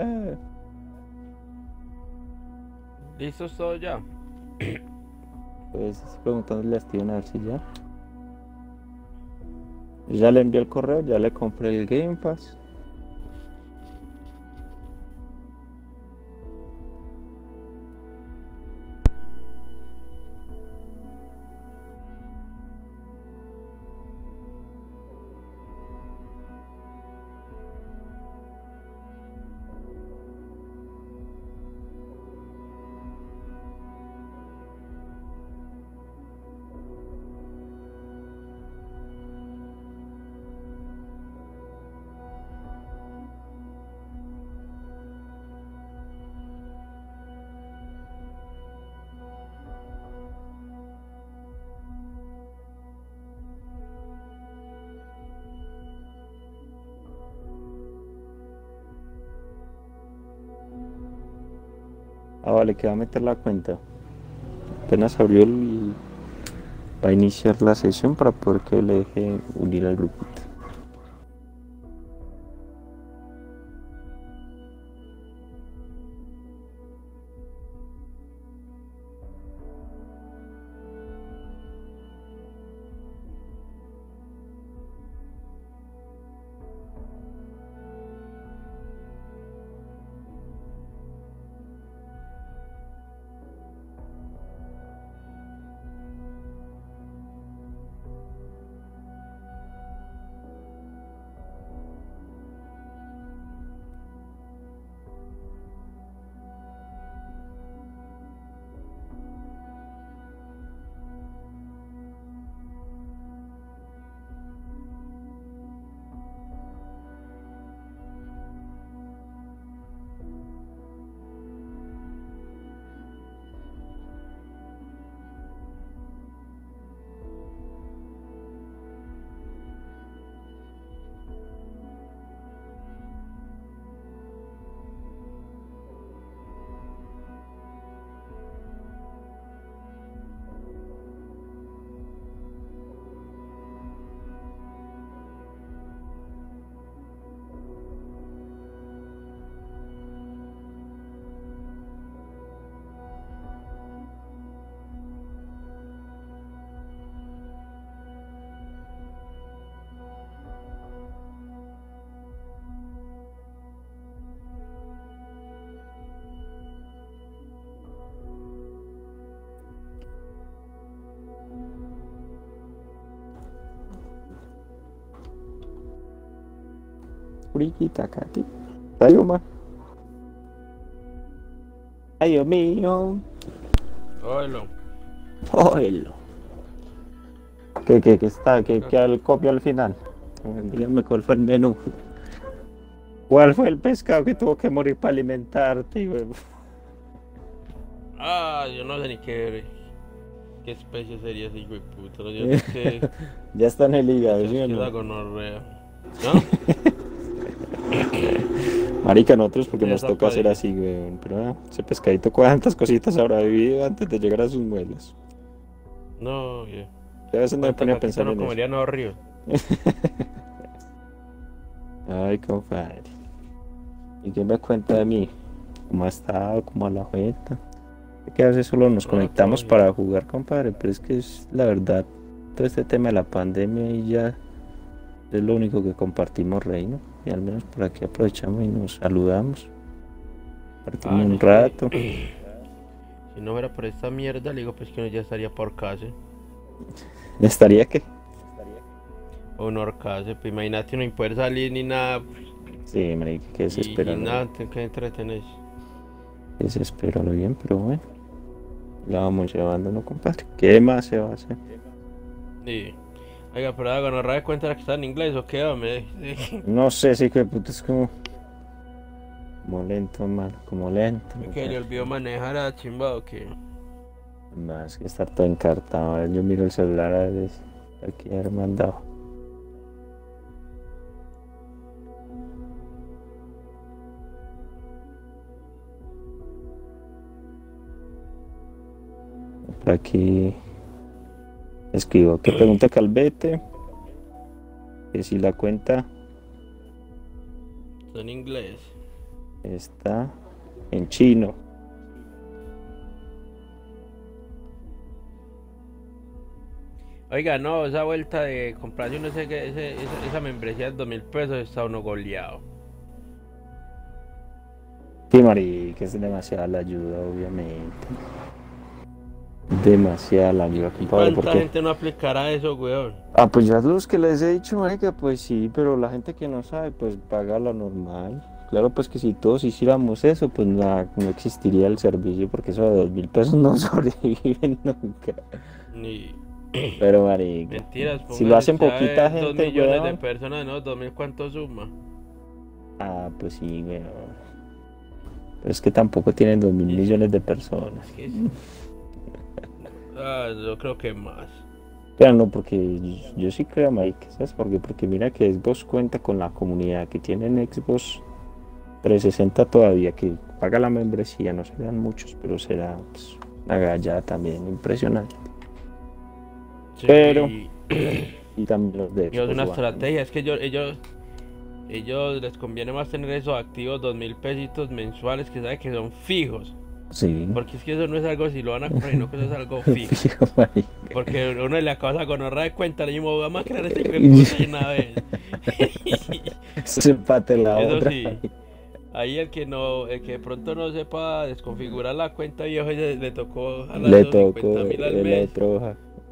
Eh, ¿Listos todos ya? pues preguntándole a Steven a ver si ya. Ya le envié el correo, ya le compré el Game Pass. Que va a meter la cuenta. Apenas abrió el... Va a iniciar la sesión para poder que le deje unir al grupito. Friquita, Katy. Ay, Omar. Ay, Dios mío. Oilo. Oilo. ¿Qué, qué, qué está? ¿Qué, qué al copio al final? Dígame cuál fue el menú. ¿Cuál fue el pescado que tuvo que morir para alimentarte? güey? Ah, yo no sé ni qué. ¿Qué especie sería ese hijo de puta? Yo no sé. Ya está en el hígado, ¿sí o no? gonorrea. ¿No? Marica, nosotros porque nos toca hacer así, güey. Pero ah, ese pescadito, ¿cuántas cositas habrá vivido antes de llegar a sus muelas? No, yeah. Yo a veces no me ponía a pensar no en eso. comerían a ríos. Ay, compadre. ¿Y qué me cuenta de mí? ¿Cómo ha estado? ¿Cómo a la vuelta? Es que a veces solo nos No, conectamos para jugar, compadre, pero es que es la verdad, todo este tema de la pandemia y ya es lo único que compartimos, Reino. Y al menos por aquí aprovechamos y nos saludamos. Partimos Ah, un no, rato. Si no fuera por esta mierda, le digo pues que uno ya estaría por casa. ¿Estaría qué? Uno orcase, pues imagínate sin poder salir ni nada. Sí, marica, que Y, y desespero. nada, que entretenerse. Desespero lo bien, pero bueno. La vamos llevando, ¿no, compadre? ¿Qué más se va a hacer? Sí. Oiga, pero haga, ¿no de cuenta que está en inglés o qué, hombre? No sé, sí que puta es como. Como lento, mano, como lento. Que le olvidó manejar a chimba o qué. Más que estar todo encartado. a ver, Yo miro el celular a veces. Aquí haber mandado. Por aquí escribo que pregunta Calvete que si la cuenta Está en inglés. Está en chino. Oiga, no, esa vuelta de comprarse no sé qué, ese- esa, esa membresía de dos mil pesos está uno goleado. Sí, marica, es demasiada la ayuda, obviamente. Demasiada la ayuda, compadre, ¿Cuánta porque... gente no aplicará eso, weón? Ah, pues ya los que les he dicho, marica, pues sí, pero la gente que no sabe, pues paga lo normal. Claro, pues que si todos hiciéramos eso, pues no, no existiría el servicio, porque eso de dos mil pesos no sobrevive nunca. Ni Pero, marica, mentiras. si lo hacen poquita sea, Dos gente, millones de personas, ¿no? Dos mil, ¿cuánto suma? ah, pues sí, weón. Pero es que tampoco tienen dos mil millones de personas. Es que- Ah, yo creo que más. Pero no, porque yo, yo sí creo, Mike, ¿sabes por qué? Porque mira que Xbox cuenta con la comunidad que tienen Xbox 360 todavía, que paga la membresía, no serán muchos, pero será pues, una gallada también impresionante. Sí, Pero- y- también los de Y es una estrategia, es que ellos, ellos, ellos les conviene más tener esos activos dos mil pesitos mensuales que saben que son fijos. Sí. Porque es que eso no es algo si lo van a comprar, sino que eso es algo fijo. Porque uno le acaba con ahorrar de cuenta, le mismo vamos a crear este de puta de una vez. Se empate la Eso otra. sí. Ahí el que no, el que de pronto no sepa desconfigurar la cuenta viejo le, tocó a Le tocó mil al el mes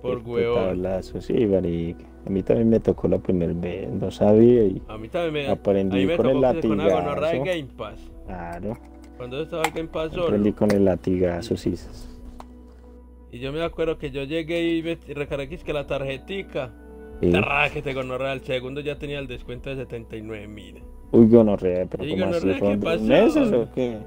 por el huevón. sí, marica. A mí también me tocó la primera vez, no sabía y A mí también me, Aprendí a mí me con el tocó con de latigazo. Game Pass. claro, Cuando estaba en Game Pass solo. aprendí con el latigazo, sí. Y yo me acuerdo que yo llegué y me recargué que la tarjetica. Sí. Tarra, que te gonorrea. El segundo ya tenía el descuento de 79 mil. Uy, gonorrea, pero así gonorrea, ¿qué pasó? meses o qué?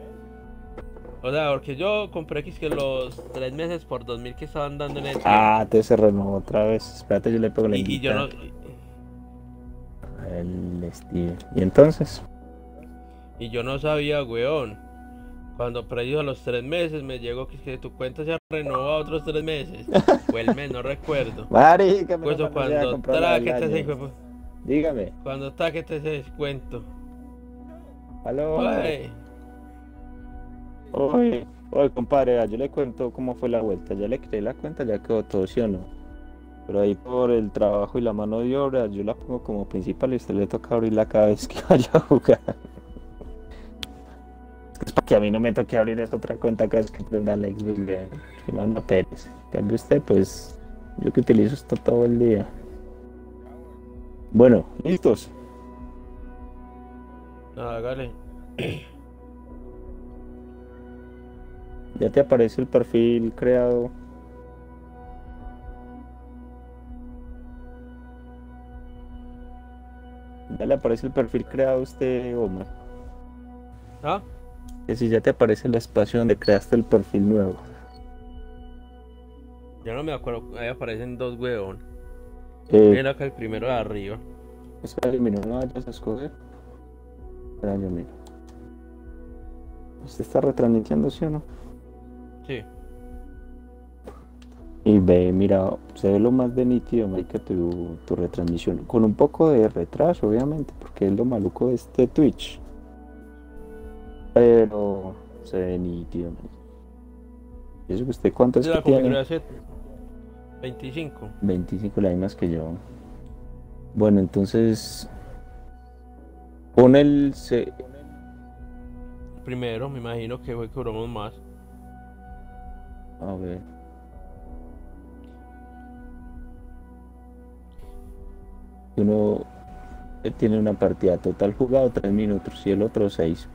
O sea, porque yo compré X que los tres meses por 2000 que estaban dando en el Ah, te se renovó otra vez. Espérate, yo le pego la y, y yo no. El Steven. ¿Y entonces? Y yo no sabía, weón. Cuando predijo los tres meses me llegó que, que tu cuenta se ha renovado otros tres meses. o el mes, no recuerdo. Marica, me Pues a cuando comprar la del traque este año. hijo de pu- Dígame. Cuando traque ese descuento. Aló. Ay, Oye, oye, compadre, yo le cuento cómo fue la vuelta. Ya le creé la cuenta, ya quedó todo, ¿sí o no? Pero ahí por el trabajo y la mano de obra, yo la pongo como principal y usted le toca abrirla cada vez que vaya a jugar. Que a mí no me toque abrir esta otra cuenta cada vez que prenda el Xbox, que perece. En cambio usted, pues, yo que utilizo esto todo el día. Bueno, listos. nada, hágale. Ya te aparece el perfil creado. Ya le aparece el perfil creado a usted, Omar. ¿Ah? Que si ya te aparece el espacio donde creaste el perfil nuevo. Yo no me acuerdo. Ahí aparecen dos, weón. Eh, Mira acá el primero de arriba. espera, mira, no vayas a escoger. Espera, yo miro. ¿Usted está retransmitiendo, sí o no? Sí. Y ve, mira, se ve lo más de nítido, marica, tu, tu retransmisión. Con un poco de retraso, obviamente, porque es lo maluco de este Twitch. Pero se ve nítido. ¿Y eso que usted cuánto es que la tiene? configuración 25. 25 las mismas que yo. Bueno, entonces... Pon el... se- Primero, me imagino que fue que cobramos más. A ver. Uno eh, tiene una partida total jugado 3 minutos y el otro 6.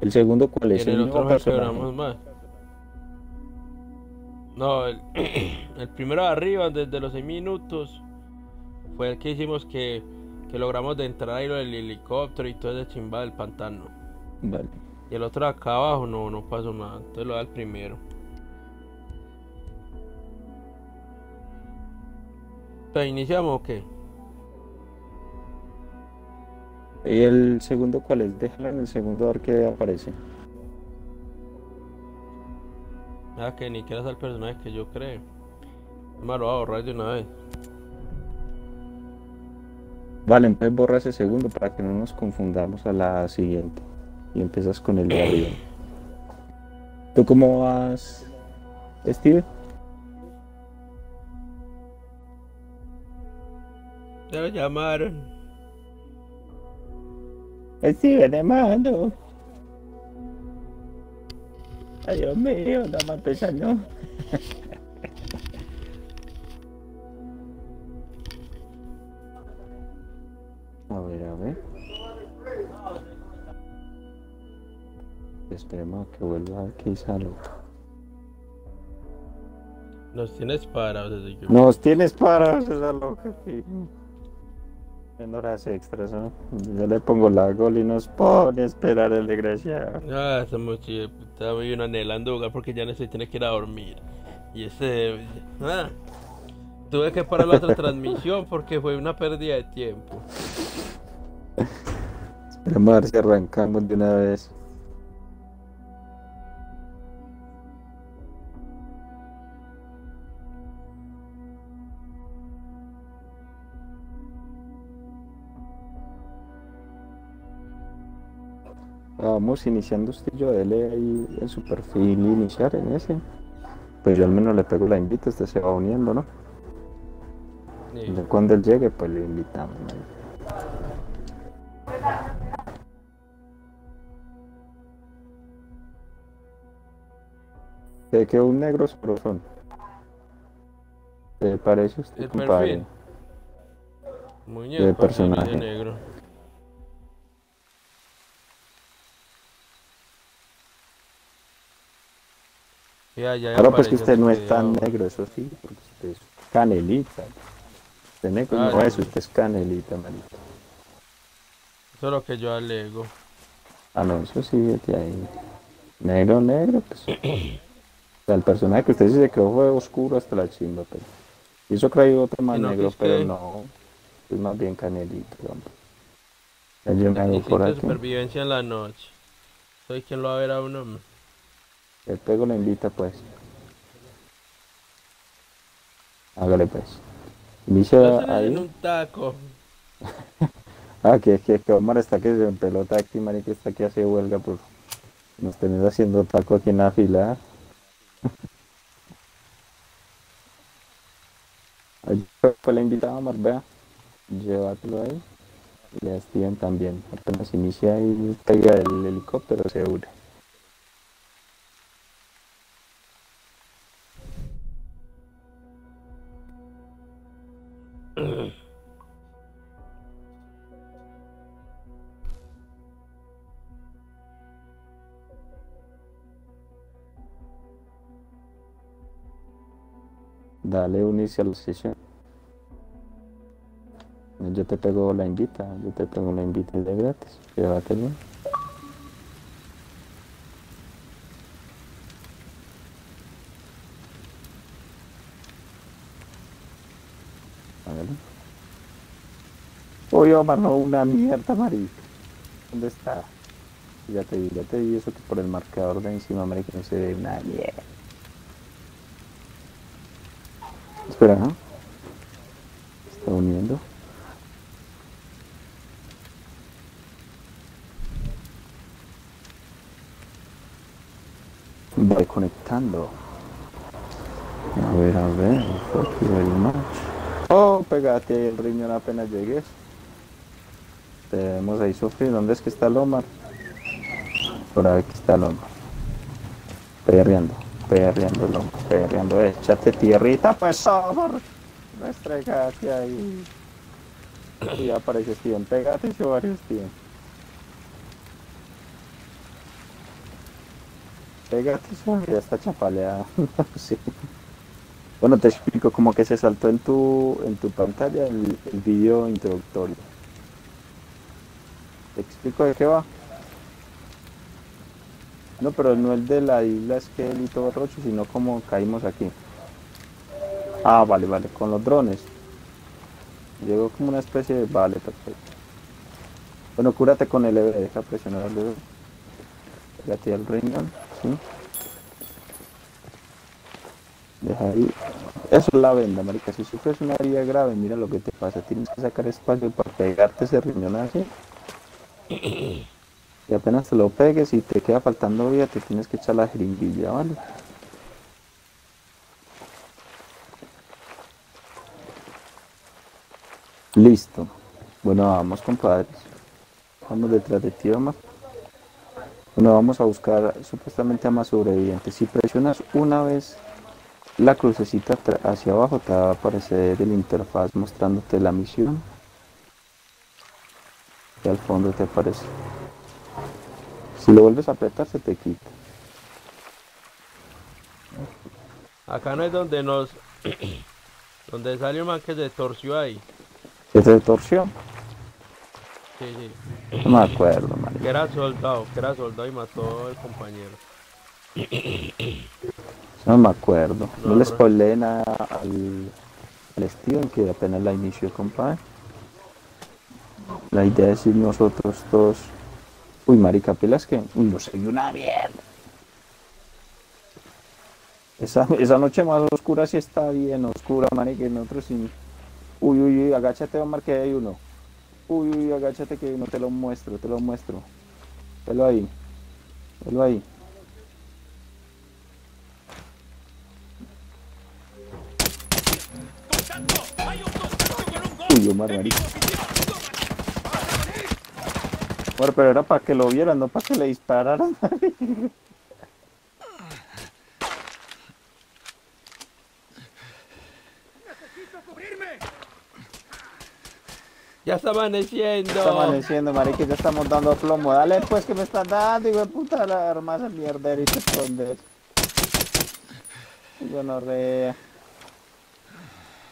¿El segundo cuál es? en el mismo otro personaje? más. No, el, el primero de arriba, desde los 6 minutos, fue el que hicimos que, que logramos de entrar ahí del helicóptero y todo ese chimba del pantano. Vale. Y el otro de acá abajo no, no pasó nada. Entonces lo da el primero. ¿iniciamos o qué? ¿Y el segundo cuál es? Déjalo en el segundo a ver qué aparece. Nada que ni quieras al personaje que yo creo. Me lo voy a borrar de una vez. Vale, entonces borra ese segundo para que no nos confundamos a la siguiente. y empiezas con el de arriba. ¿Tú cómo vas, Steve? Ya lo llamaron. Steve, te mando. Ay, Dios mío, no más empezando. A ver, a ver. Esperemos a que vuelva aquí Salo. Nos tienes parados desde que. Nos tienes parados esa loca aquí. En horas extras, ¿no? Yo le pongo la gol y nos pone a esperar el desgraciado. Ah, estamos chidos. Estaba bien anhelando jugar porque ya no se tiene que ir a dormir. Y ese. Ah, tuve que parar la otra transmisión porque fue una pérdida de tiempo. Esperemos a ver si arrancamos de una vez. Vamos iniciando usted y yo, dele ahí en su perfil iniciar en ese. Pues yo al menos le pego la invita, usted se va uniendo, ¿no? Sí. Ya Cuando él llegue, pues le invitamos. ¿no? ¿Qué quedó un negro son? ¿Te parece usted, El compadre? perfil. Muñeco, De personaje. negro. Ya, Ahora pues que usted no es tan negro, eso sí, porque usted es canelita. Usted negro Ah, no es, usted es canelita, manito. Eso es lo que yo alego. Ah, no, eso sí, vete ahí. Negro, negro, pues. O sea, el personaje que usted sí se creó fue oscuro hasta la chimba, pero. Y eso creó otro más no, negro, pero que- no. Es más bien canelito, hombre. Yo me hago por aquí. supervivencia en la noche. Soy quien lo va a ver a uno. hombre. El pego le invita, pues. Hágale, pues. Inicia ahí. en un taco. Ah, que, que, que Omar está que se pelota aquí, marica, está que hace huelga por nos tenés haciendo taco aquí en la fila. Ahí fue la invitada, Omar, vea. Llévatelo ahí. Y a Steven también. Apenas inicia y pega el helicóptero, se une. Dale unirse a la sesión. Yo te pego la invita, yo te pego la invita de gratis. Llévatelo. Hágale. Oye, Omar, no, una mierda, marica. ¿Dónde está? Ya te vi, ya te vi eso que por el marcador de encima, marica, no se ve una mierda. Espera, ¿no? Está uniendo. Voy conectando. A ver, a ver. Fuck you very much. Oh, pégate el riñón apenas llegues. Tenemos ahí sufrir. ¿Dónde es que está el Omar? Por aquí está el Omar. Perreando, Omar, perreando. Échate tierrita, pues Omar. No estregate ahí. Y aparece Steven. Pégate, yo varios Steven. Pégate, suave, ya está chapaleada. sí. Bueno, te explico como que se saltó en tu, en tu pantalla el, el video introductorio. ¿Te explico de qué va? No, pero no el de la isla Esquel y todo Rocho, sino como caímos aquí. Ah, vale, vale, con los drones. Llegó como una especie de... Vale, perfecto. Bueno, cúrate con el EV, deja presionar el EV. Pégate al riñón, ¿sí? Deja ahí. Eso es la venda, marica. Si sufres una herida grave, mira lo que te pasa. Tienes que sacar espacio para pegarte ese riñón. Y apenas te lo pegues y te queda faltando vida, te tienes que echar la jeringuilla, ¿vale? Listo. Bueno, vamos, compadres. Vamos detrás de ti, Omar. Bueno, vamos a buscar supuestamente a más sobrevivientes. Si presionas una vez la crucecita hacia abajo, te va a aparecer el interfaz mostrándote la misión. Y al fondo te aparece. Si lo vuelves a apretar, se te quita. Acá no es donde nos. donde salió man que se torció ahí. ¿Se torció? Sí, sí. No me acuerdo, marica. Que era soldado, que era soldado y mató al compañero. No me acuerdo. No, No, le no. spoileé nada al, al Steven que apenas la inició, compadre. La idea es ir nosotros todos. Uy, marica, pilas que. Uy, no sé, una mierda. Esa, esa noche más oscura sí está bien oscura, marica, y nosotros sin. Uy, uy, uy, agáchate, Omar, que hay uno. Uy, uy, agáchate que uno, te lo muestro, te lo muestro. Velo ahí. Velo ahí. Uy, Omar, marica. Bueno, pero era para que lo vieran, no para que le dispararan. Ya está amaneciendo. Está amaneciendo, marica, ya estamos dando plomo. Dale, pues, que me están dando, hijo de puta, la armas a mierda y te escondes. Gonorrea.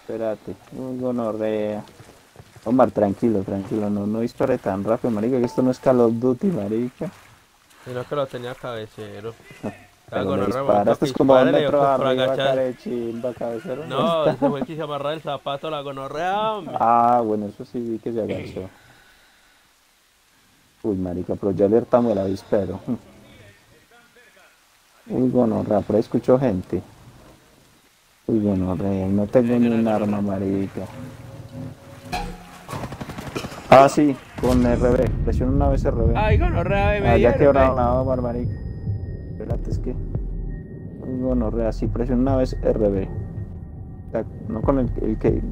Espérate, uy, gonorrea. Omar, tranquilo, tranquilo, no, no dispare tan rápido, marica, que esto no es Call of Duty, marica. Sino que lo tenía cabecero. Pero Algo le no dispara, esto es como un metro arriba, carechimba, cabecero. No, ese fue el que se el zapato a la gonorrea. Ah, bueno, eso sí vi que se agachó. Uy, marica, pero ya alertamos el avispero. Uy, gonorrea, por ahí escucho gente. Uy, gonorrea, no tengo ni un arma, marica. Ah, sí, con RB, presiona una vez RB. Ay, gonorrea, me Ah, ya quebraron la Omar, marica. Espérate, es que... Uy, gonorrea, sí, presiona una vez RB. No con el, el que...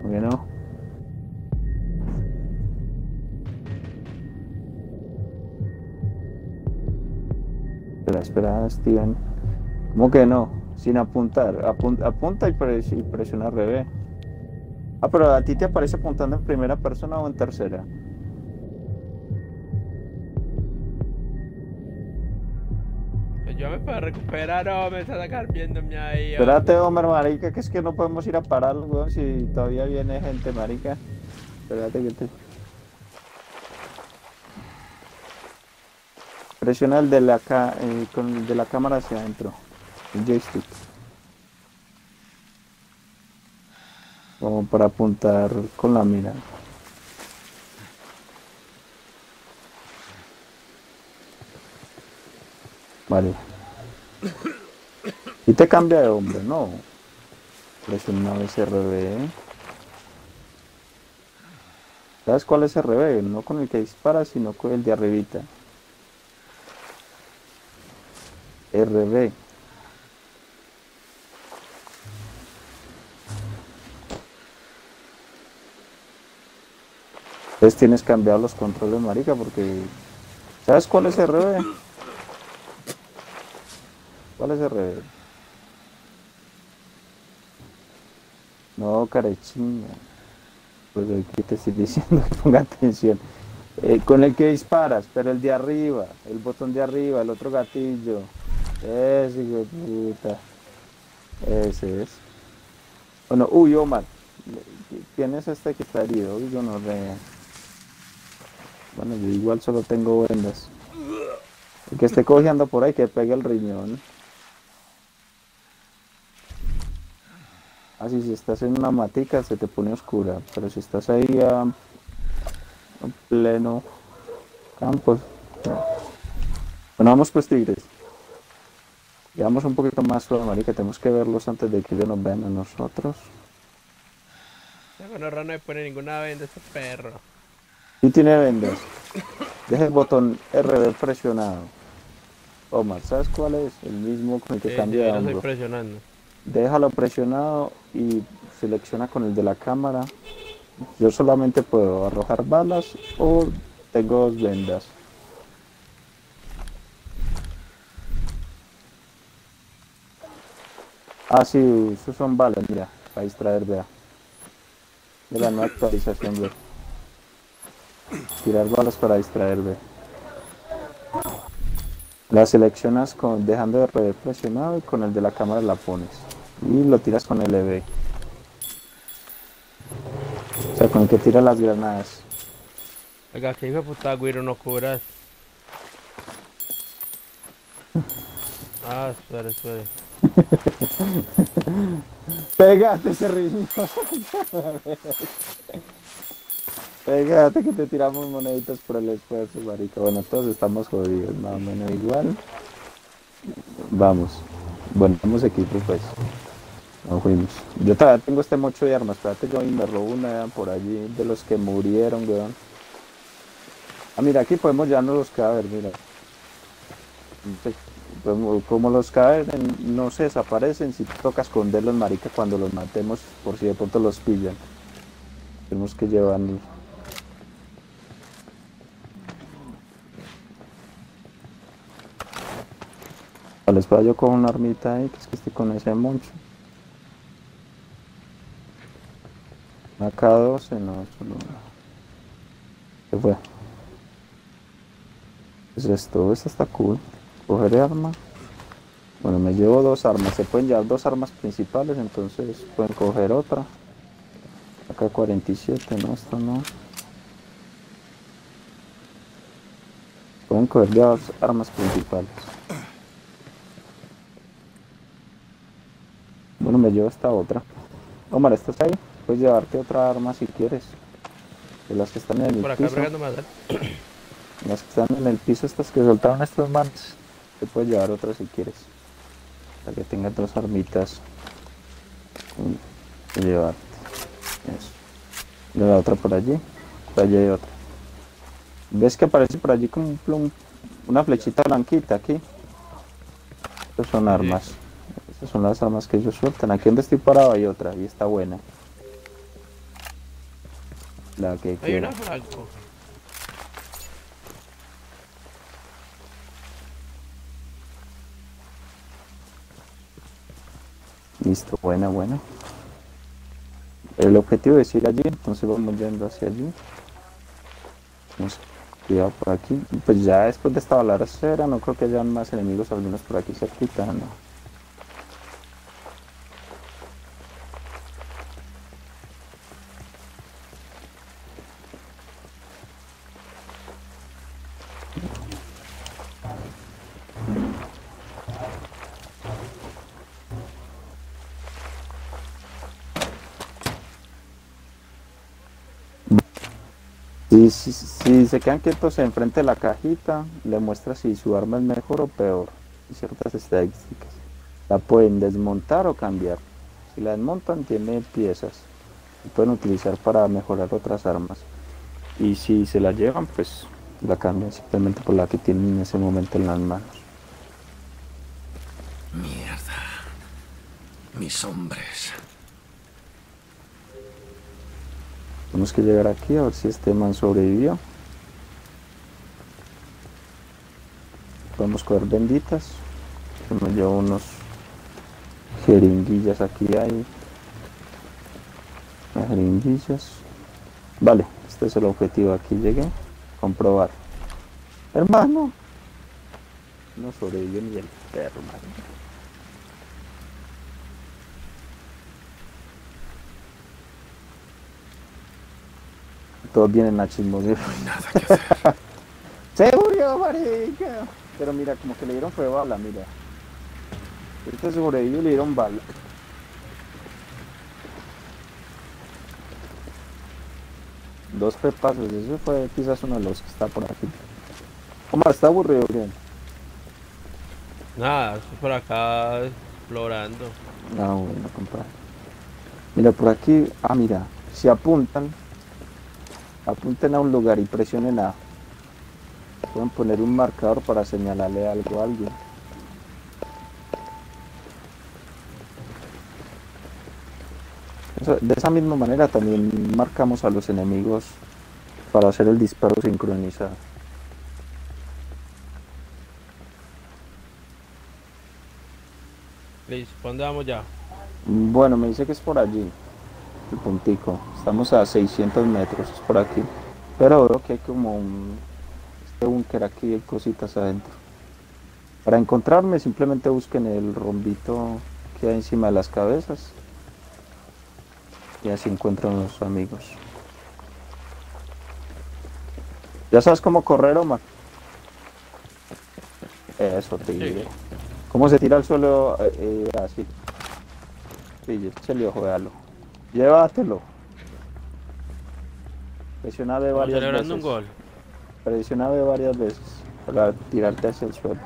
¿Por qué no? Espera, espera, Steven. ¿Cómo que no? Sin apuntar. Apun- apunta y, pres- y presiona RB. Ah, pero a ti te aparece apuntando en primera persona o en tercera. Yo me puedo recuperar, o me está sacar viéndome ahí. hombre. Espérate, Homer, marica, que es que no podemos ir a parar, weón, si todavía viene gente, marica. Espérate que te... Presiona el de la, ca... eh, con el de la cámara hacia adentro. El joystick. Como para apuntar con la mira. Vale. Y te cambia de hombre, no. Presiona una vez RB. ¿Sabes cuál es RB? No con el que dispara, sino con el de arribita. RB. Entonces tienes cambiado los controles, marica, porque... ¿Sabes cuál es RB? ¿Cuál es RB? No, carechinga. Pues aquí te estoy diciendo que ponga atención. Eh, con el que disparas, pero el de arriba, el botón de arriba, el otro gatillo. Ese, puta. Ese es. Bueno, uy, Omar. ¿Quién es este que está herido? Uy, yo no re... Bueno, yo igual solo tengo vendas. El que esté cojeando por ahí, que pegue el riñón. Así si estás en una matica se te pone oscura, pero si estás ahí a, en pleno campo. no. Bueno, vamos pues tigres. Llevamos un poquito más suave, marica, tenemos que verlos antes de que ellos nos vean a nosotros. La gonorrea no me pone ninguna venda ese perro. Y tiene vendas. Deja el botón RD presionado. Omar, ¿sabes cuál es? El mismo con el que Sí, cambia sí, de hombro. presionando. Déjalo presionado y selecciona con el de la cámara. Yo solamente puedo arrojar balas o tengo dos vendas. Ah, sí, esos son balas, mira, para distraer, vea. De la nueva actualización, ve. Tirar balas para distraer, ve. La seleccionas con, dejando de RD presionado y con el de la cámara la pones. Y lo tiras con el EV. O sea, con el que tira las granadas. Oiga, que hijo de puta güiro no cubras. Ah, espere, espere. Pégate ese riñón. Pégate que te tiramos moneditas por el esfuerzo, marica. Bueno, todos estamos jodidos, más o menos igual. Vamos. Bueno, vamos equipo pues. Nos fuimos. Yo todavía tengo este mocho de armas. Espérate, yo me robo una por allí de los que murieron, weón. Ah, mira, aquí podemos llevarnos los cadáveres, mira. Como, como los cadáveres no se desaparecen, si toca esconderlos, marica, cuando los matemos, por si de pronto los pillan. Tenemos que llevarlos. Vale, espera, yo con una armita ahí, que es que estoy con ese moncho. Acá 12, no, solo. ¿Qué fue? ¿Qué es esto? Esta está cool. Coger arma. Bueno, me llevo dos armas. Se pueden llevar dos armas principales, entonces pueden coger otra. Acá 47, no, esto no. Pueden coger ya dos armas principales. Bueno, me llevo esta otra. Omar, ¿estás ahí? Puedes llevarte otra arma si quieres. De las que están en el Por acá piso. más. ¿eh? Las que están en el piso, estas que soltaron estos manos. Te puedes llevar otra si quieres. Para que tengas dos armitas. Y llevarte. Eso. Y la otra por allí. Por allí hay otra. ¿Ves que aparece por allí como un plum- una flechita blanquita aquí? Estas son armas. Estas son las armas que ellos sueltan. Aquí donde estoy parado hay otra y está buena. La que Hay quiera. una franco. Listo, buena, buena. El objetivo es ir allí, entonces vamos yendo hacia allí. Vamos, cuidado por aquí. Pues ya después de esta balacera no creo que hayan más enemigos, algunos por aquí cerquita, ¿no? Si, se quedan quietos enfrente de la cajita, le muestra si su arma es mejor o peor y ciertas estadísticas. La pueden desmontar o cambiar. Si la desmontan, tiene piezas que pueden utilizar para mejorar otras armas. Y si se la llevan, pues la cambian simplemente por la que tienen en ese momento en las manos. Mierda. Mis hombres. Tenemos que llegar aquí a ver si este man sobrevivió. Podemos coger benditas. Yo me llevo unos jeringuillas aquí hay. Unas jeringuillas. Vale, este es el objetivo. Aquí llegué. Comprobar. Hermano. No sobrevivió ni el perro, hermano. Todos vienen a chismosear. Nada que hacer. Se murió, marica. Pero mira, como que le dieron fue bala, mira. Este sobrevivió y le dieron bala. Dos pepazos, ese fue quizás uno de los que está por aquí. Omar, está aburrido, bien. Nada, estoy por acá explorando. Ah, bueno, compadre. Mira, por aquí, ah, mira, si apuntan, Apunten a un lugar y presionen A. Pueden poner un marcador para señalarle algo a alguien. De esa misma manera también marcamos a los enemigos para hacer el disparo sincronizado. Listo, ¿pa' dónde vamos ya? Bueno, me dice que es por allí, puntico. Estamos a 600 metros, por aquí. Pero veo que hay como un este búnker aquí, hay cositas adentro. Para encontrarme simplemente busquen el rombito que hay encima de las cabezas. Y así encuentran los amigos. ¿Ya sabes cómo correr, Omar? Eso, tigre. ¿Cómo se tira al suelo? Eh, eh, así. Pille, échale ojo, véalo. Llévatelo. Presiona B Estamos varias veces. un gol. Presiona B varias veces para tirarte hacia el suelo.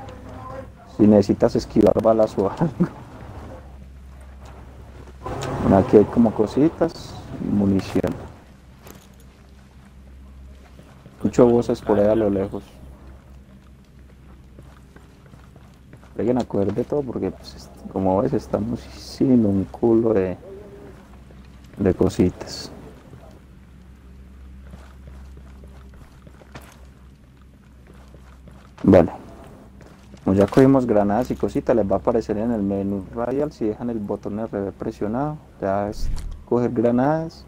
Si necesitas esquivar balas o algo. Bueno, aquí hay como cositas y munición. Escucho voces por ahí a lo lejos. Peguen a coger de todo porque, pues, como ves, estamos sin un culo de, de cositas. Vale. Como ya cogimos granadas y cositas, les va a aparecer en el menú radial si dejan el botón RB presionado. Ya es coger granadas,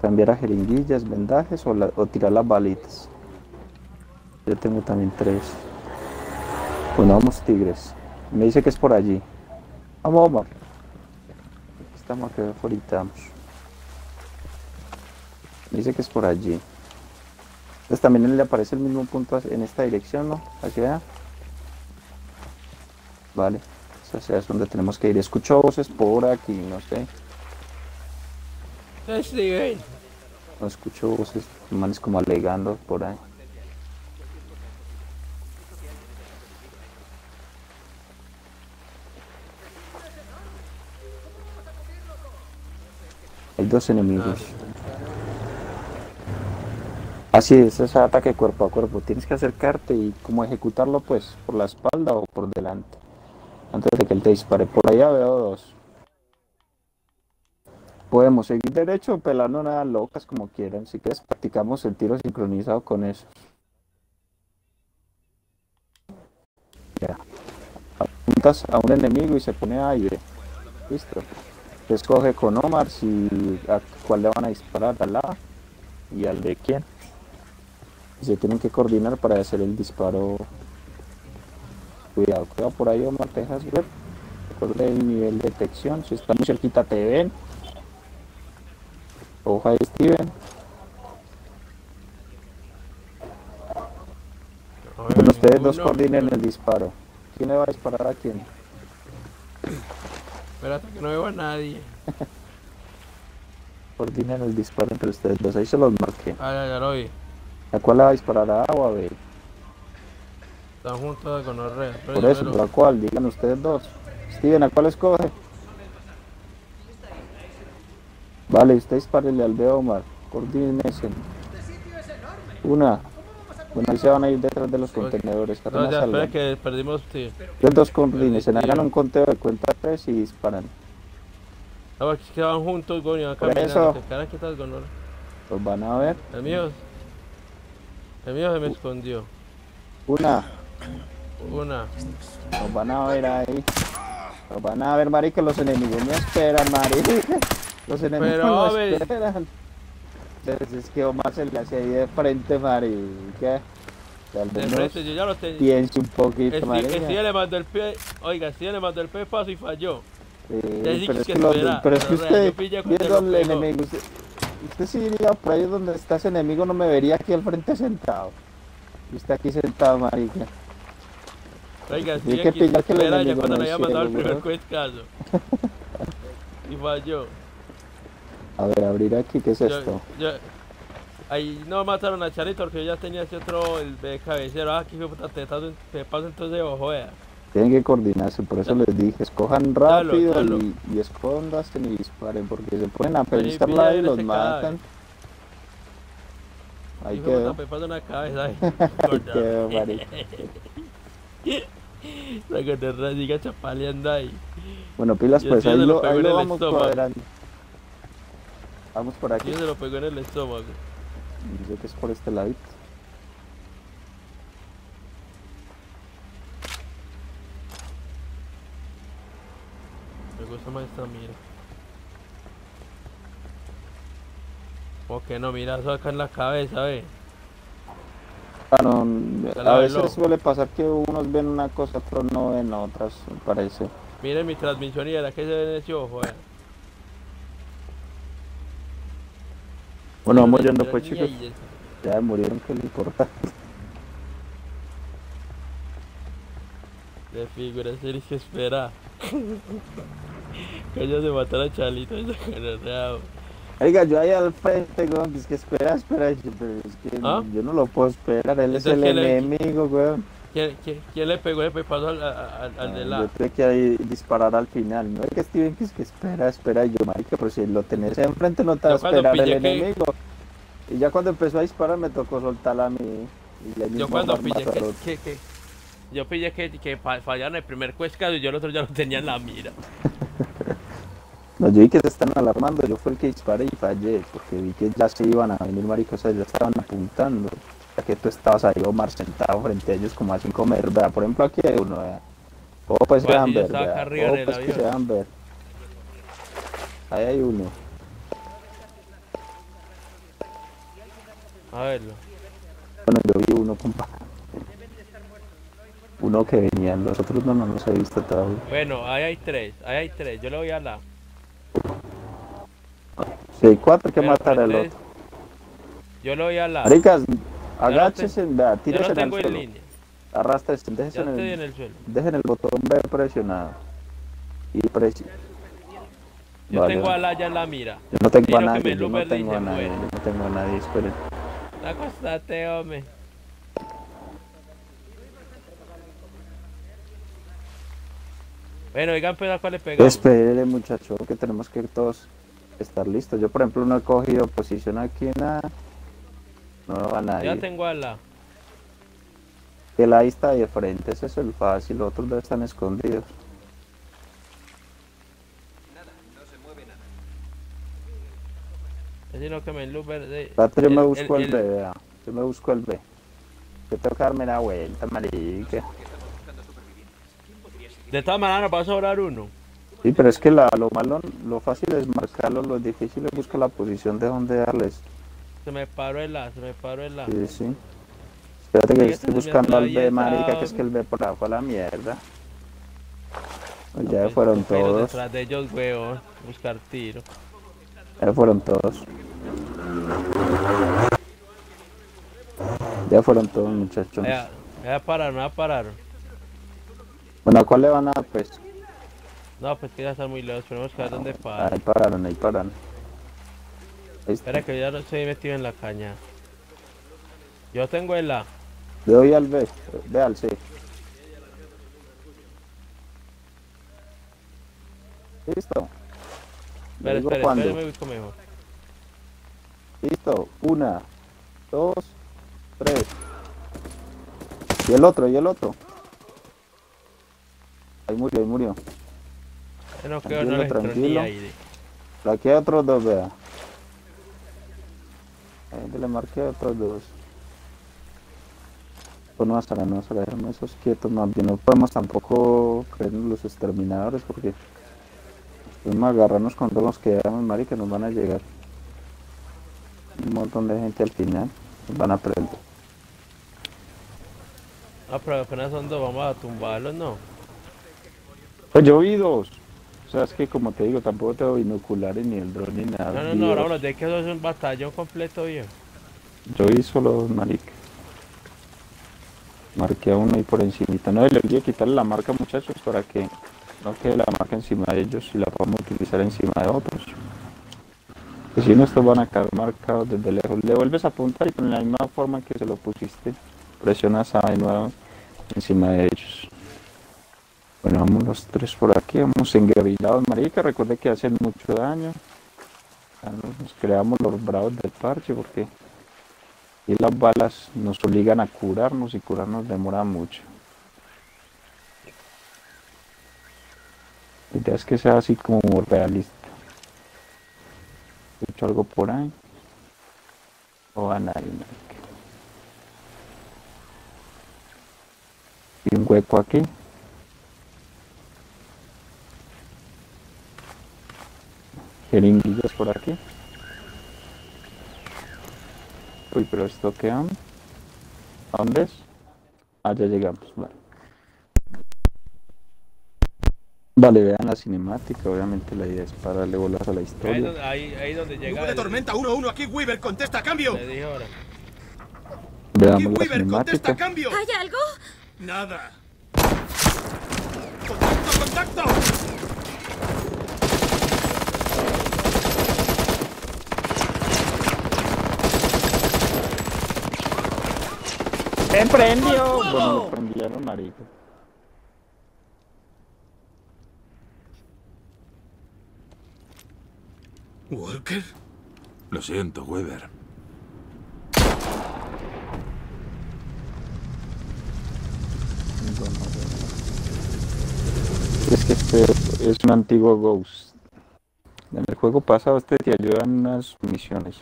cambiar a jeringuillas, vendajes o, la- o tirar las balitas. Yo tengo también tres. Bueno, vamos tigres. Me dice que es por allí. Vamos. Aquí estamos acá afuera. Dice que es por allí. Entonces también le aparece el mismo punto en esta dirección, ¿no? Aquí vea. Vale. Sea es donde tenemos que ir. Escucho voces por aquí, no sé. Steven. No escucho voces, manes como alegando por ahí. Hay dos enemigos. Así es, es ataque cuerpo a cuerpo. Tienes que acercarte y como ejecutarlo pues por la espalda o por delante. Antes de que él te dispare. Por allá veo dos. Podemos seguir derecho o pelarnos nada locas como quieran. Si quieres practicamos el tiro sincronizado con eso. Ya. Apuntas a un enemigo y se pone aire. Listo. Escoge con Omar si a cuál le van a disparar, al A y al de quién. Y se tienen que coordinar para hacer el disparo. Cuidado, cuidado por ahí Omar, te dejas ver. Recuerda el nivel de detección. Si está muy cerquita te ven. Ojo ahí Steven. No veo Bueno, ustedes dos coordinen el disparo. ¿Quién le va a disparar a quién? Espérate que no veo a nadie. Coordinen el disparo entre ustedes dos. Ahí se los marqué. Ah, ya, ya lo vi. ¿A cuál le va a disparar a A o a B? Están juntos de gonorrea. Pero Por eso, ¿por lo- a cuál? Digan ustedes dos. Steven, ¿a cuál escoge? Vale, usted dispárele al B, Omar. Coordínense. Una. Bueno, ahí se van a ir detrás de los contenedores. No, ya, espera que perdimos, tío. Ustedes dos coordínense. Perdí, Hagan un conteo de cuenta tres y disparan. Es que van juntos, y van Por caminando. eso. ¿Qué cara que estás? Los van a ver. El mío. El mío se me escondió. Una. Una. Los van a ver ahí. Los van a ver, marica. Los enemigos me esperan, marica. Los enemigos Pero, me hombre. esperan. Entonces es que Omar se le hace ahí de frente, marica. Que al De frente, yo ya lo tenía. piense un poquito, El marica. sí le mandó el pie. Oiga, sí le mandó el pie paso y falló. Sí, pero es que los- espera, pero es que pero usted, viendo lo pegó. enemigo, usted, usted sí iría por ahí donde está ese enemigo, no me vería aquí al frente sentado. Y usted aquí sentado, marica. Oiga, sí, que aquí pillar que era enemigo cuando le es había mandado el primer cuescazo. y falló. A ver, abrir aquí, ¿qué es Yo- esto? yo- ahí no mataron a Charito porque yo ya tenía ese otro, el de cabecero. Ah, aquí fue puta, te paso, te paso entonces ojo, vea. Tienen que coordinarse, por eso les dije, escojan rápido y, y escóndanse y disparen, porque se ponen a Ahí pensar pilla y los matan. Ahí Hijo, quedó. me tapé una cabeza ahí. Ahí quedó, marica. La gonorrea siga chapaleando ahí. Bueno, pilas pues, ahí lo ahí en lo el vamos estómago. cuadrando. Vamos por aquí. Y se lo pegó en el estómago. Dice que es por este ladito. Gusta más esta mira. ¿Por qué no? Mira eso acá en la cabeza, ve. Bueno, Se a la veces suele pasar que unos ven una cosa, otros no ven otras, me parece. Miren mi transmisión y verá que se ve en ese ojo, vea. Bueno, vamos yendo pues chicos. Ya murieron, que le importa. De figura, series que espera. ella se matara a Chalito esa gonorrea. Oiga, yo ahí al frente, weón, es que espera, espera, pero es que ¿Ah? yo no lo puedo esperar, él es el ¿quién le- enemigo, weón. ¿Quién, quién, quién le pegó el pepazo al, al, al de Ah, la? Yo tuve que ahí disparar al final, no es que Steven, que es que espera, espera, y yo, marica, pero si lo tenés enfrente no te va a esperar el que- enemigo. Y ya cuando empezó a disparar me tocó soltarla a mí. Y Yo cuando pillé que, que, que- yo pillé que, que fa- fallaron el primer cuescado y yo el otro ya lo tenía en la mira. Yo vi que se están alarmando, yo fue el que disparé y fallé, porque vi que ya se iban a venir maricos, o sea, ya estaban apuntando. Ya que tú estabas ahí, Omar, sentado frente a ellos como a comer, vea, por ejemplo aquí hay uno, vea. Oh, pues yo ver, el pues que se dejan ver. Ahí hay uno. A verlo. Bueno, yo vi uno, compa. Uno que venía, los otros no, no los he visto todavía. Bueno, ahí hay tres, ahí hay tres. Yo le voy a la. Hay cuatro, que Pero, matar al entonces, otro. Yo le voy a la. Maricas, te- agáchese, vea, tírese en el suelo. línea. Arrástrese, déjese en el, en el suelo. dejen el botón B presionado. Y presi Yo Vale, tengo a vale. la ya en la mira. Yo no tengo Tiro a nadie, yo no tengo a nadie, yo no tengo a nadie, esperen. Acostate, hombre. Bueno, oigan, pues a cuál le pegamos. Espere muchacho, que tenemos que todos estar listos. Yo por ejemplo no he cogido posición aquí en nada. No va Ya nadie. tengo a la. El ahí está de frente, ese es el fácil, los otros dos están escondidos. Es sino que me lumber de. Espérate, yo me el- busco el, el- B, vea. Yo me busco el B. Yo tengo que darme la vuelta, marica. De todas maneras nos va a sobrar uno. Sí, pero es que la, lo malo, lo fácil es marcarlo, lo difícil es buscar la posición de donde darles. Se me paró el A, se me paró el A. Sí, sí. Espérate que estoy buscando al B, marica, que es que el. B por abajo a la mierda. Pues ya Pues, fueron todos. Detrás de ellos, weón. Buscar tiro. Ya fueron todos. Ya fueron todos, muchachos. Ya, ya pararon, ya pararon. Bueno, ¿a cuál le van a dar, pues? No, pues que ya están muy lejos. Tenemos que ver dónde paran. Ahí pararon, ahí está. Espera que ya no estoy metido en la caña. Yo tengo el A. Le doy al B, ve al C. Listo. Espera, espera, cuándo. espera, me busco mejor. Listo. Una, dos, tres. Y el otro, y el otro. Ahí murió, ahí murió. Que Tranquilo, no tranquilo. aquí hay otros dos, vea. Ahí le marqué a otros dos. Pues no hasta no se dejarme esos quietos, más bien no podemos tampoco creer en los exterminadores porque podemos agarrarnos con todos los que damos, marica, nos van a llegar un montón de gente al final, nos van a prender. Ah, pero apenas son dos, vamos a tumbarlos, ¿no? Pues yo vi dos. Sea, es que como te digo, tampoco tengo binoculares ni el dron ni nada. No, no, no, ahora de que eso es un batallón completo, viejo. Yo vi solo dos, marica. Marqué a uno y por encimita. No, le voy a quitarle la marca, muchachos, para que no quede la marca encima de ellos y la podamos utilizar encima de otros. Que si no, estos van a quedar marcados desde lejos. Le vuelves a apuntar y con la misma forma que se lo pusiste, presionas A de nuevo encima de ellos. Bueno, vamos los tres por aquí, vamos enguerrilados, marica. Recuerde que hacen mucho daño. Nos creamos los bravos del parche porque Y las balas nos obligan a curarnos y curarnos demora mucho. La idea es que sea así como realista. He algo por ahí. O a nadie. Y un hueco aquí. Jeringuillas por aquí. Uy, pero esto qué ¿A dónde es? Ah, ya llegamos, vale. Vale, vean la cinemática, obviamente la idea es para darle bolas a la Ahí, historia. donde- ahí, ahí donde llega. Nube de tormenta 1-1 aquí, Weaver, contesta, cambio. Le dije ahora. Aquí, Veamos la Weaver, contesta, cinemática. cambio. ¿Hay algo? Nada. ¡Contacto, contacto! ¡Me prendió! Bueno, me prendieron, marico. ¿Walker? Lo siento, Weber. Es que este es un antiguo Ghost. En el juego pasado este te ayuda en unas misiones.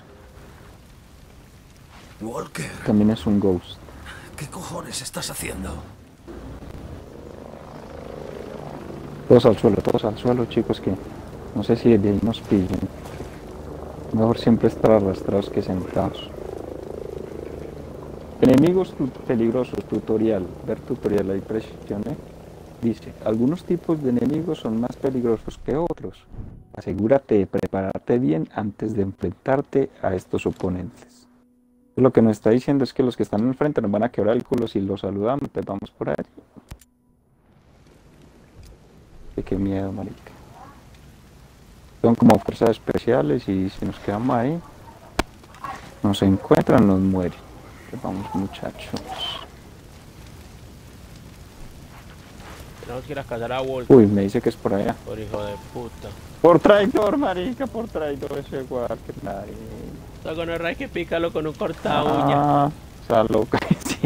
Walker, También es un Ghost. ¿Qué cojones estás haciendo? Todos al suelo, todos al suelo, chicos, que no sé si de ahí nos pillen. Mejor siempre estar arrastrados que sentados. Enemigos peligrosos, tutorial. Ver tutorial, ahí presioné. Dice, algunos tipos de enemigos son más peligrosos que otros. Asegúrate de prepararte bien antes de enfrentarte a estos oponentes. Lo que nos está diciendo es que los que están enfrente nos van a quebrar el culo si los saludamos, pues vamos por ahí. De qué miedo, marica. Son como fuerzas especiales y si nos quedamos ahí, nos encuentran, nos mueren. Pues vamos, muchachos. Tenemos que ir a cazar a Walter. Uy, me dice que es por allá. Por hijo de puta. Por traidor, marica, por traidor ese guar que nadie. Esta gonorrea hay que picarlo con un corta uña. Ah, está loca. Sí,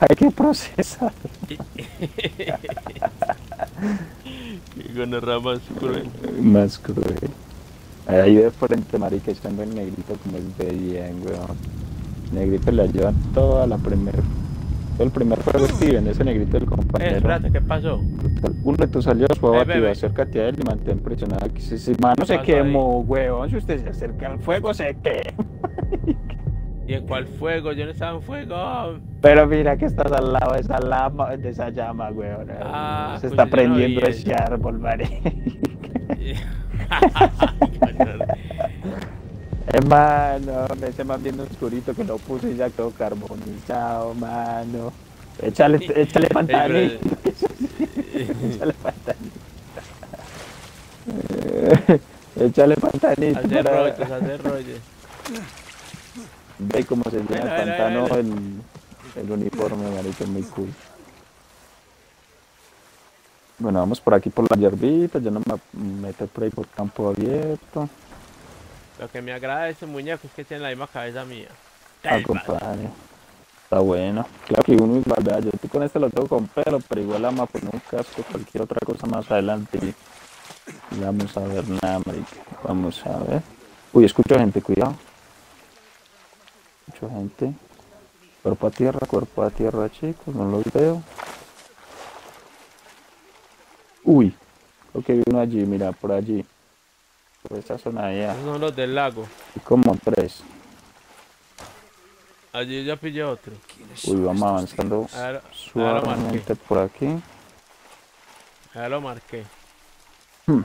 hay que procesar. Gonorrea más cruel. Más cruel. Ahí de frente, marica, echando el negrito como es de bien, weón. Negrito le ayuda toda la primer... El primer juego Steven, ese negrito del Eh, compañero. espérate, ¿qué pasó? Uno de tus aliados fue Eh, abatido, acércate a él y mantén presionado aquí. Si, si mano se quemó, weón. Si usted se acerca al fuego, se quema. ¿Y en cuál fuego? Yo no estaba en fuego. Pero mira que estás al lado de esa lama, de esa llama, weón. Ah, se pues está no prendiendo vi ese eso. árbol, marica. Hermano, me ese más bien oscurito que lo puse y ya quedó carbonizado, mano. Échale, échale pantalito. échale pantalito. Eh, échale pantalito. hacer rollos, hacer rollos. Ve cómo se llena el pantano el, el uniforme, marico, muy cool. Bueno, vamos por aquí por la hierbita, yo no me meto por ahí por campo abierto. Lo que me agrada de ese muñeco es que tiene la misma cabeza mía. Ah, compadre. Está bueno. Claro que uno igual, vea, yo con este lo tengo con pelo, pero igual ama por un casco, cualquier otra cosa más adelante. Vamos a ver nada, marica. Vamos a ver. Uy, escucho gente, cuidado. Escucho gente. Cuerpo a tierra, cuerpo a tierra, chicos, no los veo. Uy, creo que vi uno allí, mira, por allí. Por esa zona de allá. Esos son los del lago. Y como tres. Allí ya pillé otro. Uy, vamos avanzando Ahora- suavemente por aquí. Ya lo marqué. Hmm.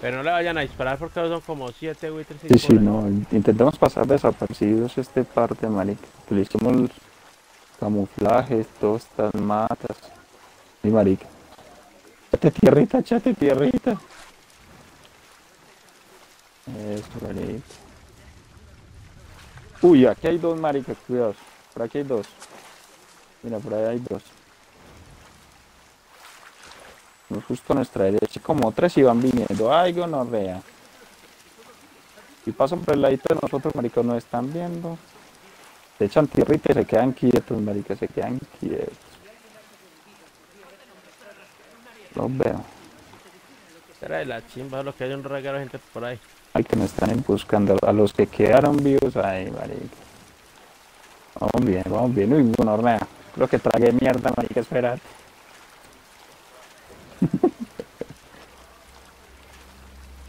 Pero no le vayan a disparar porque son como 7 buitres. Sí, sí, no, intentemos pasar desapercibidos este parte, marica. Que le hicimos el camuflaje, todas estas matas. Sí, marica. Chate tierrita, chate tierrita. Eso, marica. Uy, aquí hay dos, marica, cuidado. Por aquí hay dos. Mira, por ahí hay dos. Justo a nuestra derecha, como tres iban viniendo. Ay, gonorrea. Y pasan por el ladito de nosotros, maricos, nos están viendo. Se echan tierrita y se quedan quietos, marica, se quedan quietos. Los veo. Será de la chimba lo que hay un regalo de gente por ahí. Ay, que me están buscando a los que quedaron vivos ahí, marica. Vamos bien, vamos bien. Uy, una hornea. Creo que tragué mierda, marica, espérate.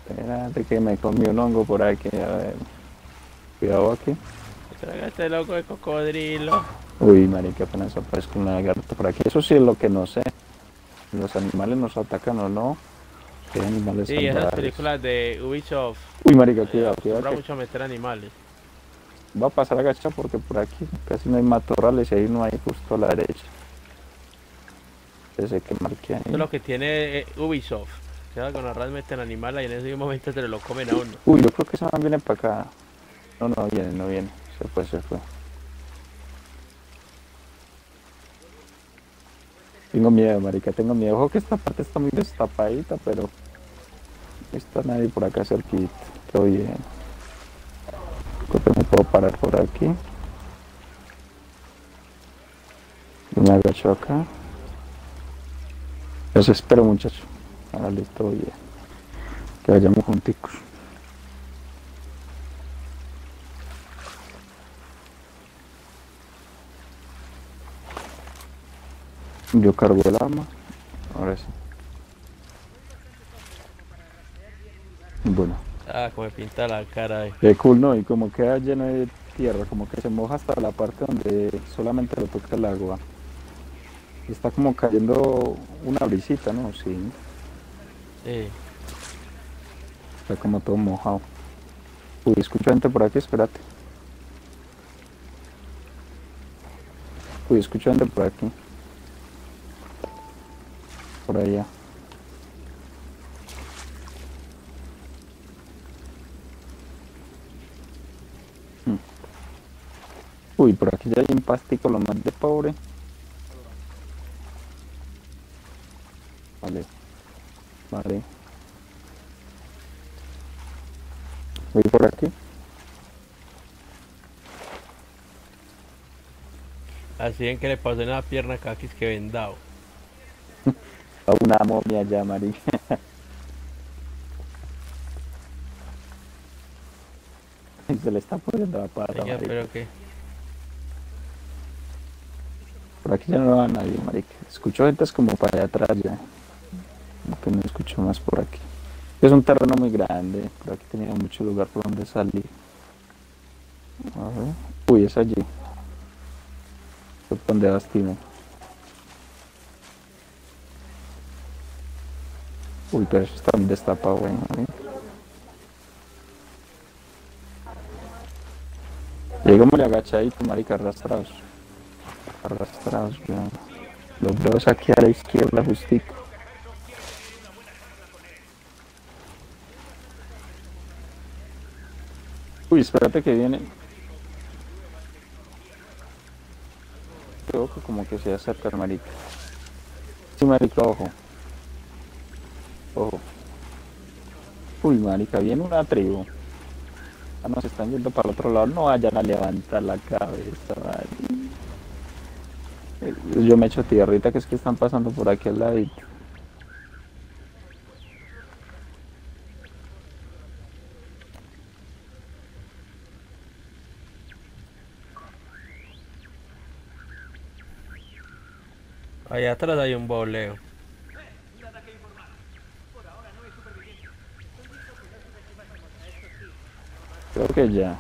espérate que me comí un hongo por aquí, a ver. Cuidado aquí. Traga este loco de cocodrilo. Uy, marica, apenas aparezco una lagarta por aquí. Eso sí es lo que no sé. Los animales nos atacan o no. ¿Qué animales Sí, esas películas de Ubisoft. Uy, marica, cuidado, cuidado. Compra mucho meter animales. Va a pasar agacha porque por aquí casi no hay matorrales y ahí no hay justo a la derecha. Ese que marqué ahí. Eso es lo que tiene eh, Ubisoft. Que ahora con la ras meten animales y en ese momento te lo comen a uno. Uy, yo creo que esa viene para acá. No, no viene, no viene. Se fue, se fue. Tengo miedo, marica, tengo miedo. Ojo que esta parte está muy destapadita, pero está nadie por acá cerquita. Todo bien. Creo que me puedo parar por aquí. Yo me agacho acá. Los espero, muchachos. Ahora listo, bien. Que vayamos junticos. Yo cargo el arma. Ahora sí. Bueno, Ah, como me pinta la cara ahí. qué cool, ¿no? Y como queda lleno de tierra, como que se moja hasta la parte donde solamente lo toca el agua. Y está como cayendo una brisita, ¿no? Sí, Sí. está como todo mojado. Uy, escucho gente por aquí, espérate. Uy, escucho gente por aquí. Por allá. Uy, por aquí ya hay un pastico lo más de pobre. Vale. Vale. Voy por aquí. Así en que le pasó en la pierna a Kakis que vendado. A una momia ya, marica. Y Se le está poniendo la pata, pero que. Por aquí ya no va nadie, marica. Escucho gente es como para allá atrás ya. Que no escucho más por aquí. Es un terreno muy grande. Por aquí tenía mucho lugar por donde salir. A ver. Uy, es allí. Donde vas, Timo. Uy, pero eso está muy destapado, güey. Llegámosle agachadito, marica, arrastrados. Arrastrados, weón. Los veo aquí a la izquierda, justico. Uy, espérate que viene. Como que se acerca marica. Sí, marica, ojo. Ojo. Uy, marica, viene una tribu. Ah, no, se están yendo para el otro lado. No vayan a levantar la cabeza. Eh, Yo me echo tierrita que es que están pasando por aquí al ladito. Allá atrás hay un boleo. Creo que ya.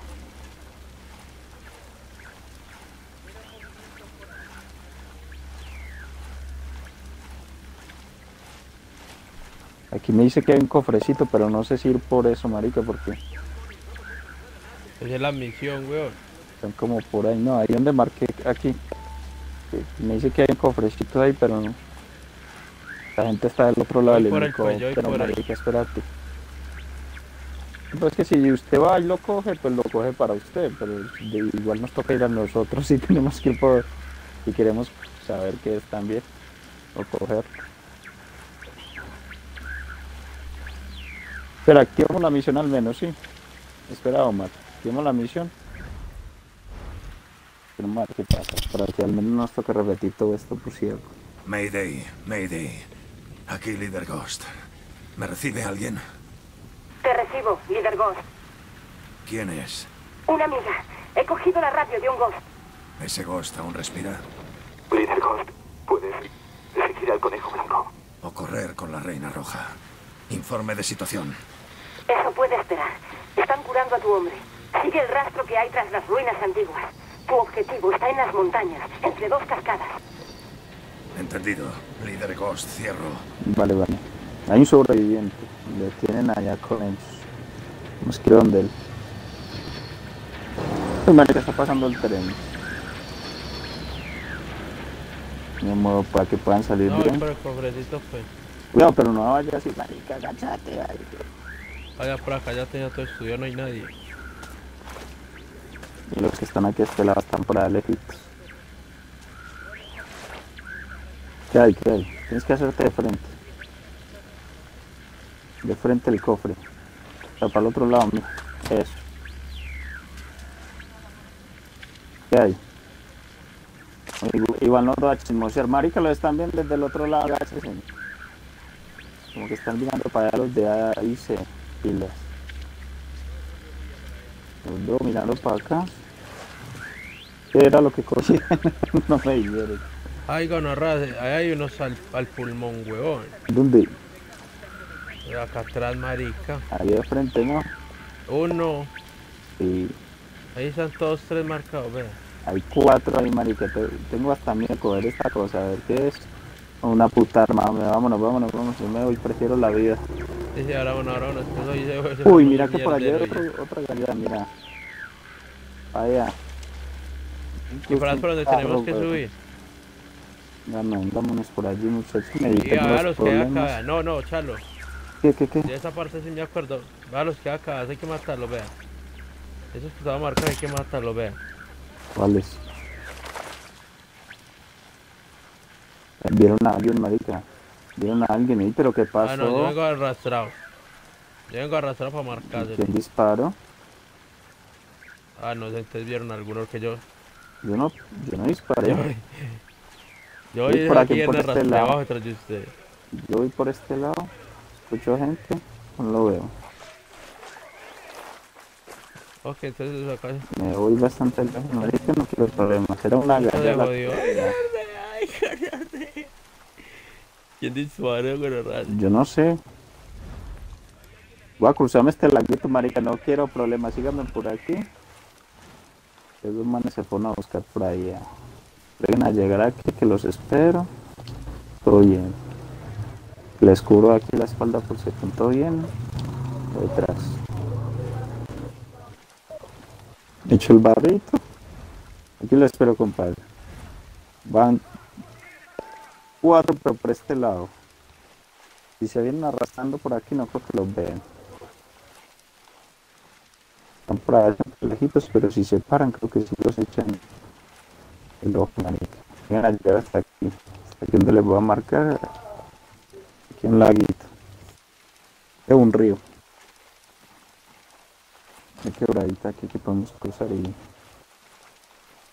Aquí me dice que hay un cofrecito, pero no sé si ir por eso, marica, porque Esa es la misión, weón. están como por ahí. No, ahí donde marqué aquí. Me dice que hay un cofrecito ahí, pero no. La gente está del otro lado del helicóptero, ahí. marica, espérate. Pues que si usted va y lo coge, pues lo coge para usted, pero de- igual nos toca ir a nosotros si tenemos que ir por, si queremos saber qué es también, o coger. Espera, activamos la misión al menos, sí. Espera, Omar, activamos la misión. confirmar qué pasa, para que al menos nos toque repetir todo esto por algo. Mayday, Mayday. Aquí líder Ghost. ¿Me recibe alguien? Te recibo, líder Ghost. ¿Quién es? Una amiga. He cogido la radio de un Ghost. ¿Ese Ghost aún respira? Líder Ghost, puedes seguir al conejo blanco. ¿O correr con la Reina Roja? Informe de situación. Eso puede esperar. Están curando a tu hombre. Sigue el rastro que hay tras las ruinas antiguas. Tu objetivo está en las montañas, entre dos cascadas. Entendido. Líder Ghost, cierro. Vale, vale. Hay un sobreviviente. Le tienen allá con ellos. Nos quiero donde él. Uy, marica, está pasando el tren. Me muevo para que puedan salir No, bien. el. Cuidado, pero no vaya así, marica, agachate, marica. Vaya por acá, ya tenía todo estudio, no hay nadie. Y los que están aquí a este lado están por allá lejitos. ¿Qué hay? ¿Qué hay? Tienes que hacerte de frente. De frente el cofre. O para el otro lado, mira. Eso. ¿Qué hay? Igual- no lo chismosear. Marica, lo están viendo desde el otro lado. Como que están mirando para allá los de se pilas. Veo mirando para acá. ¿Qué era lo que cogían? no me dijeron. Ay, gonorra, ahí hay unos al, al pulmón, huevón. ¿Dónde? Acá atrás, marica. Ahí de frente, ¿no? Uno. Sí. Ahí están todos tres marcados, vea. Hay cuatro ahí, marica. Te- Tengo hasta miedo de coger esta cosa. A ver qué es. Una puta arma. Vámonos, vámonos, vámonos. Yo me voy, prefiero la vida. Ahora uno, ahora hoy se- se- Uy, mira que por allá hay otro, otra gallina, mira. Allá. Y por por donde tenemos que subir. Dame, vámonos por allí, muchachos. Y Mediten a los los que acá. No, no, Chalo. ¿Qué, qué, qué? De esa parte sí me acuerdo. Vea los que acá, hay que matarlos, vea. Esos que estaban marcados hay que matarlos, vea. ¿Cuáles? Vieron a alguien, marica. Vieron a alguien ahí, pero ¿qué pasó? Ah, no, yo vengo arrastrado. Yo vengo arrastrado para marcar. ¿Quién disparó? Ah, no sé, entonces vieron algunos que yo. Yo no, yo no disparé. Yo Voy voy por aquí por este lado. abajo detrás de usted. Yo voy por este lado, escucho gente, no lo veo. Ok, entonces acá. Me voy bastante lejos, marica, no quiero problemas. Era una galla. ¿Quién disparó con? Yo no sé. Voy a cruzarme este laguito, marica, no quiero problemas. Síganme por aquí. Esos manes se fueron a buscar por ahí. Vengan a llegar aquí, que los espero. Todo bien. Les cubro aquí la espalda por si todo bien. Detrás. Hecho el barrito. Aquí lo espero, compadre. Van cuatro, pero por este lado. Si se vienen arrastrando por aquí, no creo que los vean. Están por allá lejitos, pero si se paran, creo que sí los echan el ojo, marica. Llegan a llegar hasta aquí. Hasta aquí donde les voy a marcar. Aquí un laguito. Es un río. Hay quebradita aquí que podemos cruzar y...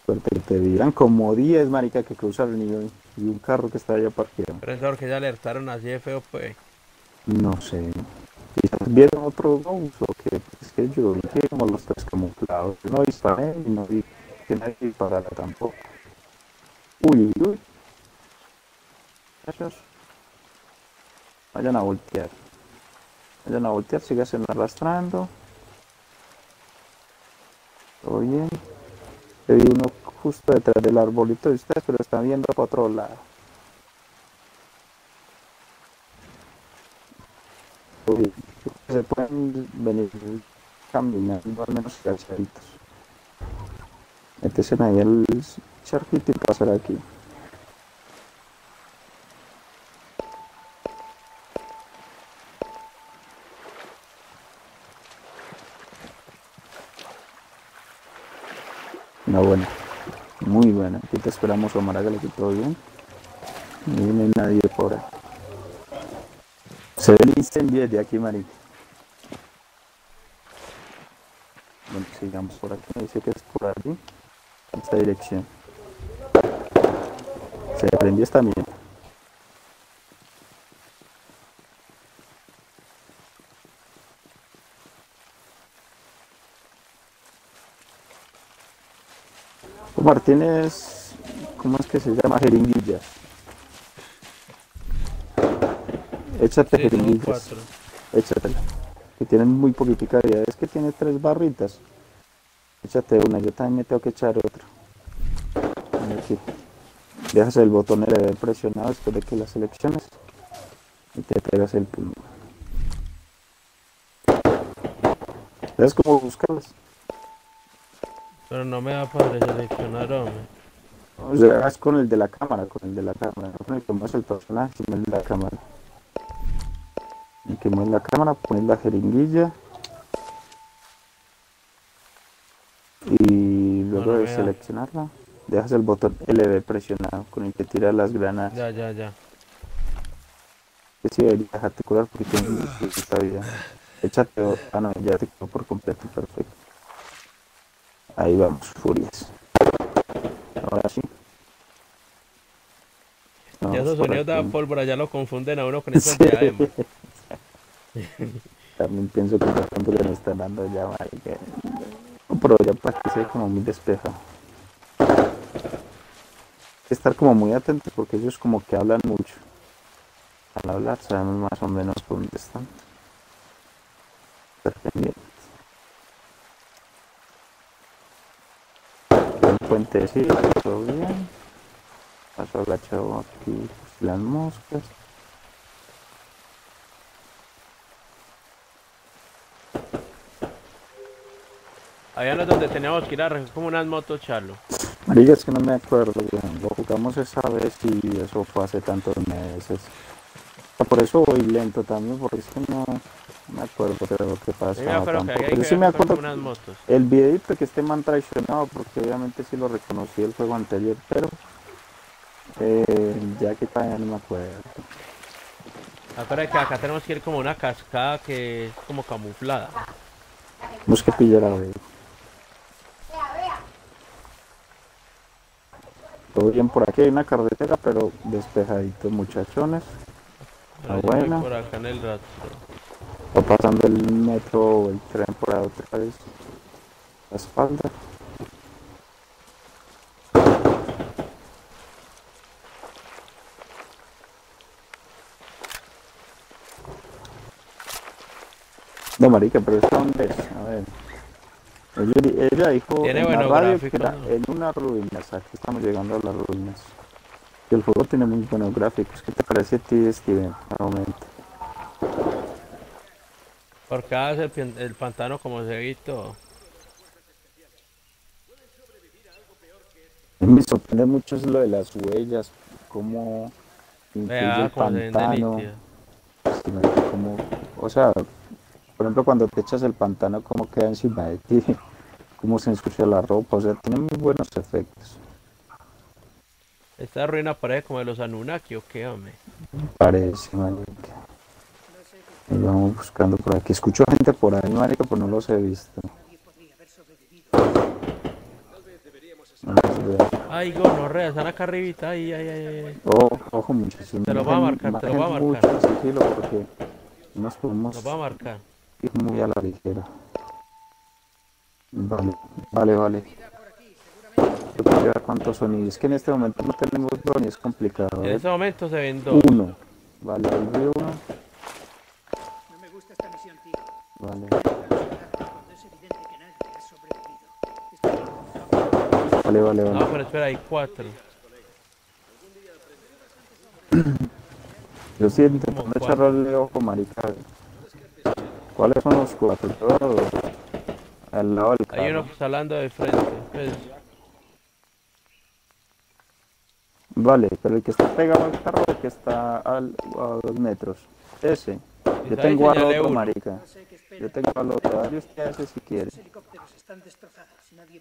Suerte que te dirán como 10, marica, que cruzaron y, y un carro que está allá parqueado. Pero que ya alertaron así de feo, pues. No sé. Quizás vieron otro ghost o qué. Es que yo vi que como los tres camuflados. Yo no disparé y no vi que nadie disparara tampoco. Uy, uy, uy. Muchachos. Vayan a voltear. Vayan a voltear, síganse arrastrando. Todo bien. Le vi uno justo detrás del arbolito de ustedes, pero está viendo para otro lado. Se pueden venir caminando al menos agachaditos. Métese ahí el charquito y pasar aquí. Una buena, muy buena. Aquí te esperamos, Omar, hágale que todo bien. No viene nadie por ahí. Se ve el incendio desde aquí, marica. Bueno, sigamos por aquí. Me dice que es por allí. esta dirección. Se prendió esta bien. Martínez, ¿cómo es que se llama? Jeringuillas. Échate Sí, jeringuillas. Échatela. Que tienen muy poquitica vida. Es que tiene tres barritas. Échate una, yo también me tengo que echar otra. Aquí. Dejas el botón LB presionado después de que las selecciones y te pegas el pulmón. ¿Sabes cómo buscarlas? Pero no me da para seleccionar, hombre. O sea, es con el de la cámara, con el de la cámara, no con el que mueves el personaje, sino el de la cámara. El que mueves la cámara, pones la jeringuilla y luego Bueno, de vea. seleccionarla, dejas el botón LB presionado con el que tiras las granadas. Ya, ya, ya. Que sí dejarte curar porque tienes poquita vida. Échate, ah no, ya te quedó por completo, perfecto. Ahí vamos, furias. Ahora sí. Ya esos sonidos de pólvora ya lo confunden a uno con esos de AM. También pienso que de pronto le están dando ya, marica. No, pero ya para que sea como muy despejado. Hay que estar como muy atentos porque ellos como que hablan mucho. Al hablar sabemos más o menos por dónde están. Estar pendientes. El puente sí, todo bien. Paso agachado aquí pues, las moscas. Allá no es donde teníamos que ir a recoger como unas motos, Charlo. Marica, es que no me acuerdo. Lo jugamos esa vez y eso fue hace tantos meses. Por eso voy lento también, porque es que no me acuerdo de lo que Sí, había Yo que sí me acuerdo el videito que este man traicionado, porque obviamente sí lo reconocí el juego anterior, pero eh, ya que todavía no me acuerdo. Acuérdate que acá tenemos que ir como una cascada que es como camuflada. Tenemos que pillar a ver. Todo bien por aquí, hay una carretera, pero despejadito, muchachones. Pero Ah, bueno. por acá en el rato. Va pasando el metro o el tren por ahí otra vez. La espalda. No, marica, pero ¿esto dónde es? A ver. Ella, ella dijo Tiene en la radio que era ¿no? en unas ruinas. Aquí estamos llegando a las ruinas. Y el juego tiene muy buenos gráficos. ¿Qué te parece a ti, Steven? Normalmente. Por es el, el pantano como se todo. Me sorprende mucho es lo de las huellas, cómo Vea el como se pantano. marica, cómo- o sea, por ejemplo, cuando te echas el pantano, cómo queda encima de ti, cómo se ensucia la ropa, o sea, tiene muy buenos efectos. Esta ruina parece como de los Anunnaki o qué, hombre. Parece, marica. Vamos buscando por aquí. Escucho gente por ahí, marica, pero no los he visto. Ay, gonorrea, están acá arribita. Ay, ay, ay. Oh, ojo muchachos. Te lo voy a marcar, te lo voy a marcar. mucho sigilo porque nos podemos Nos va a marcar. ir muy a la ligera. Vale, vale, vale. Yo quiero ver cuántos son y es que en este momento no tenemos drone y es complicado. En ver, este momento se ven dos. uno. Vale, ahí uno. No me gusta esta misión, tío. Vale, Cuando es evidente que nadie ha sobrevivido. Vale, vale, No, pero espera, hay cuatro. Yo estoy intentando echarle ojo, marica. ¿Cuáles son los cuatro? Al lado del carro. Hay uno que está hablando de frente. Pues, Vale, pero el que está pegado al carro, el que está al, a dos metros. Ese. Yo tengo al otro, marica. Yo tengo al otro. Dale usted a ese si quiere.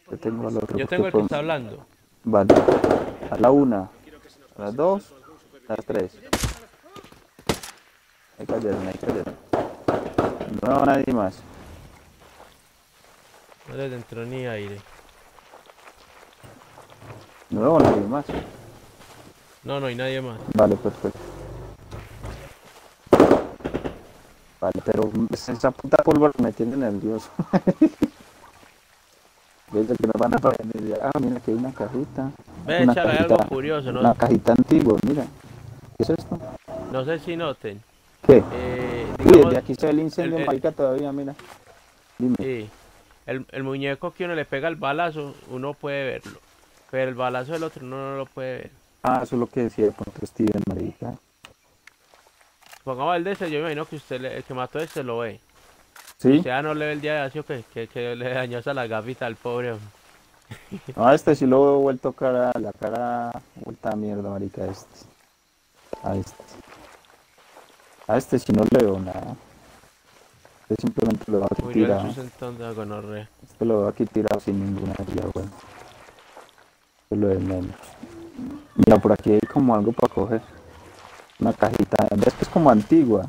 Yo tengo al otro. yo tengo el que está hablando. Vale. A la una. A las dos. A las tres. Ahí cayeron, ahí cayeron. No nadie más. No les entró ni aire. No veo a nadie más. No, no hay nadie más. Vale, perfecto. Vale, pero esa puta pólvora me tiene nervioso. Desde que nos van a venir. Ah, mira que hay una cajita. Ve, Una cajita- algo curioso, Una ¿no? cajita antigua, mira. ¿Qué es esto? No sé si noten. ¿Qué? Eh, Uy, desde aquí se ve el incendio el- en el- marica todavía, mira. Dime. sí, el, el muñeco que uno le pega el balazo, uno puede verlo. Pero el balazo del otro uno no lo puede ver. Ah, eso es lo que decía de pronto Steven, marica. Pongamos el de ese, yo me imagino que usted, le- el que mató a ese lo ve. ¿Sí? O sea, no le ve el día de acción que, que, que le dañó hasta la gafita al pobre. No, a este sí lo veo vuelto cara, la cara vuelta a mierda, marica, este. A este. A este sí no le veo nada. Este simplemente lo sentón de gonorrea. Este lo veo aquí tirado sin ninguna herida, bueno. Esto es lo de menos. Mira, por aquí hay como algo para coger. Una cajita. ¿Ves que es como antigua?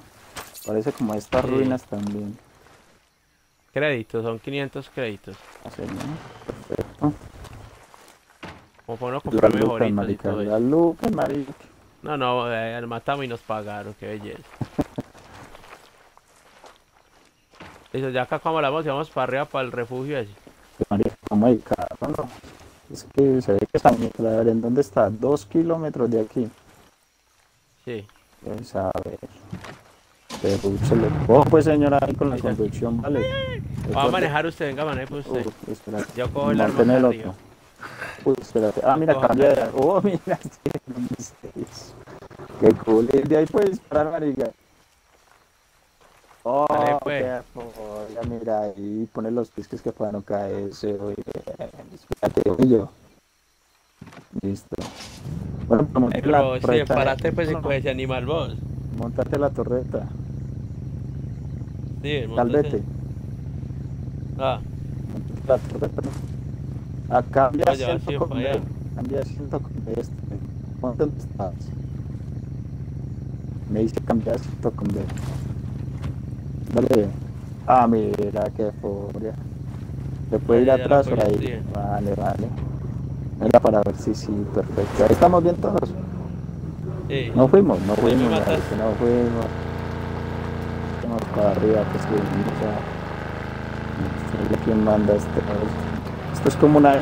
Parece como estas Sí. ruinas también. Créditos, son 500 créditos. Así, ¿no? Perfecto. Como uno Las comprar lucas, mejoritas y marica. No, no, eh, matamos y nos pagaron, qué belleza. Listo, ya acá como hablamos, y vamos para arriba, para el refugio ese. Marica, como hay carro, no. Es que se ve que está muy a ver, ¿en dónde está? Dos kilómetros de aquí. Sí. Pues a ver. Pero le cojo, pues señora, ahí con la conducción, vale. Va a manejar usted, venga, maneje pues usted. Espérate. Yo cojo el arma el otro. Uy, espérate. Ah, mira, cambia de. Oh, mira. Qué cool. De ahí puedes disparar, marica. Oh, Dale, pues. qué mira ahí. Pone los pisques que para no caerse. Oye, espérate, yo. Listo. Bueno, pero montate la torreta. parate pues y No, no, coge ese animal vos. Montate la torreta. Sí, Calvete. móntese. Ah, La torreta. no. Ah, cambia asiento con. B. Cambia asiento con este. ¿Cuánto dónde estás? Me dice cambiar asiento con B. Dale. Ah, mira qué furia. ¿Se puede ir atrás por ahí? Vale, vale. Era para ver si sí, perfecto. Ahí estamos bien todos. sí. No fuimos, no fuimos, marica, no fuimos. Vamos para arriba, pues que venimos a... No sé quién manda este. Esto es como una ¿sí?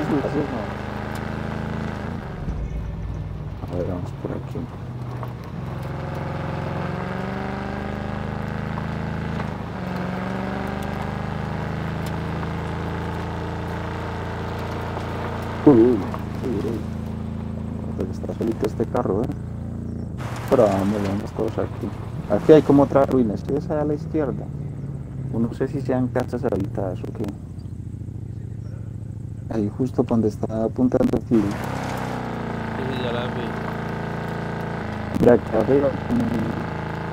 A ver, vamos por aquí. Uy, uy. Está solito este carro, ¿eh? Pero vamos, vamos todos aquí. Aquí hay como otra ruina, estoy esa a la izquierda. No sé si sean casas habitadas o qué. Ahí justo donde está apuntando el tiro. Sí, ya la vi. Mira, aquí arriba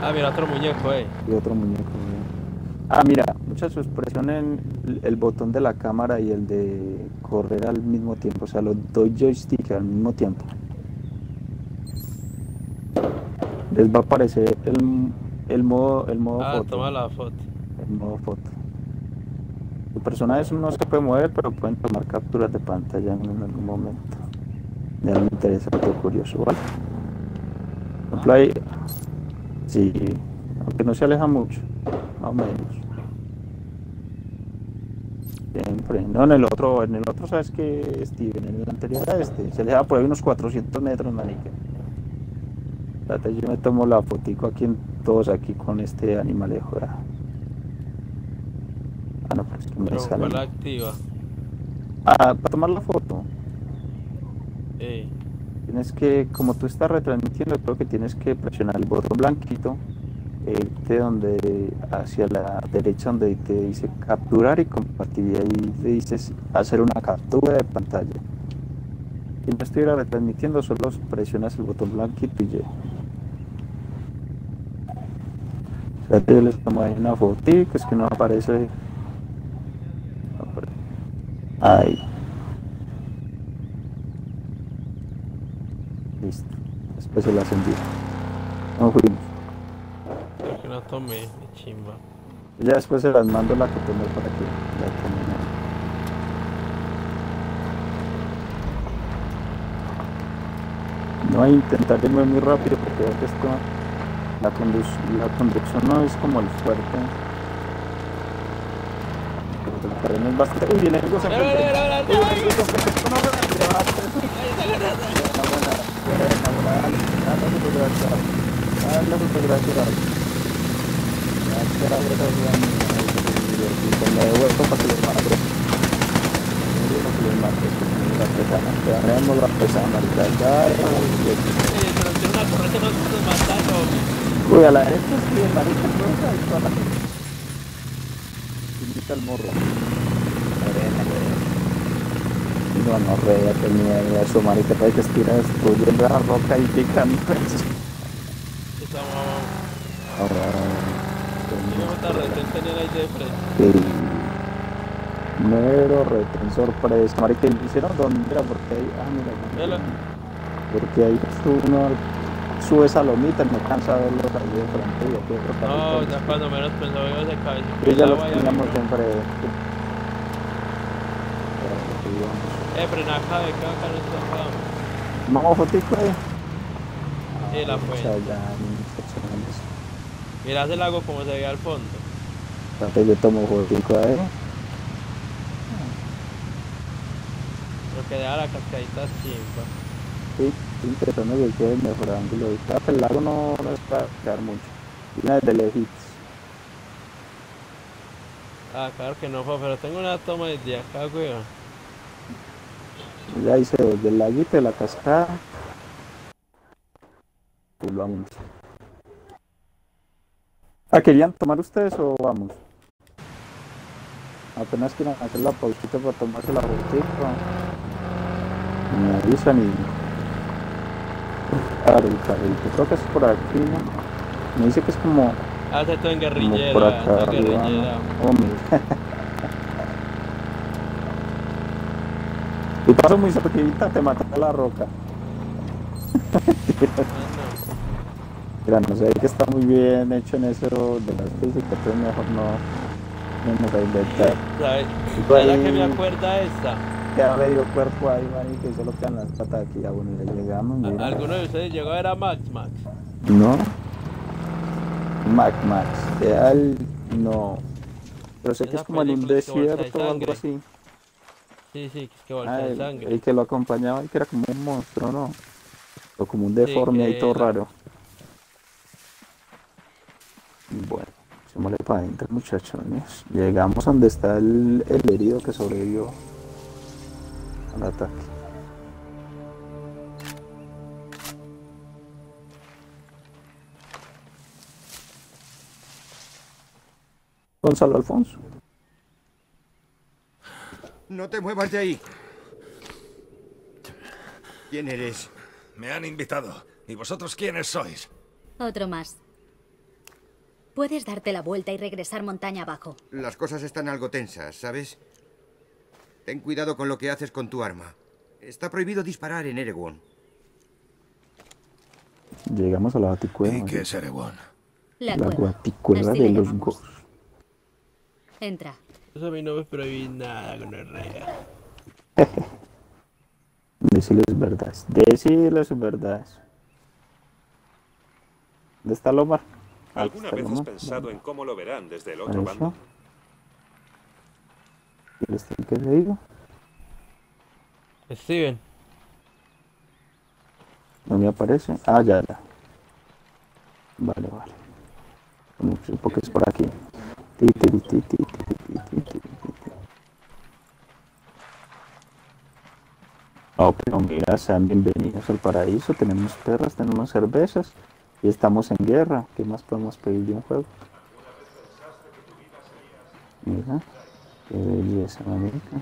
Ah, mira, otro muñeco, eh. y otro muñeco. ¿no? Ah, mira, muchachos, presionen el- el botón de la cámara y el de correr al mismo tiempo. O sea, los dos joysticks al mismo tiempo. Les va a aparecer el, el modo, el modo Ah, foto. toma la foto. el modo foto. El personaje no se puede mover, pero pueden tomar capturas de pantalla en algún momento. Ya me interesa algo curioso, ¿vale? Ahí, sí, aunque no se aleja mucho, más o menos. Siempre. No, en el otro, en el otro, ¿sabes qué, Steven? En el anterior a este, se aleja por ahí unos 400 metros, marica. Espérate, yo me tomo la fotico aquí en todos aquí con este animalejo. ¿verdad? Ah, no, pues que me Pero sale. ¿cuál la activa? Ah, para tomar la foto. Tienes que, como tú estás retransmitiendo, creo que tienes que presionar el botón blanquito, e irte donde, hacia la derecha donde te dice capturar y compartir, y ahí te dices hacer una captura de pantalla. Si no estuviera retransmitiendo, solo presionas el botón blanquito y ya. Espérate, yo les tomo ahí una fotico, es que no aparece. no. Ahí. Listo. Después se las envío. No fuimos. Creo que no tomé, mi chimba. Ya después se las mando la que tomé para que la termine. Voy a intentar irme muy rápido porque veo que esto, la, la conducción no es como el fuerte. El terreno es bastante. Uy, el enemigo se la Voy a la derecha, sí, en la derecha, toda la el morro. No, no, re, ya tenía eso, marica, para que estira destruyendo la roca y pican pesos. Estamos ahora. Tenemos esta ahí de frente. Marica, hicieron era, porque ahí. Ah, mira. Porque ahí estuvo sube esa lomita y no cansa de verlos ahí de frente y aquí otro No, ya cuando menos pensaba iba de cabeza. Y ya los teníamos siempre. Eh, frena acá, de acá no está. Vamos, fotico ahí. Sí, la muchachos, Mirá el lago como se ve al fondo. Espérate, yo tomo fotico ahí. Lo que deja la cascadita chimba. Sí, estoy intentando que quede mejor ángulo. Y claro que el lago no, no es para quedar mucho. Y una desde lejitos. Ah, claro que no, pero tengo una toma desde acá, weón. Ya hice desde el laguito de la cascada. Pues vamos. Ah, ¿querían tomar ustedes o vamos? Apenas quieran hacer la pausita para tomarse la botica. Me avisan y... Claro, el. Creo que es por aquí, ¿no? Me dice que es como, Ah, está todo en guerrillera, por está acá en arriba. guerrillera. ¿no? Hombre. y paso muy cerquita, te mata la roca. Ah, Mira, no sé que está muy bien hecho en eso de las físicas, entonces mejor no, no nos va a inventar. ¿Sabes? ¿Sabes la que me acuerda esta? Queda medio cuerpo ahí, marica, y solo quedan las patas aquí. Ah, bueno, ya llegamos, mira. ¿Alguno de ustedes llegó a ver a Max Max? No. Mac Max. Real, no. Pero sé que es como en un desierto o algo así. Sí, sí, que es que bolsa Ah, el, sangre. el que lo acompañaba, el que era como un monstruo, ¿no? O como un deforme ahí que todo era- raro. Bueno, echémosle para adentro, muchachones. Llegamos donde está el, el herido que sobrevivió al ataque. Gonzalo Alfonso. No te muevas de ahí. ¿Quién eres? Me han invitado. ¿Y vosotros quiénes sois? Otro más. Puedes darte la vuelta y regresar montaña abajo. Las cosas están algo tensas, ¿sabes? Ten cuidado con lo que haces con tu arma. Está prohibido disparar en Eregon. Llegamos a la baticueva. ¿Y qué es Erewhon? La, La cueva. Así de los gos. Entra. Eso a mí no me prohibí nada con el rey. Decirles verdades. Decirles verdades. ¿Dónde está Lomar? ¿Alguna está vez has pensado en cómo lo verán desde el otro eso. El Steven qué le digo? Steven. No me aparece. Ah, ya, ya. Vale, vale. Porque es por aquí. Oh, pero mira, sean bienvenidos al paraíso. Tenemos perras, tenemos cervezas y estamos en guerra. ¿Qué más podemos pedir de un juego? Mira qué belleza, marica.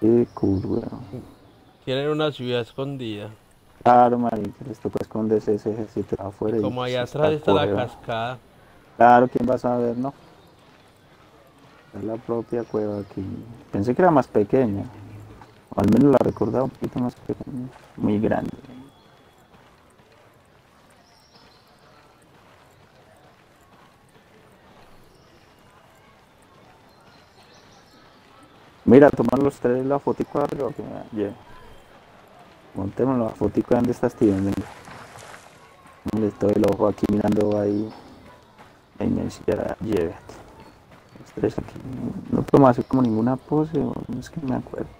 Qué cool, weón. quieren una ciudad escondida. Claro, marica, les tocó esconderse ese ejército afuera. y Como allá atrás está la cascada. Claro, ¿quién va a saber, no? Es la propia cueva aquí. Pensé que era más pequeña. O al menos la recordaba un poquito más pequeña. Muy grande. Mira, tomar los tres la fotico arriba que me lleve. Montémoslo la fotico de dónde está Steven, venga. Estoy el ojo aquí mirando ahí. Ahí me decía, llévate. Los tres aquí. No podemos hacer como ninguna pose, no es que me acuerdo.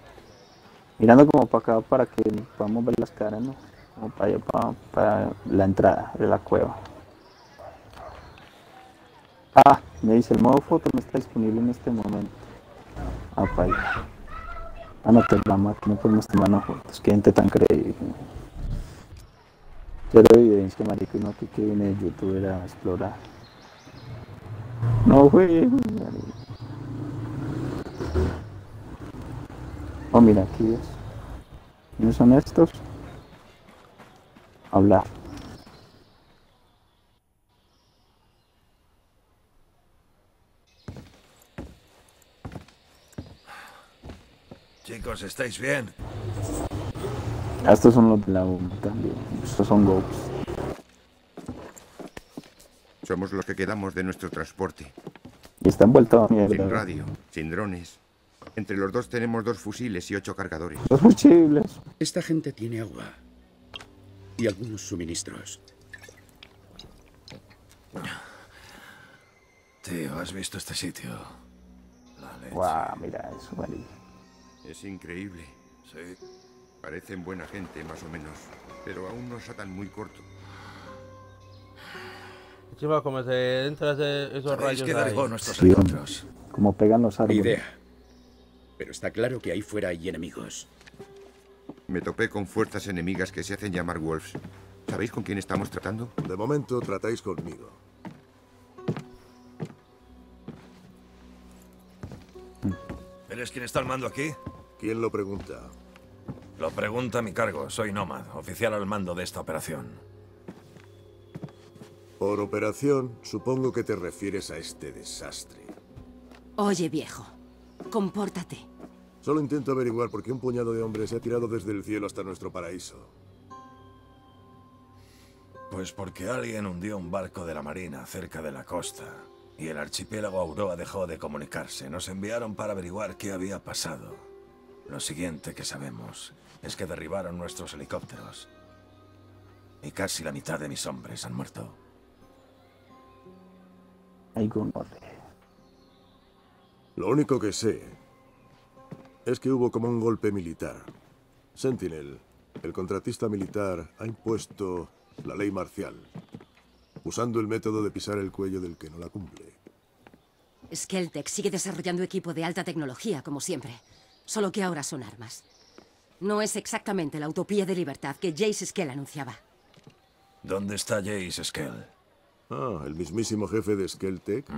Mirando como para acá para que podamos ver las caras, ¿no? Como para allá, para la entrada de la cueva. Ah, me dice el modo foto no está disponible en este momento. Para allá. Ah, la mato, no podemos tomar no fotos. Qué gente tan creíble. Cero evidencia, marico, no que, que viene de youtuber a explorar. No fue. Oh, mira, aquí es. ¿Quiénes son estos? Hablar. Chicos, ¿estáis bien? Estos son los de la UM también. Estos son Ghosts. Somos los que quedamos de nuestro transporte. Y está envuelto a Sin mierda. radio, sin drones. Entre los dos tenemos dos fusiles y ocho cargadores. Los fusibles. Esta gente tiene agua. Y algunos suministros. Tío, ¿has visto este sitio? La leche. Guau, mira eso, marico. Es increíble. Sí. Parecen buena gente, más o menos. Pero aún nos atan muy corto. Encima, como se entra ese- esos ¿Sabéis rayos que ahí. nuestros Sí, helicópteros? Como pegan los árboles. Idea. Pero está claro que ahí fuera hay enemigos. Me topé con fuerzas enemigas que se hacen llamar Wolves. ¿Sabéis con quién estamos tratando? De momento tratáis conmigo. ¿Eres quien está al mando aquí? ¿Quién lo pregunta? Lo pregunta a mi cargo. Soy Nomad, oficial al mando de esta operación. Por operación, supongo que te refieres a este desastre. Oye, viejo, compórtate. Solo intento averiguar por qué un puñado de hombres se ha tirado desde el cielo hasta nuestro paraíso. Pues porque alguien hundió un barco de la Marina cerca de la costa y el archipiélago Auroa dejó de comunicarse. Nos enviaron para averiguar qué había pasado. Lo siguiente que sabemos es que derribaron nuestros helicópteros y casi la mitad de mis hombres han muerto. Lo único que sé es que hubo como un golpe militar. Sentinel, el contratista militar, ha impuesto la ley marcial, usando el método de pisar el cuello del que no la cumple. Skeltec sigue desarrollando equipo de alta tecnología, como siempre. Solo que ahora son armas. No es exactamente la utopía de libertad que Jace Skell anunciaba. ¿Dónde está Jace Skell? Ah, el mismísimo jefe de Skeltec.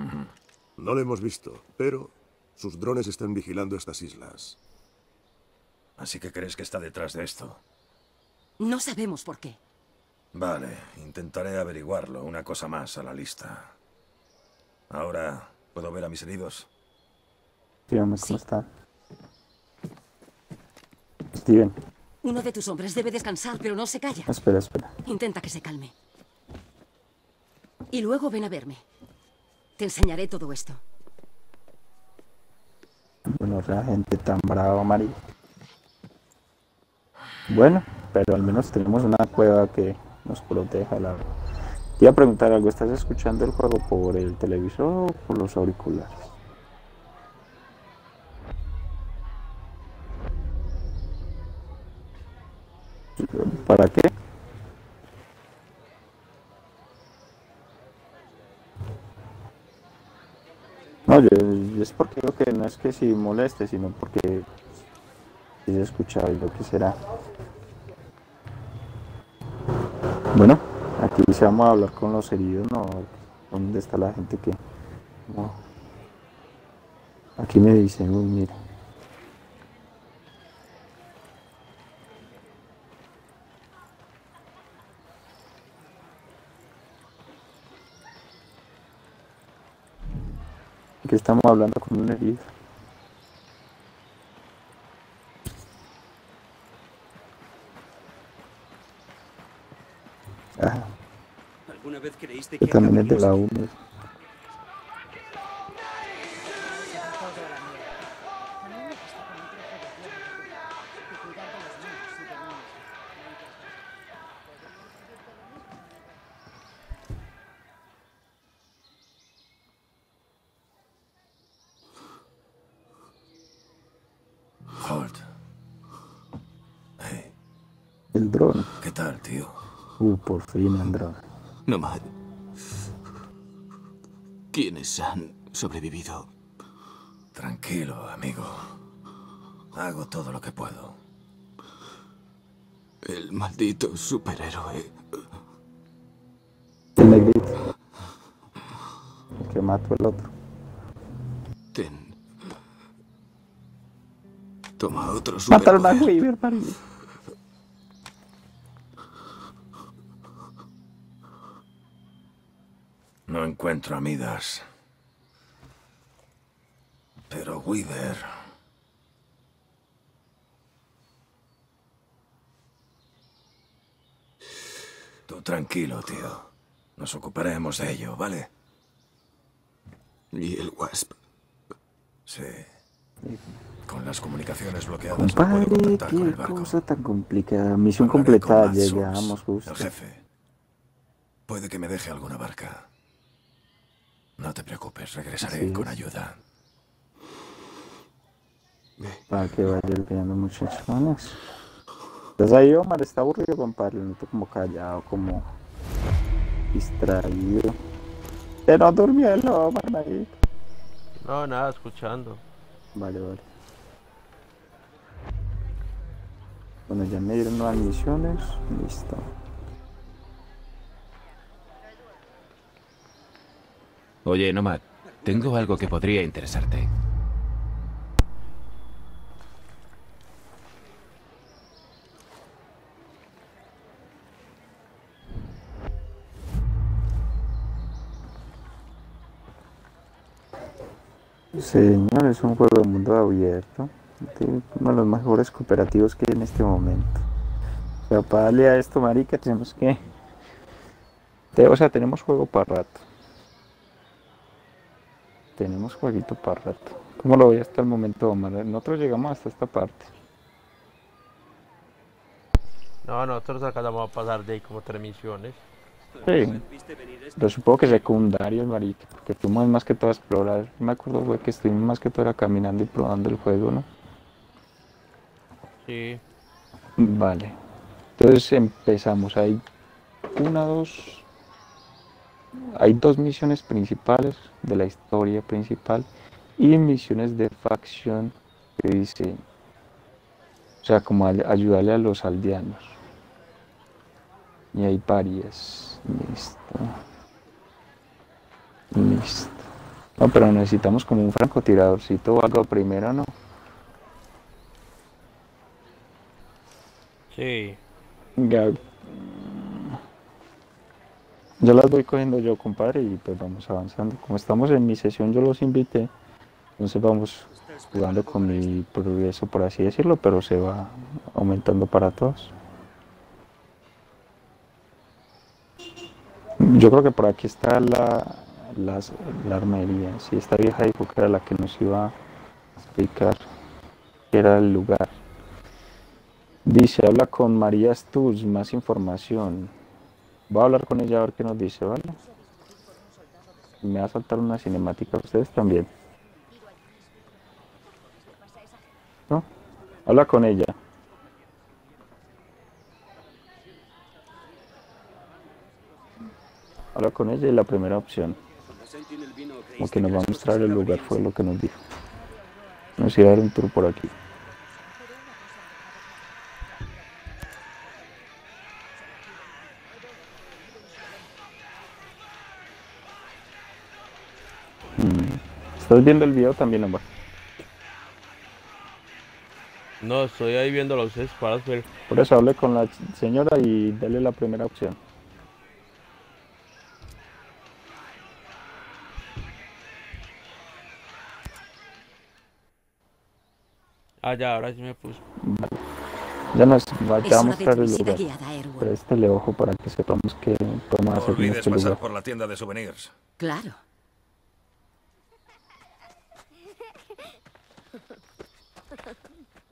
No lo hemos visto, pero sus drones están vigilando estas islas. Así que crees que está detrás de esto. No sabemos por qué. Vale, intentaré averiguarlo. Una cosa más a la lista. Ahora, ¿puedo ver a mis heridos? Cómo está. Steven, Uno de tus hombres debe descansar, pero no se calla. espera, espera. Intenta que se calme. Y luego ven a verme. Te enseñaré todo esto. Bueno, la gente tan brava, Mari. Bueno, pero al menos tenemos una cueva que nos proteja. La... Te iba a preguntar algo, ¿estás escuchando el juego por el televisor o por los auriculares? ¿Para qué? No, yo, es porque creo que no es que si moleste, sino porque si se escucha lo que será. Bueno, aquí sí vamos a hablar con los heridos, ¿no? ¿Dónde está la gente que...? No. Aquí me dicen, uy, mira. Aquí estamos hablando con un herido. Ah. ¿Alguna vez creíste que también es de la Uh, por fin dron. Nomad. ¿Quiénes han sobrevivido? Tranquilo, amigo. Hago todo lo que puedo. El maldito superhéroe. El negrito. El que mató el otro. Ten. Toma otro Mataron a. Weaver. No encuentro a Midas. Pero Wither... Tú tranquilo, tío. Nos ocuparemos de ello, ¿vale? Y el Wasp. Sí. Con las comunicaciones bloqueadas no puedo Compadre, contactar con qué el barco. cosa tan complicada. Misión Hablaré completada, llegamos justo. El jefe. Puede que me deje alguna barca. No te preocupes, regresaré con ayuda. Para que vaya olvidando muchachones. Entonces ahí Omar está aburrido, compadre. Noto como callado, como distraído. Que no durmió el Omar, ahí. No, nada, escuchando. Vale, vale. Bueno, ya me dieron nuevas misiones. Listo. Oye, Nomad, tengo algo que podría interesarte. Señor, es un juego de mundo abierto. Uno de los mejores cooperativos que hay en este momento. Pero para darle a esto, marica, tenemos que... O sea, tenemos juego para rato. Tenemos jueguito para rato. ¿Cómo lo voy hasta el momento, Omar? Nosotros llegamos hasta esta parte. No, nosotros acá vamos a pasar de ahí como tres misiones. Sí. Pero supongo que secundarios, marica, porque fuimos más que todo a explorar. Me acuerdo, güey, que estuvimos más que todo era caminando y probando el juego, ¿no? Sí. Vale. Entonces empezamos. Hay una, dos. Hay dos misiones principales de la historia principal y misiones de facción que dice, o sea, como ayudarle a los aldeanos. Y hay varias. Listo. Listo. No, pero necesitamos como un francotiradorcito o algo primero, ¿no? Sí. Ya. Yo las voy cogiendo yo, compadre, y pues vamos avanzando. Como estamos en mi sesión, yo los invité. Entonces vamos jugando con mi progreso, por así decirlo, pero se va aumentando para todos. Yo creo que por aquí está la, la armería. Sí, esta vieja dijo que era la que nos iba a explicar que era el lugar. Dice, habla con María Stuz, más información. Voy a hablar con ella a ver qué nos dice, ¿vale? Me va a saltar una cinemática, ustedes también. ¿No? Habla con ella. Habla con ella y la primera opción. Como que nos va a mostrar el lugar, fue lo que nos dijo. Nos iba a dar un tour por aquí. ¿Estás viendo el video también, Omar? No, estoy ahí viendo los espadas, pero Por eso hable con la señora y dale la primera opción. Ah, ya, ahora sí me puso. Ya nos va, a mostrar el lugar. guiada. Préstale ojo para que sepamos que podemos No hacer en olvides este pasar lugar. por la tienda de souvenirs. Claro.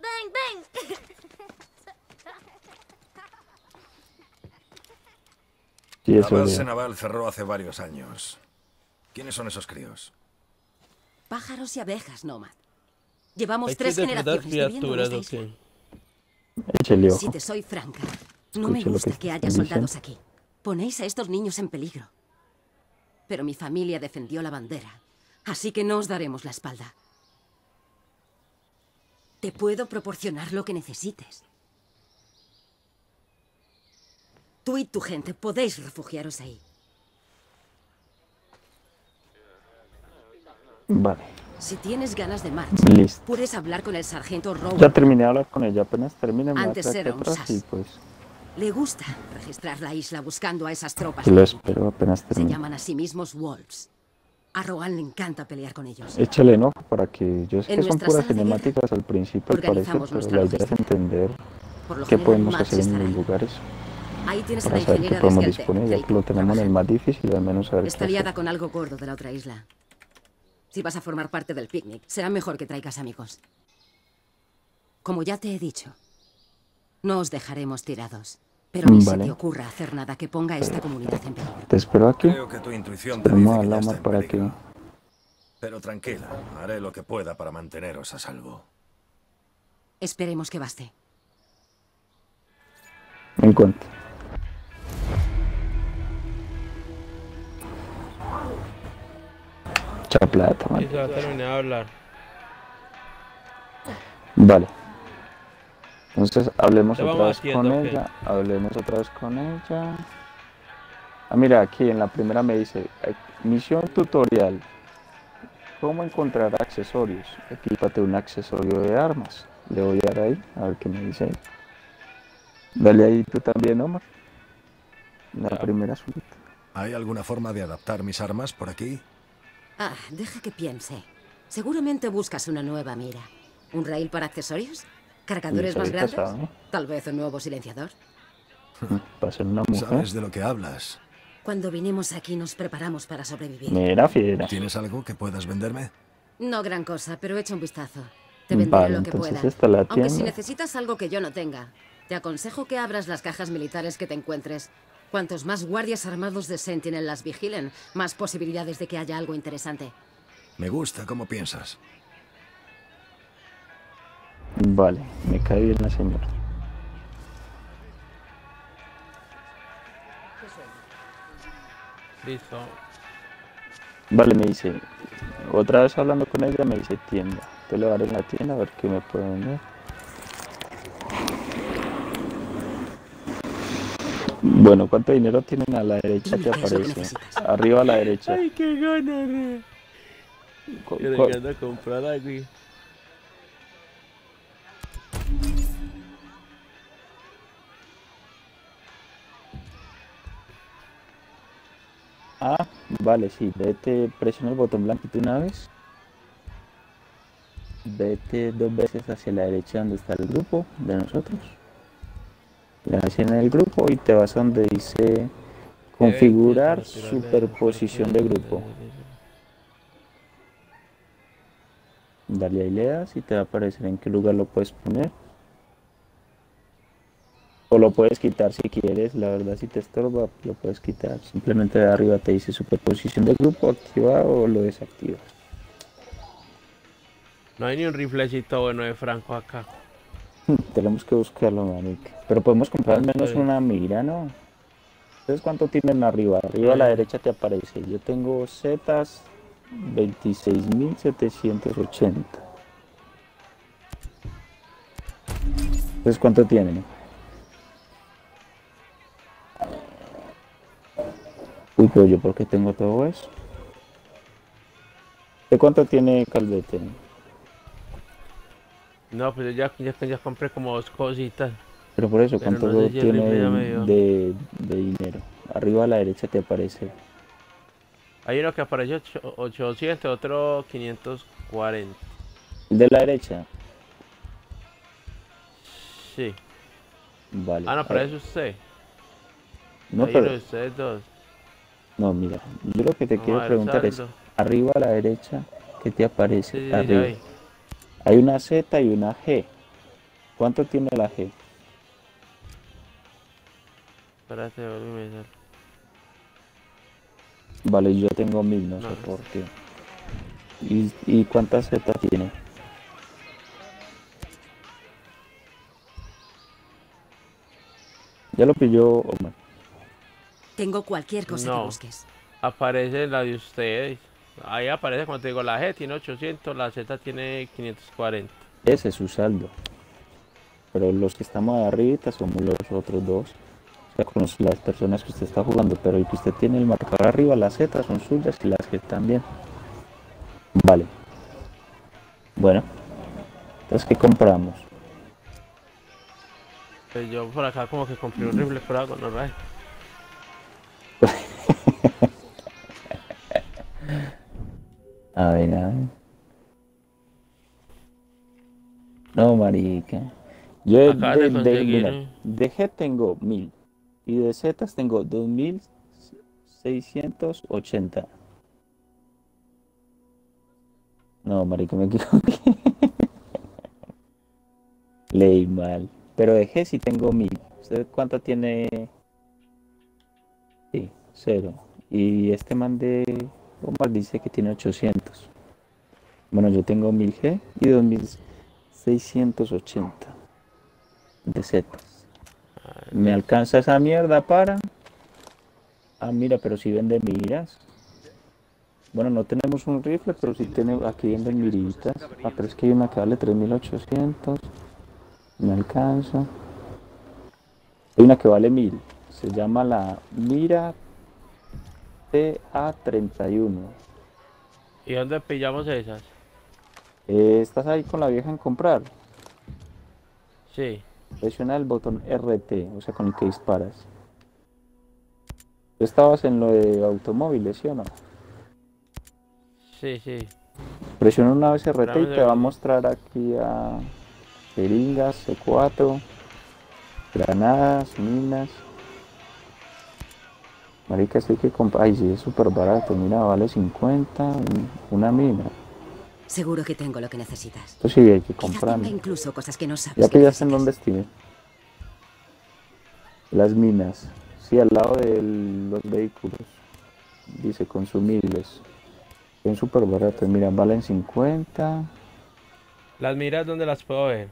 ¡Ven, ven! Sí, la base naval cerró hace varios años. ¿Quiénes son esos críos? Pájaros y abejas, Nomad. Llevamos Hay tres generaciones criaturas. Échele Si te soy franca, No me gusta que haya soldados aquí. Ponéis a estos niños en peligro. Pero mi familia defendió la bandera, así que no os daremos la espalda. Te puedo proporcionar lo que necesites. Tú y tu gente podéis refugiaros ahí. Vale. Si tienes ganas de marcha, Listo. puedes hablar con el sargento Rowan. Ya terminé de hablar con ella, apenas termine me Antes era un sas. y pues Le gusta registrar la isla buscando a esas tropas. lo espero apenas Se termine. llaman a sí mismos Wolves. A Rowan le encanta pelear con ellos. Échale enojo para que yo sé En que son puras de guerra cinemáticas al principio al parecer, pero la idea es entender qué podemos hacer en los lugares Ahí tienes a la ingeniera de podemos disponer, ya que lo tenemos en el más difícil, al menos saber Está liada con algo gordo de la otra isla. Si vas a formar parte del picnic, será mejor que traigas amigos. Como ya te he dicho, no os dejaremos tirados. Pero ni se Vale. te ocurra hacer nada que ponga a esta comunidad en peligro. Te espero aquí. Creo que tu intuición te dice que más en para que Pero tranquila, haré lo que pueda para manteneros a salvo. Esperemos que baste. en cuenta. Mucha plata, man. Y se va a terminar de hablar. Vale. Entonces hablemos otra vez haciendo, con ella. Hablemos otra vez con ella. Ah, mira, aquí en la primera me dice, misión tutorial. ¿Cómo encontrar accesorios? Equípate un accesorio de armas. Le voy a dar ahí, a ver qué me dice ahí. Dale ahí tú también, Omar. La primera suelta. ¿Hay alguna forma de adaptar mis armas por aquí? Ah, deja que piense. Seguramente buscas una nueva mira. ¿Un rail para accesorios? ¿Cargadores más grandes? casado. Tal vez un nuevo silenciador. Para ser una mujer. ¿Sabes de lo que hablas? Cuando vinimos aquí nos preparamos para sobrevivir. Mira, fiera. ¿Tienes algo que puedas venderme? No gran cosa, pero echa un vistazo. Te venderé Vale, lo que pueda. esta es la Aunque si necesitas algo que yo no tenga, te aconsejo que abras las cajas militares que te encuentres. Cuantos más guardias armados de Sentinel las vigilen, más posibilidades de que haya algo interesante. Me gusta cómo piensas. Vale, me cae bien la señora. Listo. Vale, me dice, otra vez hablando con ella, me dice tienda. Te lo daré en la tienda a ver qué me puede vender. Bueno, ¿cuánto dinero tienen a la derecha? Que aparece. Arriba a la derecha. Ay, qué ganas. Co- Yo le co- encanta comprar algo. Ah, vale, sí, vete, presiona el botón blanquito una vez. Vete dos veces hacia la derecha donde está el grupo de nosotros. Le das en el grupo y te vas a donde dice configurar superposición de grupo. Dale ahí le das y te va a aparecer en qué lugar lo puedes poner. O lo puedes quitar si quieres, la verdad si te estorba lo puedes quitar. Simplemente de arriba te dice superposición de grupo activado o lo desactivas. No hay ni un riflecito bueno de Franco acá. Tenemos que buscarlo, manica. Pero podemos comprar al menos Sí. una mira, ¿no? ¿Ustedes cuánto tienen arriba? Arriba a la derecha te aparece. Yo tengo Zetas 26.780. ¿Ustedes cuánto tienen? Uy, pero yo por qué tengo todo eso. ¿De cuánto tiene Calvete? No, pues ya, ya, ya compré como dos cositas. Pero por eso, Pero ¿cuánto no sé si el tiene de, de dinero? Arriba a la derecha te aparece. Hay uno que apareció ocho- 800, otro 540. ¿El de la derecha? Sí. Vale. Ah, no, pero Ah, es usted. No, pero- ustedes dos. No, mira, yo lo que te quiero preguntar es, arriba a la derecha, ¿qué te aparece? Sí, sí, ya arriba. Hay una Z y una G. ¿Cuánto tiene la G? Espérate, sale. Vale, yo tengo mil, no, No, sé por qué. ¿Y, y cuántas Z tiene? Ya lo pilló Omar. Tengo cualquier cosa que No. busques. Aparece la de ustedes. Ahí aparece cuando te digo la G tiene 800, la Z tiene 540. Ese es su saldo. Pero los que estamos arriba somos los otros dos. O sea, con las personas que usted está jugando. Pero el que usted tiene el marcador arriba, las Z son suyas y las que también. Vale. Bueno. Entonces, ¿qué compramos? Pues yo por acá como que compré un rifle pero hago no ray. A ver, a ver. No, marica. Yo de, de G tengo 1000 y de Z tengo 2680. No, marica, me equivoqué. Leí mal. Pero de G sí tengo 1000. ¿Usted cuánto tiene? Sí, cero. Y este man de Omar dice que tiene 800. Bueno, yo tengo 1000G y 2680 de Zetas. ¿Me alcanza esa mierda para? Ah, mira, pero si vende miras. Bueno, no tenemos un rifle, pero sí tenemos, aquí venden miritas. Ah, pero es que hay una que vale 3800. Me alcanza. Hay una que vale 1000. Se llama la Mira TA31. ¿Y dónde pillamos esas? Eh, ¿Estás ahí con la vieja en comprar? Sí. Presiona el botón RT, o sea, con el que disparas. Tú estabas en lo de automóviles, ¿sí o no? Sí, sí. Presiona una vez RT Dame y te va a mostrar aquí a jeringas, C4, granadas, minas. Marica, esto hay que comprar. Ay, sí, es súper barato. Mira, vale 50 un- una mina. Seguro que tengo lo que necesitas. Esto sí hay que comprar. incluso cosas que no sabes. Ya que pillaste en dónde estuve. Las minas. Sí, al lado de los vehículos. Dice consumibles. Son súper baratos. Mira, valen 50. Las miras donde las puedo ver.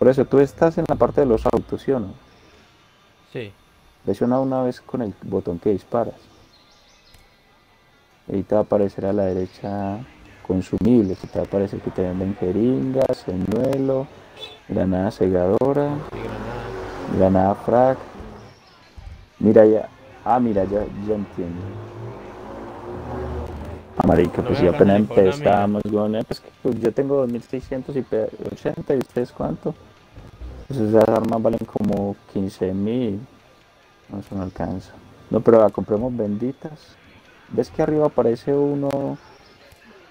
Por eso tú estás en la parte de los autos, ¿sí o no? Sí. Presiona una vez con el botón que disparas. Ahí te va a aparecer a la derecha consumibles. y Te va a aparecer que te venden jeringas, señuelo, granada segadora, granada frac. Mira ya. Ah, mira, ya, ya entiendo. Ah, marica, pues ya apenas empezamos, eh, pues que pues, yo tengo 2680 y ustedes cuánto. Pues esas armas valen como 15 mil. No, eso no alcanza. No, pero la compremos benditas. ¿Ves que arriba aparece uno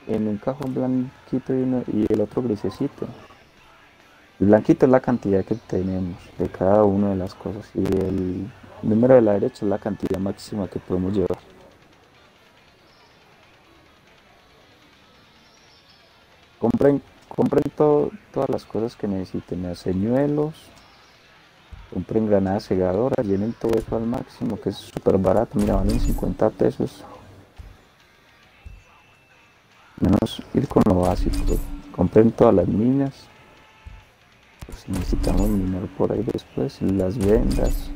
en un cajón blanquito y, el otro grisecito? El blanquito es la cantidad que tenemos de cada una de las cosas y el número de la derecha es la cantidad máxima que podemos llevar. Compren, compren todo- todas las cosas que necesiten, señuelos, compren granadas segadoras, llenen todo eso al máximo, que es súper barato, mira, valen 50 pesos. Menos ir con lo básico, compren todas las minas, pues si necesitamos minar por ahí después, las vendas,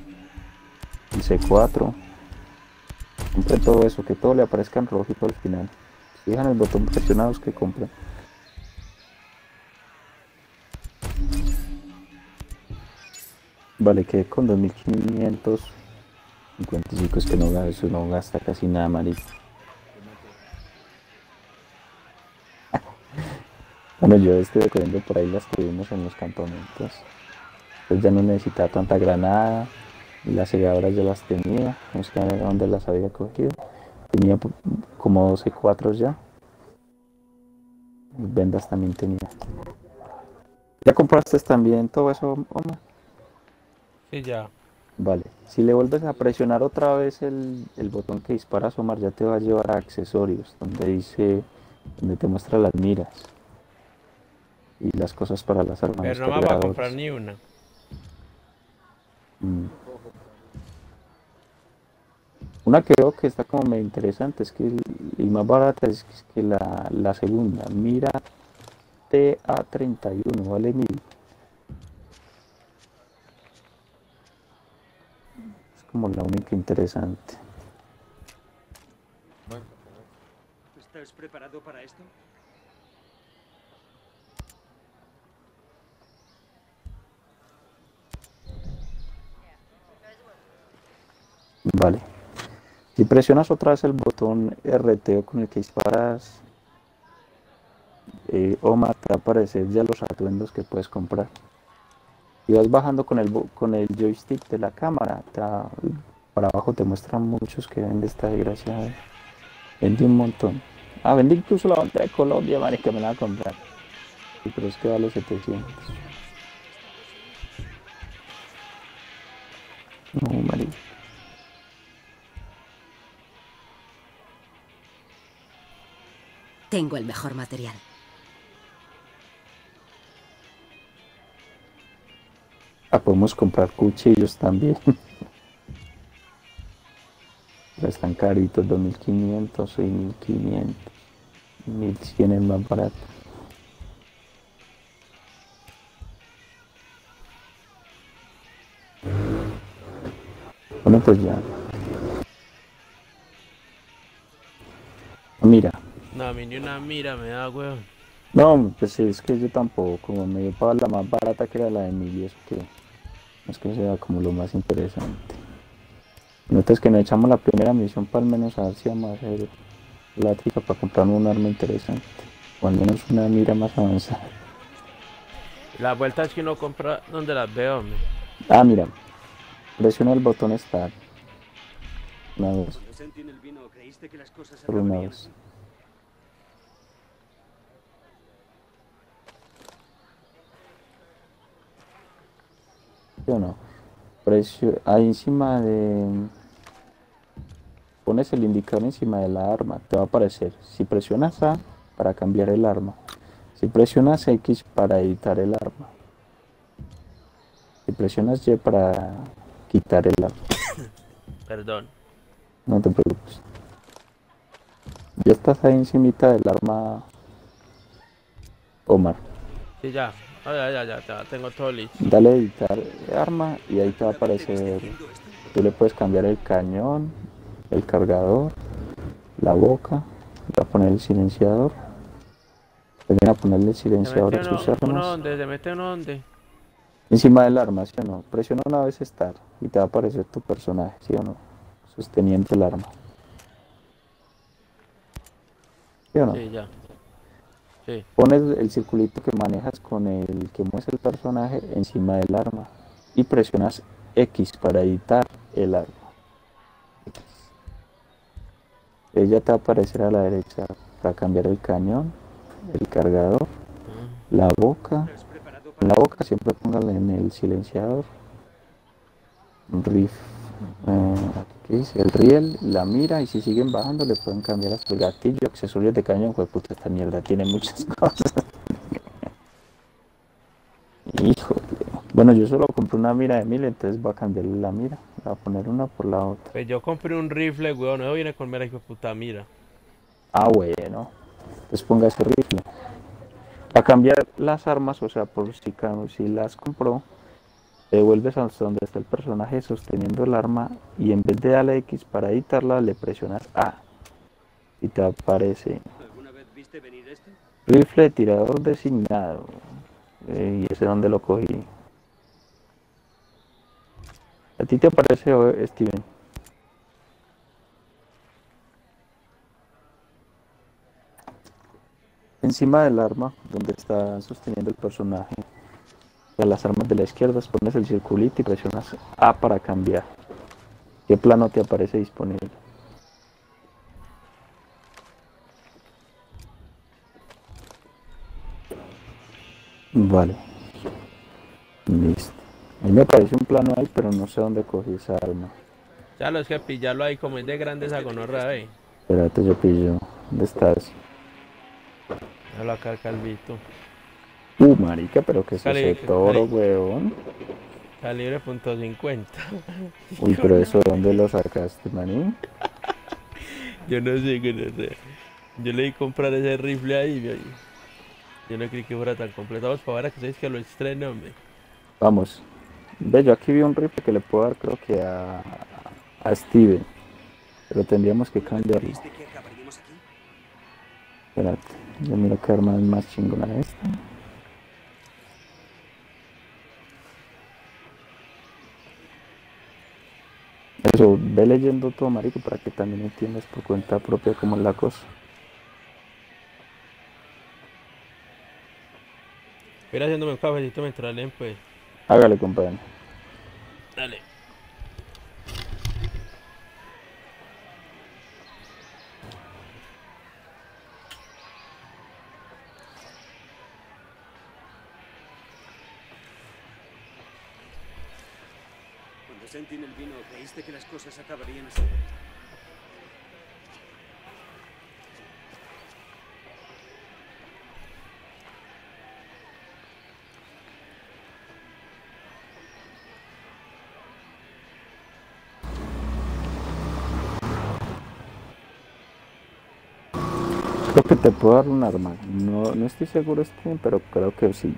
el C4, compren todo eso, que todo le aparezca en rojito al final. Si dejan el botón presionado es que compren. Vale, que con 2555 es que no, gasta casi nada, marico. Bueno, yo estuve cogiendo por ahí las que vimos en los campamentos. Pues ya no necesitaba tanta granada. Y las segadoras ya las tenía. No sé dónde las había cogido. Tenía como 12 cuatros ya. Vendas también tenía. ¿Ya compraste también todo eso, Omar? Sí, ya. Vale, si le vuelves a presionar otra vez el, el botón que dispara Omar, ya te va a llevar a accesorios, donde dice, donde te muestra las miras y las cosas para las armas. Pero no me voy a comprar ni una. Mm. Una que veo que está como medio interesante es que el- y más barata es que la, la segunda, mira TA31, vale mil. Como la única interesante. ¿Estás preparado para esto? Vale. Si presionas otra vez el botón RT con el que disparas, eh, Omar, te va a aparecer ya los atuendos que puedes comprar. Y vas bajando con el, con el joystick de la cámara. para abajo te muestran muchos que vende esta desgracia. Vende un montón. Ah, vende incluso la bandera de Colombia, madre, que me la va a comprar. Sí, pero es que vale 700. No, marica. Tengo el mejor material. Ah, podemos comprar cuchillos también. están caritos, 2500 y 1500. 1100 es más barato. Bueno, pues ya. Mira. No, a mí ni una mira me da, weón. No, pues es que yo tampoco, como me dio para la más barata que era la de Emilio, es que es que sea como lo más interesante. Notas que nos echamos la primera misión para al menos a ver si vamos a hacer la trica para comprar un arma interesante. O al menos una mira más avanzada. La vuelta es que uno compra donde las veo, hombre. Ah, mira. Presiona el botón Start. Una vez. Solo una vez. ¿Sí o no? Precio, ahí encima de... Pones el indicador encima de la arma, te va a aparecer. Si presionas A, para cambiar el arma. Si presionas X, para editar el arma. Si presionas Y, para quitar el arma. Perdón. No te preocupes. Ya estás ahí encima del arma, Omar. Sí, ya. Ah, ya, ya, ya, ya, tengo todo listo. Dale editar arma y ahí te va a aparecer. Tú le puedes cambiar el cañón, el cargador, la boca, le va a poner el silenciador. Le a ponerle el silenciador a sus armas. Uno donde, ¿Se mete uno donde? Encima del arma, ¿sí o no? Presiona una vez estar y te va a aparecer tu personaje, ¿sí o no? Sosteniendo el arma. ¿Sí o no? Sí, ya. Pones el circulito que manejas con el que muestra el personaje encima del arma y presionas X para editar el arma. Ella te va a aparecer a la derecha para cambiar el cañón, el cargador, la boca. En la boca siempre póngale en el silenciador. Riff. Eh, el riel, la mira y si siguen bajando le pueden cambiar hasta el gatillo, accesorios de cañón, pues puta esta mierda tiene muchas cosas. Híjole. Bueno, yo solo compré una mira de mil, entonces voy a cambiarle la mira. Voy a poner una por la otra. Pues yo compré un rifle, weón, no viene con mira puta mira. Ah, bueno. Entonces ponga ese rifle. Para cambiar las armas, o sea, por si, si las compró, te vuelves hasta donde está el personaje sosteniendo el arma y en vez de darle X para editarla le presionas A y te aparece ¿Alguna vez viste venir esto? rifle tirador designado. Eh, y ese donde lo cogí a ti te aparece Steven encima del arma donde está sosteniendo el personaje las armas de la izquierda, pones el circulito y presionas A para cambiar. ¿Qué plano te aparece disponible? Vale. Listo. A mí me aparece un plano ahí, pero no sé dónde cogí esa arma. Ya lo es que pillarlo ahí como es de grande esa gonorra ahí. Espérate, yo pillo. ¿Dónde estás? lo acá, Calvito. Uh, marica, pero que es ese toro, weón. Calibre punto .50. Uy, pero eso, ¿de dónde lo sacaste, maní? Yo no sé, qué no sé. Yo le di comprar ese rifle ahí, Yo no creí que fuera tan completo. Vamos para ver que sabéis que lo estreno, hombre. Vamos. Ve, yo aquí vi un rifle que le puedo dar, creo que a, A Steven. Pero tendríamos que cambiarlo. ¿Viste que? Espérate, yo miro qué arma es más chingona esta. Eso, ve leyendo todo, marico, para que también entiendas por cuenta propia cómo es la cosa. Voy haciéndome un cafecito mientras leen, pues. Hágale, compadre. Dale. Cuando Sentinel vino, ¿creíste que las cosas acabarían así? Creo que te puedo dar un arma. No, no estoy seguro, Steven, pero creo que sí.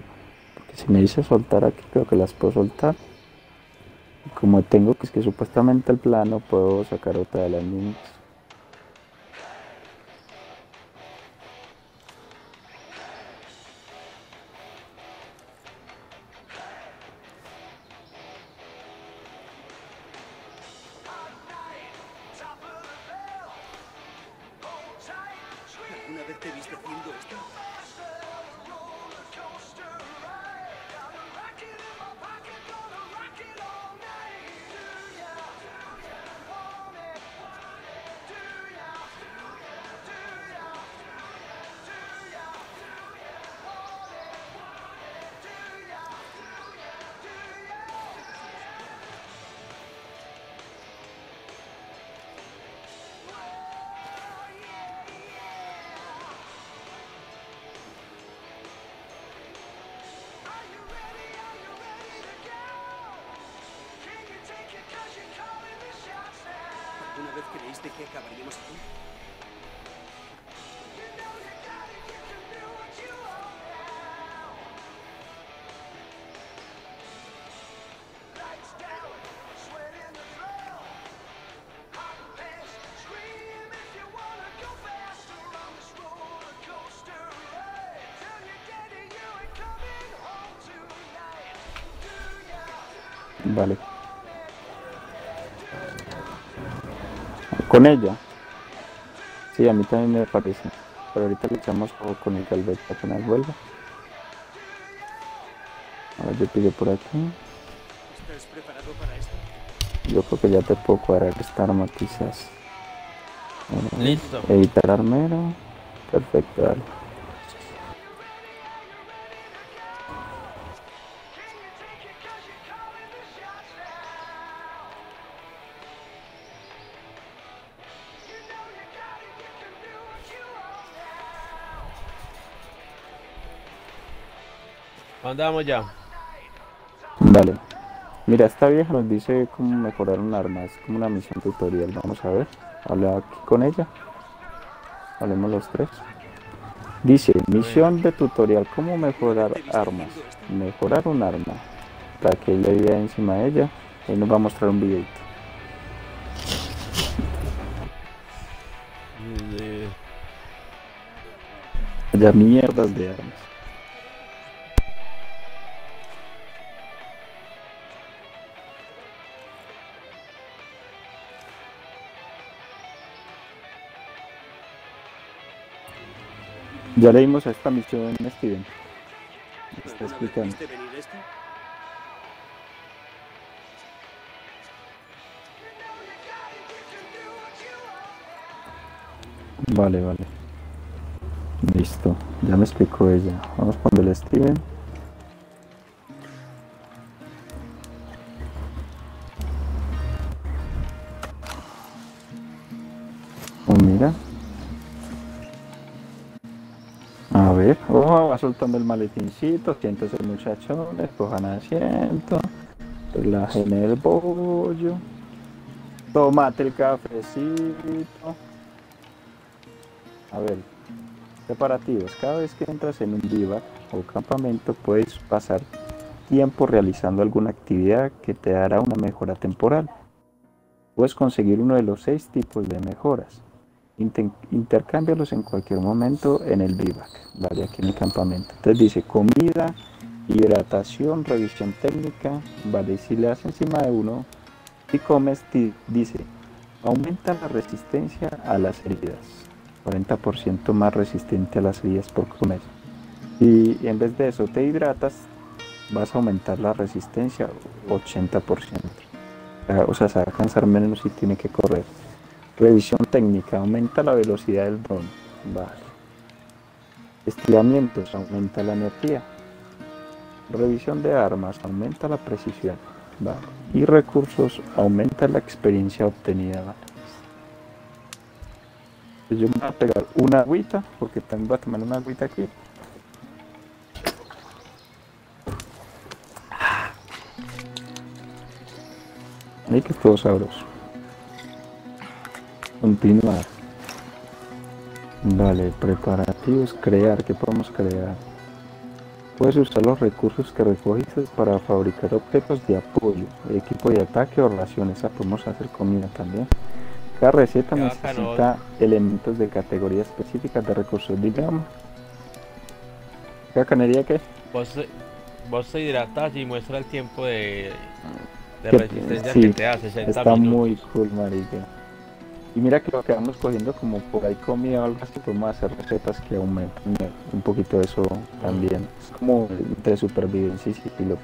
Porque si me dice soltar aquí, creo que las puedo soltar. Como tengo que es que supuestamente el plano, puedo sacar otra de las mismas. Creíste que acabaríamos aquí? Vale. Con ella. Sí, a mí también me parece. Pero ahorita luchamos con, el Galvet apenas vuelva. A ver, yo pido por aquí. ¿Estás preparado para esto? Yo creo que ya te puedo cuadrar esta arma quizás. Bueno, Listo. Editar armero. Perfecto, dale. Andamos ya. Vale. Mira, esta vieja nos dice cómo mejorar un arma. Es como una misión tutorial. Vamos a ver. Habla aquí con ella. Hablemos los tres. Dice, misión de tutorial, cómo mejorar armas. Mejorar un arma. Para que le vea encima de ella. Ahí nos va a mostrar un videito. Eh, Ya mierdas de armas. Ya leímos a esta misión, Steven. Me Está ¿Alguna vez explicando. viste venir esto? Vale, vale. Listo. Ya me explicó ella. Vamos con el Steven. Soltando el maletincito, siéntese muchachones, cojan asiento, relajen el bollo, tomate el cafecito. A ver, preparativos. Cada vez que entras en un bivac o campamento puedes pasar tiempo realizando alguna actividad que te dará una mejora temporal. Puedes conseguir uno de los seis tipos de mejoras. Inter intercámbialos en cualquier momento en el vivac, ¿vale? Aquí en el campamento. Entonces dice comida, hidratación, revisión técnica, ¿vale? Y si le das encima de uno y comes, dice aumenta la resistencia a las heridas. 40% más resistente a las heridas por comer. Y en vez de eso te hidratas, vas a aumentar la resistencia 80%. O sea, se va a cansar menos si tiene que correr. Revisión técnica, aumenta la velocidad del dron. Vale. Estiramientos, aumenta la energía. Revisión de armas, aumenta la precisión. Vale. Y recursos, aumenta la experiencia obtenida. Vale. Yo me voy a pegar una agüita, porque también voy a tomar una agüita aquí. Ahí que es todo sabroso. Continuar. Vale, preparativos, crear. ¿Qué podemos crear? Puedes usar los recursos que recogiste para fabricar objetos de apoyo, equipo de ataque o raciones. Ah, podemos hacer comida también. Cada receta Qué necesita bacano. elementos de categoría específica de recursos. Dime, amor. ¿Qué canería qué? Vos, vos te hidratas y muestra el tiempo de, de resistencia sí, que te da, 60 Está minutos. muy cool, marica. Y mira que lo que vamos cogiendo como por ahí comida o algo así, podemos hacer recetas que aumentan un poquito eso también. Es como entre supervivencia y sigilo.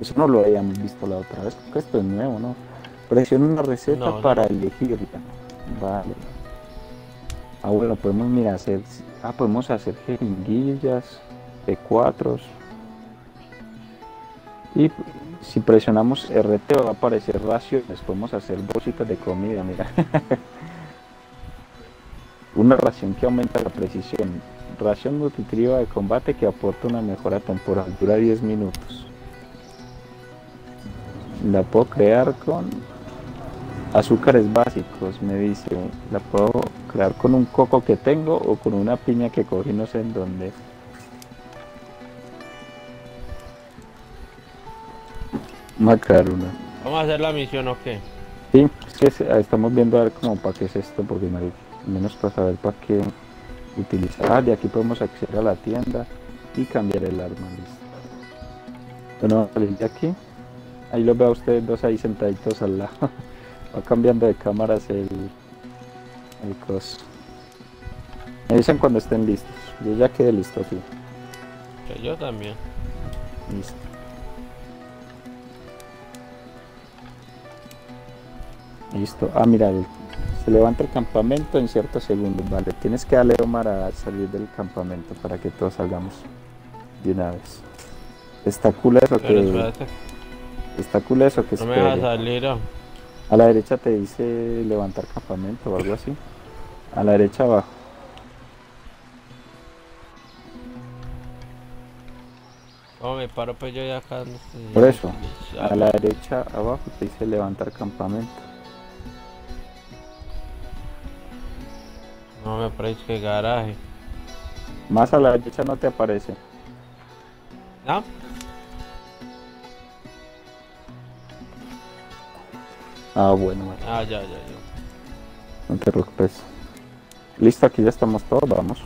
Eso no lo habíamos visto la otra vez, porque esto es nuevo, ¿no? Presiona una receta No, no. para elegirla. Vale. Ah, bueno, podemos, mira, hacer... Ah, podemos hacer jeringuillas, P4. Y si presionamos RT va a aparecer raciones, podemos hacer bolsitas de comida, mira. una ración que aumenta la precisión. Ración nutritiva de combate que aporta una mejora temporal, dura 10 minutos. La puedo crear con azúcares básicos, me dice. La puedo crear con un coco que tengo o con una piña que cogí no sé en dónde. Vamos a crear una. Vamos a hacer la misión o qué? Sí, es que se- estamos viendo a ver como para qué es esto, porque menos para saber para qué utilizar. Ah, de aquí podemos acceder a la tienda y cambiar el arma, listo. Bueno, salir de aquí. Ahí los veo a ustedes dos ahí sentaditos al lado. Va cambiando de cámaras el, el coso. Me dicen cuando estén listos. Yo ya quedé listo aquí. Yo también. Listo. Listo. Ah, mira, se levanta el campamento en ciertos segundos. Vale, tienes que darle Omar a salir del campamento para que todos salgamos de una vez. Está cool eso Pero que. espérate, Está cool eso que no me vas a espere. salir. oh. A la derecha te dice levantar campamento o algo así. A la derecha abajo. ¿Cómo me paro pues yo ya acá? no sé. Por eso, a la derecha abajo te dice levantar campamento. No me parece que garaje. Más a la derecha no te aparece. ¿No? Ah, bueno, bueno. Ah, ya, ya, ya. No te preocupes. Listo, aquí ya estamos todos, vamos.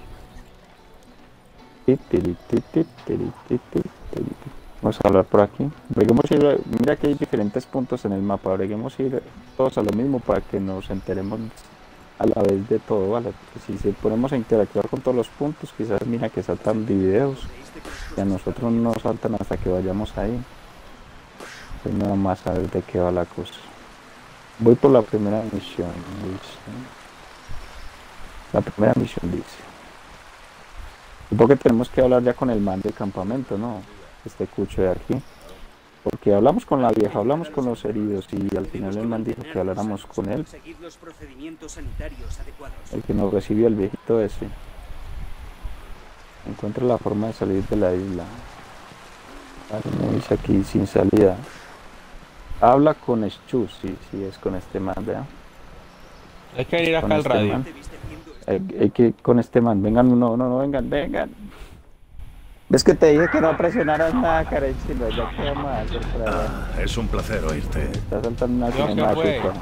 Vamos a hablar por aquí. Breguemos ir, mira que hay diferentes puntos en el mapa. Breguemos ir todos a lo mismo para que nos enteremos a la vez de todo, ¿vale? Porque si ponemos a interactuar con todos los puntos, quizás mira que saltan videos y a nosotros no saltan hasta que vayamos ahí. Pues nada más saber de qué va la cosa. Voy por la primera misión. La primera misión dice. Supongo que tenemos que hablar ya con el man del campamento, ¿no? Este cucho de aquí. Porque hablamos con la vieja, hablamos con los heridos y al final el man dijo que habláramos con él, el que nos recibió, el viejito ese. Encuentra la forma de salir de la isla. Me dice aquí sin salida. Habla con Stu, sí, sí, es con este man. Hay que ir acá Con al este radio. man. Hay, hay que ir con este man. Vengan, no, no, no, vengan, vengan. ¿Ves que te dije que no presionaras nada, Karenchino? Ya que vamos a hacer. Ah, es un placer oírte. Está saltando una cinemática.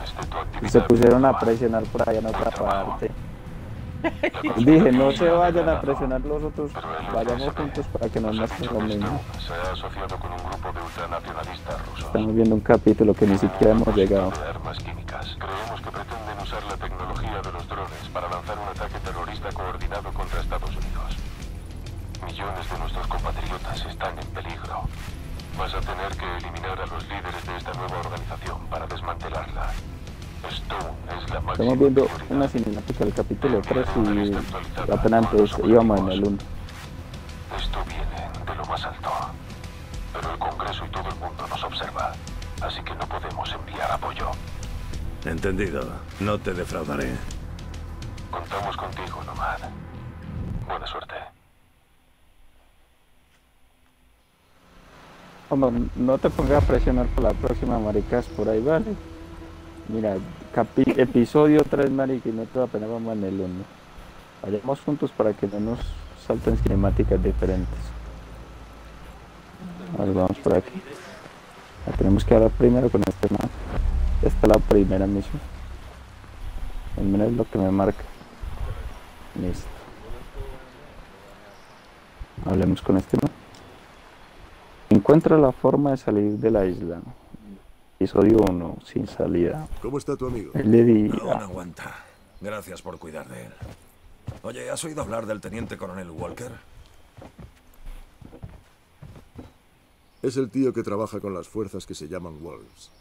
Y se pusieron a presionar por allá en otra parte. Dije, no se vayan a presionar los otros, vayamos juntos para que no nos lo mismo. Se ha asociado con un grupo de ultranacionalistas rusos Estamos viendo un capítulo que ni siquiera hemos llegado. Creemos que pretenden usar la tecnología de los drones para lanzar un ataque terrorista coordinado contra Estados Unidos. Millones de nuestros compatriotas están en peligro. Vas a tener que eliminar a los líderes de esta nueva organización para desmantelarla. Stone es la máxima Estamos viendo una cinemática del capítulo 3 y apenas íbamos en el 1. Esto viene de lo más alto. Pero el Congreso y todo el mundo nos observa. Así que no podemos enviar apoyo. Entendido. No te defraudaré. Contamos contigo, Nomad. Buena suerte. No te pongas a presionar por la próxima, maricas, por ahí, ¿vale? Mira, capi- episodio 3, marica, y nosotros apenas vamos en el 1. Vayamos juntos para que no nos salten cinemáticas diferentes. A ver, vamos por aquí. Tenemos que hablar primero con este man. Esta es la primera misión. Al menos es lo que me marca. Listo. Hablemos con este man. Encuentra la forma de salir de la isla. Episodio 1, sin salida. ¿Cómo está tu amigo? Él le di- Aún aguanta. Gracias por cuidar de él. Oye, ¿has oído hablar del teniente coronel Walker? Es el tío que trabaja con las fuerzas que se llaman Wolves.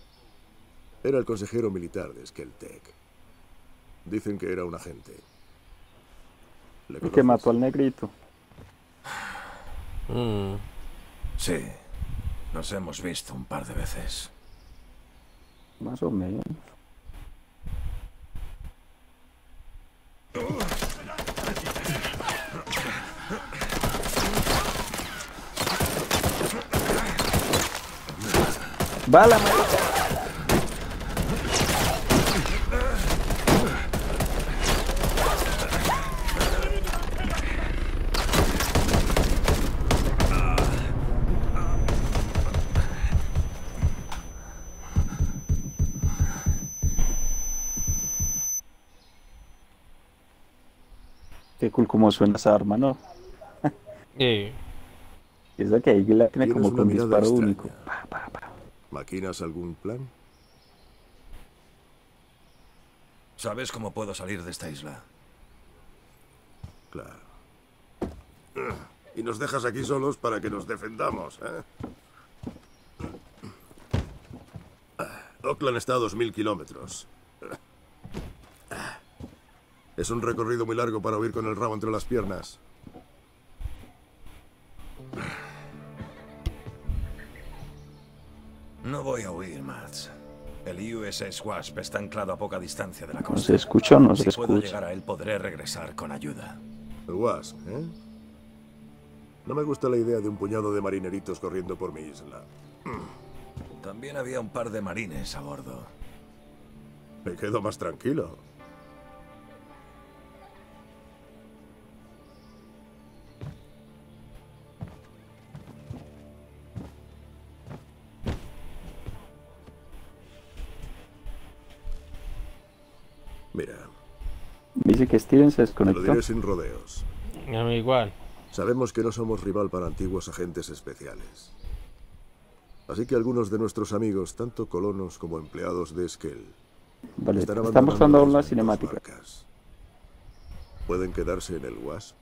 Era el consejero militar de Skeltec. Dicen que era un agente. ¿Le El que mató al negrito. Mm. Sí. Nos hemos visto un par de veces. Más o menos. ¡Bala! Qué cool como suena esa arma, ¿no? Eh, Esa que ahí la tiene como con disparo extraña. único. ¿Maquinas algún plan? ¿Sabes cómo puedo salir de esta isla? Claro. Y nos dejas aquí solos para que nos defendamos, ¿eh? Oakland está a 2.000 kilómetros. Es un recorrido muy largo para huir con el rabo entre las piernas. No voy a huir, Mats. El USS Wasp está anclado a poca distancia de la costa. se escucha o no si se puedo escucha? llegar a él, podré regresar con ayuda. El Wasp, ¿eh? No me gusta la idea de un puñado de marineritos corriendo por mi isla. También había un par de marines a bordo. Me quedo más tranquilo. Mira, Dice que Steven se te lo desconectó. diré sin rodeos. a mí igual. Sabemos que no somos rival para antiguos agentes especiales. Así que algunos de nuestros amigos, tanto colonos como empleados de Skell, Vale, están está mostrando las una dos cinemática. barcas. ¿Pueden quedarse en el Wasp?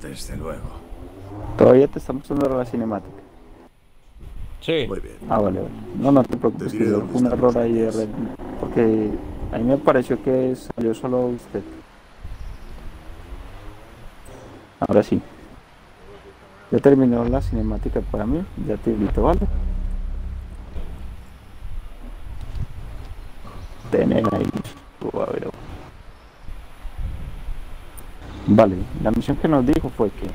Desde luego. Todavía te está mostrando la cinemática. Sí. Muy bien. Ah, vale, vale. No, no te preocupes, que un error ahí de red. Porque a mí me pareció que salió solo usted. Ahora sí. Ya terminó la cinemática para mí. Ya te invito, ¿vale? Tener ahí. A ver. Vale, la misión que nos dijo fue que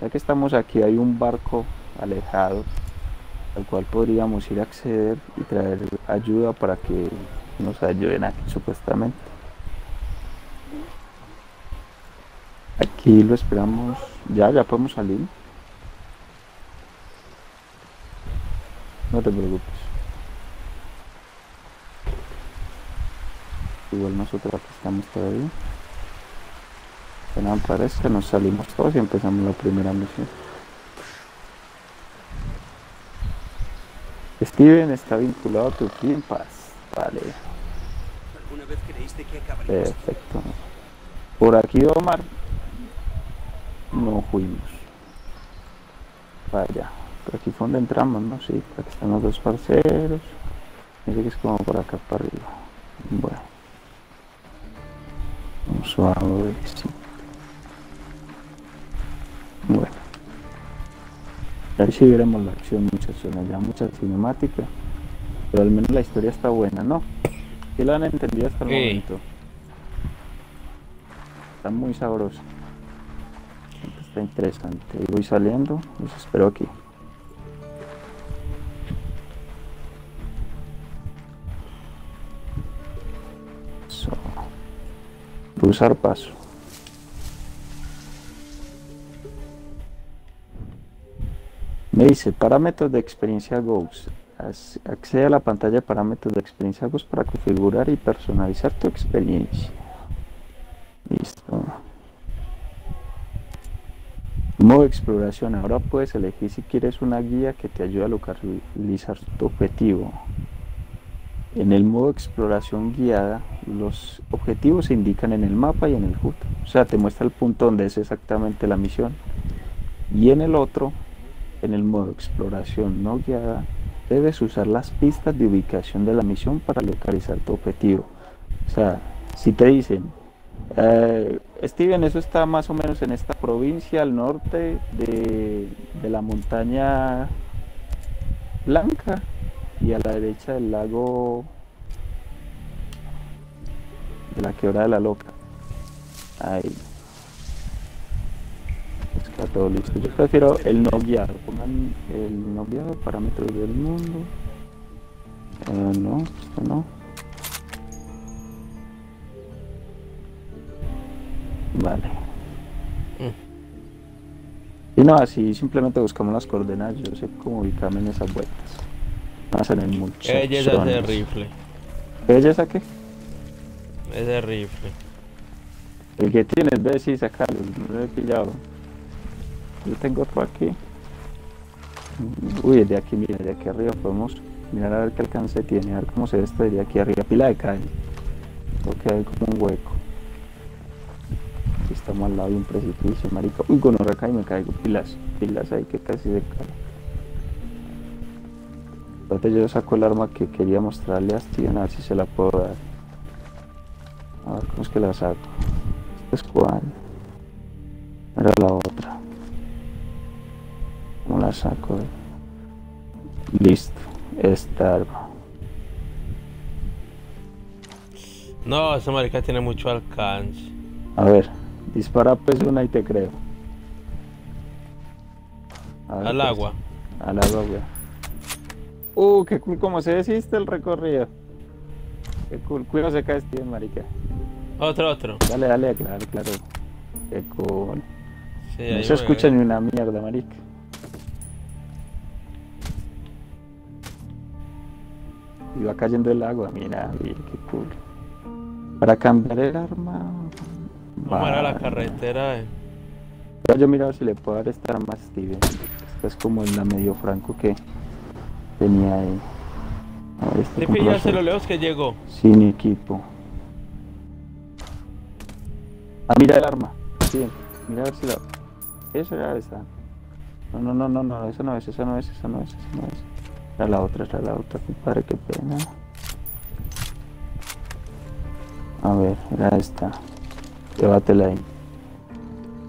ya que estamos aquí hay un barco alejado al cual podríamos ir a acceder y traer ayuda para que nos ayuden aquí supuestamente. Aquí lo esperamos. Ya, ya podemos salir. No te preocupes. Igual nosotros aquí estamos todavía. Que nada parece, nos salimos todos y empezamos la primera misión. Steven está vinculado a tu Team Pass. Vale, ¿Alguna vez creíste que perfecto. Por aquí, Omar, no fuimos. Vaya, por aquí fue donde entramos, ¿no? Sí, aquí están los dos parceros. Dice que es como por acá para arriba. Bueno. Sí. Bueno. A ver si veremos la acción, muchachos. Ya mucha cinemática. Pero al menos la historia está buena, ¿no? ¿Qué la han entendido hasta el Sí. momento? Está muy sabrosa. Está interesante. Y voy saliendo. Los espero aquí. So. Pulsar paso. Me dice parámetros de experiencia Ghost. Accede a la pantalla de parámetros de experiencia Ghost para configurar y personalizar tu experiencia. Listo. Modo exploración. Ahora puedes elegir si quieres una guía que te ayude a localizar tu objetivo. En el modo exploración guiada, los objetivos se indican en el mapa y en el HUD. O sea, te muestra el punto donde es exactamente la misión. Y en el otro, en el modo exploración no guiada, debes usar las pistas de ubicación de la misión para localizar tu objetivo. O sea, si te dicen, eh, Steven, eso está más o menos en esta provincia al norte de, la montaña blanca y a la derecha del lago de la quebrada de la loca. Ahí. Está todo listo. Yo prefiero el no guiado. Pongan el no guiado, parámetros del mundo. Eh, no, esto no. Vale. Y no, así simplemente buscamos las coordenadas. Yo sé cómo ubicarme en esas vueltas. Ser en muchas Qué belleza ese zonas. rifle. ¿Qué belleza qué? Ese rifle. El que tienes, ve si sacarlo. No lo he pillado. Yo tengo otro aquí. Uy, de aquí, mira, de aquí arriba podemos mirar a ver qué alcance tiene, a ver cómo se ve esto de aquí arriba. Pila de calle. Porque hay como un hueco. Aquí estamos al lado de un precipicio, marica. Uy, con acá y me caigo. Pilas, pilas ahí que casi se cae. Entonces yo saco el arma que quería mostrarle a Steven, a ver si se la puedo dar. A ver cómo es que la saco. Esta es cuál. Era la. ¿Cómo la saco? Listo. Esta arma. No, esa marica tiene mucho alcance. A ver, dispara pues una y te creo. Ver, Al pues, agua. Al agua, güey. Uh, qué cool como se desiste el recorrido. Qué cool. Cuidado se cae este marica. Otro, otro. Dale, dale, claro, claro. Qué cool. Sí, no se escucha ni una mierda, marica. Y va cayendo el agua, mira, mira, qué cool. Para cambiar el arma. Vamos a ir a la carretera. eh. Pero yo mira a ver si le puedo dar esta arma a Steven. Esta es como en la medio franco que tenía ahí. A ver, este ¿Sí cómo lo pillaste que llegó? Sin equipo. Ah, mira el arma. Sí, mira a ver si la. Esa era esa. No, no, no, no, no, esa no es, esa no es, esa no es, esa no es. Era la otra, era la otra, compadre, qué pena. A ver, era esta. Llévatela ahí.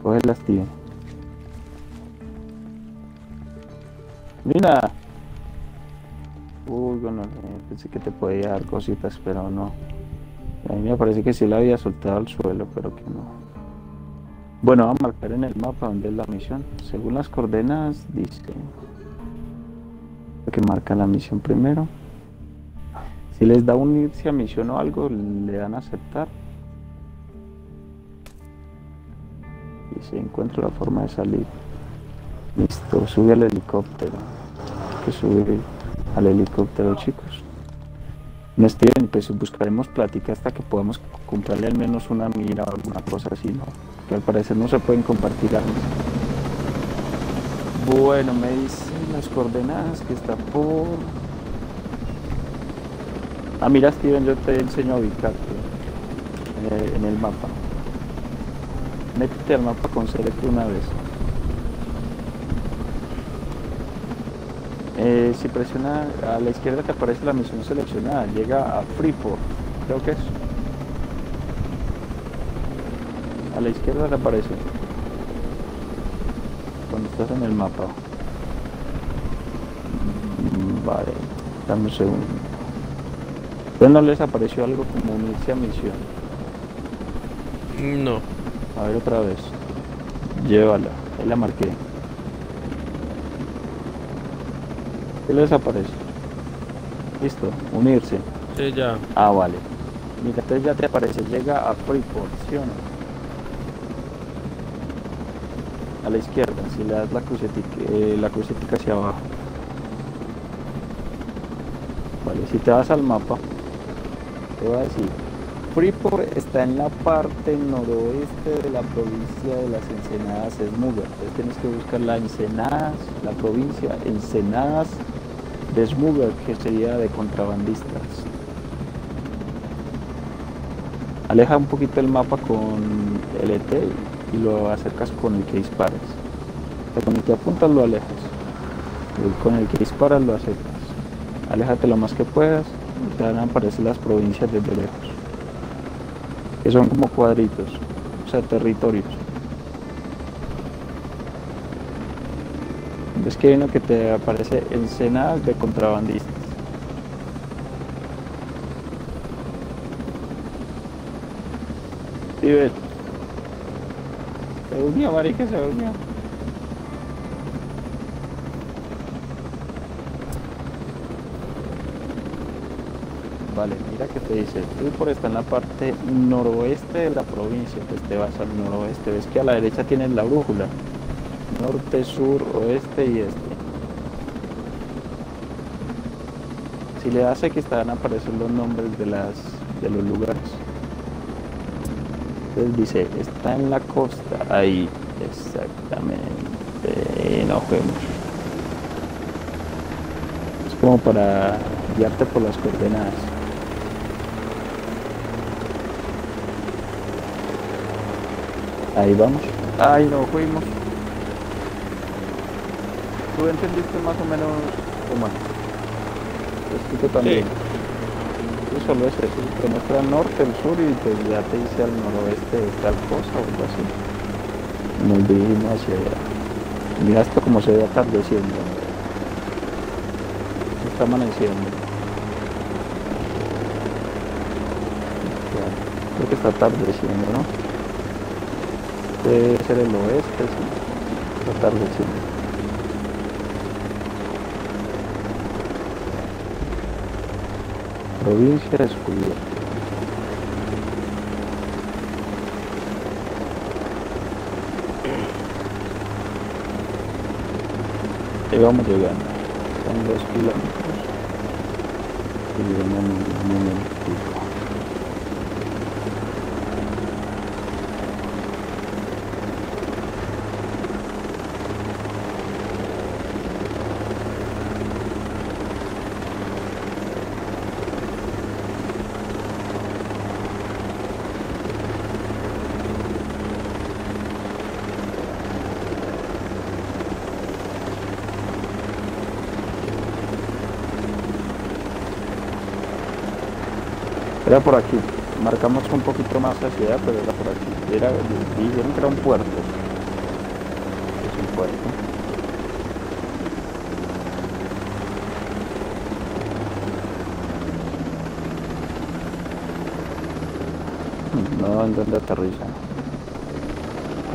Cógela, Steven. Mira. Uy, bueno, eh, pensé que te podía dar cositas, pero no. A mí me parece que sí la había soltado al suelo, pero que no. Bueno, vamos a marcar en el mapa donde es la misión. Según las coordenadas, dice que marca la misión primero. Si les da unirse a misión o algo, le dan a aceptar. Dice, encuentro la forma de salir. Listo, sube al helicóptero. Que subir al helicóptero, chicos. No Steven, pues buscaremos plática hasta que podamos comprarle al menos una mira o alguna cosa así, ¿no? Que al parecer no se pueden compartir armas. Bueno, me dicen las coordenadas que está por... Ah, mira Steven, yo te enseño a ubicarte en el, en el mapa. Métete al mapa con Select una vez. Eh, si presiona a la izquierda te aparece la misión seleccionada, llega a Freeport, creo que es. A la izquierda te aparece. Cuando estás en el mapa. Mm, Vale, dame un segundo. ¿Ustedes no les apareció algo como unirse a misión? No. A ver otra vez. Llévala, ahí la marqué. ¿Qué les aparece? Listo, unirse. Sí, ya. Ah, vale. Mira, entonces ya te aparece, llega a Freeport, ¿sí o no? A la izquierda, si le das la crucetica, eh, la crucetica hacia abajo. Vale, si te vas al mapa, te voy a decir, Freeport está en la parte noroeste de la provincia de las Ensenadas Smuggler. Entonces tienes que buscar la Ensenadas, la provincia Ensenadas de Smuggler, que sería de contrabandistas. Aleja un poquito el mapa con LT y lo acercas con el que disparas. O sea, con el que apuntas lo alejas. Y con el que disparas lo acercas. Aléjate lo más que puedas y te van a aparecer las provincias desde lejos. Que son como cuadritos, o sea, territorios. Es que hay uno que te aparece ensenadas de contrabandistas. Sí, ves. Se durmió, marica, se durmió. Vale, mira que te dice, Freeport está en la parte noroeste de la provincia, pues te vas al noroeste, ves que a la derecha tienes la brújula, norte, sur, oeste y este. Si le das están a aparecer los nombres de las de los lugares. Entonces dice, está en la costa, ahí, exactamente, no juguemos. Es como para guiarte por las coordenadas. Ahí vamos. Ay, no fuimos. ¿Tú entendiste más o menos cómo es? Te explico también. Sí. Solo es eso. Te muestra el norte, el sur y pues ya te dice al noroeste tal cosa o algo así. Nos dirigimos hacia allá. Mira esto como se ve atardeciendo. Está amaneciendo. Creo que está atardeciendo, ¿no? Debe ser el oeste, sí. Está atardeciendo. Provincia descubierta. Ahí vamos llegando. Son dos kilómetros. Y en Era por aquí. Marcamos un poquito más hacia allá, pero era por aquí. Era, dijeron que era un puerto. Es un puerto. No, ¿en dónde aterriza?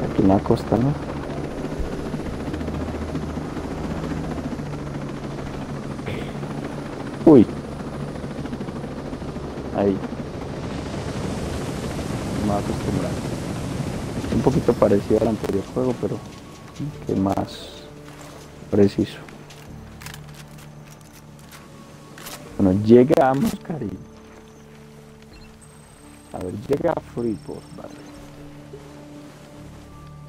Aquí en la costa, ¿no? Uy. Ahí. Me voy a acostumbrar. un poquito parecido al anterior juego, pero que más preciso. Bueno, llegamos, cariño. A ver, llega a Freeport, vale.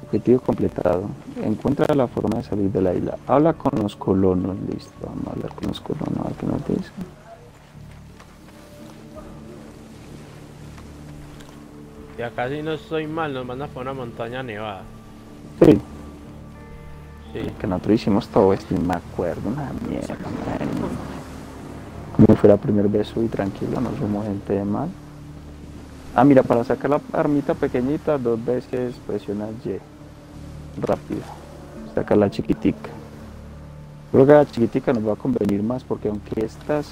Objetivo completado. Encuentra la forma de salir de la isla. Habla con los colonos, listo. Vamos a hablar con los colonos, acá si no estoy mal, nos mandan por una montaña nevada. Sí. Sí. Que nosotros hicimos todo esto y me acuerdo, una mierda. man. Como fue la primer beso y tranquilo, no somos gente de mal. Ah, mira, para sacar la armita pequeñita, dos veces presionas Y. Rápido. Saca la chiquitica. Creo que la chiquitica nos va a convenir más porque aunque estas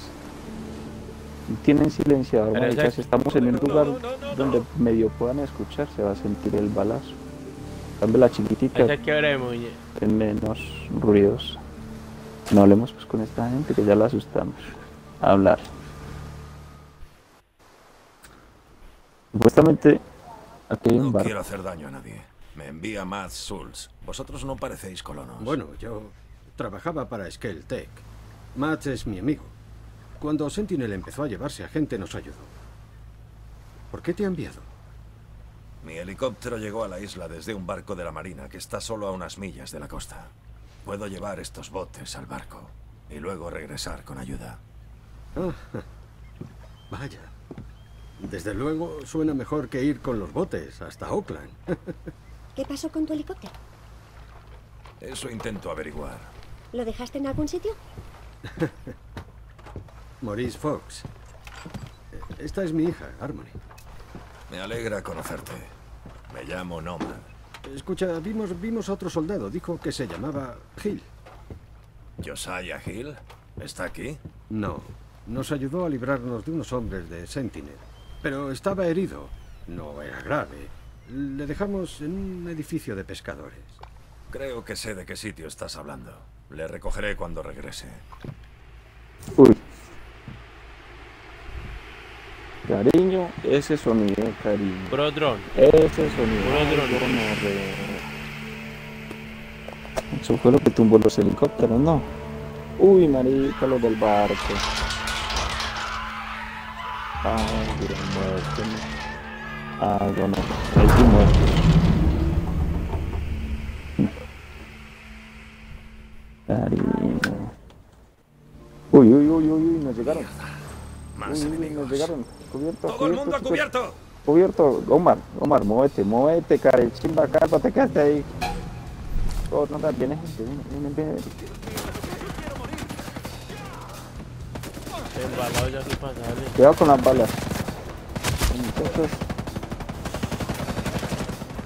tienen silenciador, marica, si estamos en un lugar donde medio puedan escuchar, se va a sentir el balazo. En cambio la chiquitica muñe. es menos ruidos. No hablemos pues con esta gente que ya la asustamos. A hablar. Supuestamente aquí hay un No bar. quiero hacer daño a nadie. Me envía Matt Schultz. Vosotros no parecéis colonos. Bueno, yo trabajaba para Scale Tech. Matt es mi amigo. Cuando Sentinel empezó a llevarse a gente, nos ayudó. ¿Por qué te ha enviado? Mi helicóptero llegó a la isla desde un barco de la Marina que está solo a unas millas de la costa. Puedo llevar estos botes al barco y luego regresar con ayuda. Ah, vaya. Desde luego suena mejor que ir con los botes hasta Oakland. ¿Qué pasó con tu helicóptero? Eso intento averiguar. ¿Lo dejaste en algún sitio? Maurice Fox. Esta es mi hija, Harmony. Me alegra conocerte. Me llamo Nomad. Escucha, vimos, vimos a otro soldado. Dijo que se llamaba Hill. ¿Josiah Hill? ¿Está aquí? No. Nos ayudó a librarnos de unos hombres de Sentinel. Pero estaba herido. No era grave. Le dejamos en un edificio de pescadores. Creo que sé de qué sitio estás hablando. Le recogeré cuando regrese. Uy. Cariño, ese sonido, cariño. Bro drone. Ese sonido. Puro Ay, drone. Eso fue lo que tumbó los helicópteros, ¿no? Uy, marica, los del barco. Ay, Dios muerte. Ah, bueno, ahí sí muertos. Cariño. Uy, uy, uy, uy, uy, nos llegaron. Más Uy, uy, nos llegaron. Cubierto, ¡Todo el mundo a cubierto! Cubierto, Omar, Omar, muévete, muévete, cara, chimba, cálmate, quédate ahí. Oh, no, no, viene gente, viene, viene, viene. Embalado ya que pasa, dale. Cuidado con las balas. Muchachos,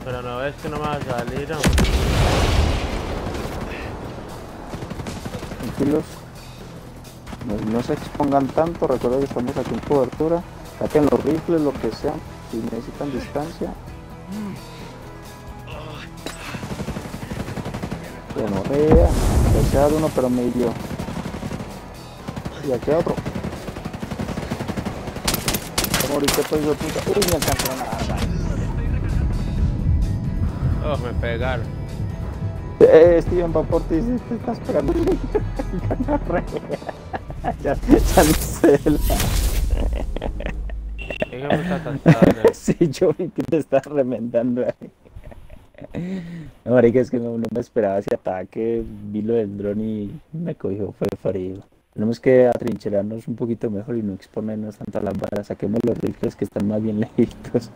Pero no ves que no me va a salir, ¿no? tranquilos. No, no se expongan tanto, recuerden que estamos aquí en cobertura. Saquen los rifles, lo que sea, si necesitan distancia. Bueno, vea, ya queda uno, pero me hirió. Y aquí otro. ¿Cómo ahorita estoy de puta? Uy, me alcanzó nada. Oh, me pegaron. Eh, Steven Paportis, te estás pegando. ya, cancela. Sí, yo vi que te estás remendando ahí. No, marica, es que no, me esperaba ese ataque. Vi lo del dron y me cogió, fue frío. Tenemos que atrincherarnos un poquito mejor y no exponernos tanto a las balas. Saquemos los rifles que están más bien lejitos.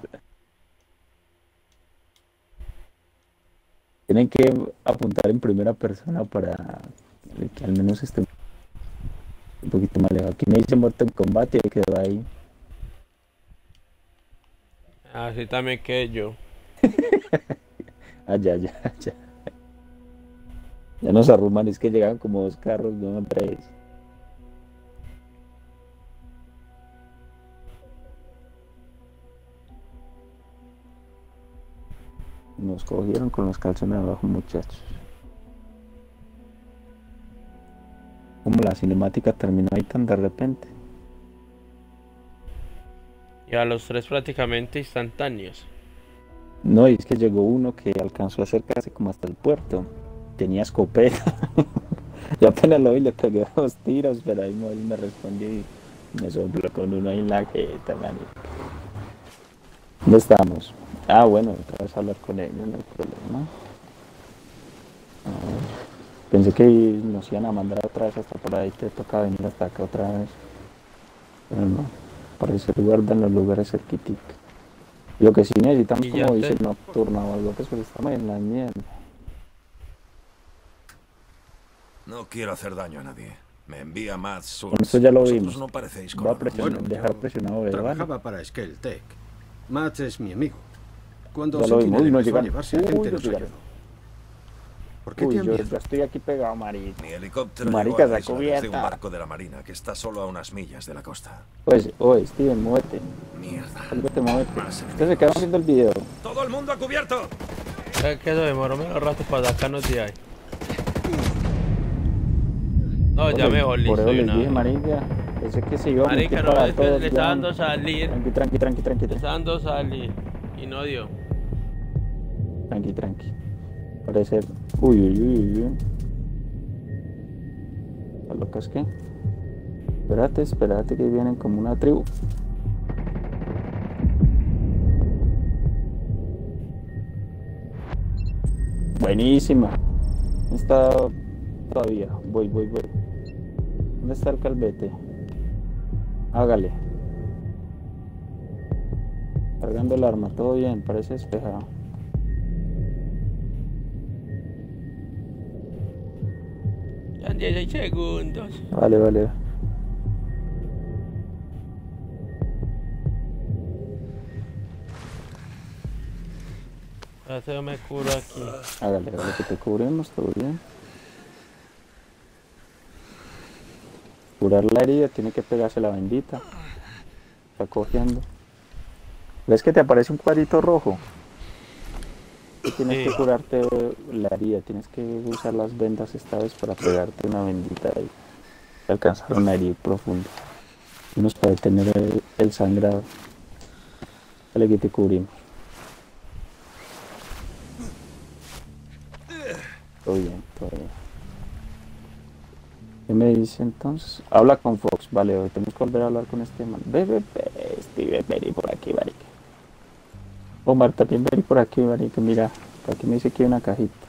Tienen que apuntar en primera persona para que al menos esté un poquito más lejos. Aquí me dice muerto en combate y quedó ahí. Así también que yo. Ah, ya, ya, ya. Nos arruman, es que llegan como dos carros, no parece. Nos cogieron con los calzones abajo, muchachos. Como la cinemática terminó ahí tan de repente. A los tres prácticamente instantáneos. No, y es que llegó uno que alcanzó a acercarse como hasta el puerto. Tenía escopeta. Yo apenas lo vi le pegué dos tiros, pero ahí él me respondió y me sopló con uno en la jeta, marica. ¿Dónde estamos? Ah, bueno, otra vez hablar con ellos, no hay problema. Pensé que nos iban a mandar otra vez hasta por ahí, te toca venir hasta acá otra vez. No, parece que guardan los lugares cerquiticos. Lo que sí necesitamos, Y ya como te- dice nocturna o algo, que pues estamos en la mierda. No quiero hacer daño a nadie. Me envía Matt Sulz. Con eso ya lo vimos. no parecéis Va a presionar, dejar presionado a Vero, ¿vale? Trabajaba para Scale Tech. Matt es mi amigo. Cuando Ya lo vimos. Uy, no llegaron. llevarse a gente, no nos ayudó. ¿Por qué Uy, te yo miedo? estoy aquí pegado, marica. Mi helicóptero Marica, llegó a la está isla desde un cubierta. barco de la Marina que está solo a unas millas de la costa. Pues, oye, Steven, muévete. Mierda. Muévete, muévete. Ustedes se quedan viendo el video. ¡Todo el mundo a cubierto! ¿Sabes qué? Eso demoró menos rato para sacarnos de ahí. No, ya Por mejor listo. Por eso de les una dije, marica. Pensé que se iba a Marica, no, para es que todos. le está dando salir. Tranqui, tranqui, tranqui, tranqui. Le está dando salir. Y no dio. Tranqui, tranqui. Parece. Uy, uy, uy, uy, uy. ¿Estás locas qué? Espérate, espérate que vienen como una tribu. Buenísima. ¿Dónde Está todavía. Voy, voy, voy. ¿Dónde está el calvete? Hágale. Cargando el arma, todo bien, parece despejado. Ya 16 segundos. Vale, vale. Ahora yo me curo aquí. Hágale, hágale que te cubrimos, todo bien. Curar la herida, tiene que pegarse la bendita. Está cogiendo. ¿Ves que te aparece un cuadrito rojo? Tienes que curarte la herida, tienes que usar las vendas esta vez para pegarte una bendita ahí. Alcanzar una herida profunda. Y nos para detener el, el sangrado. Dale que te cubrimos. Todo bien, todo bien. ¿Qué me dice entonces? Habla con Fox, vale, hoy tenemos que volver a hablar con este man. Ve, ve, ve, vení por aquí, marica. Omar, también vení por aquí, marica, mira. Aquí me dice que hay una cajita.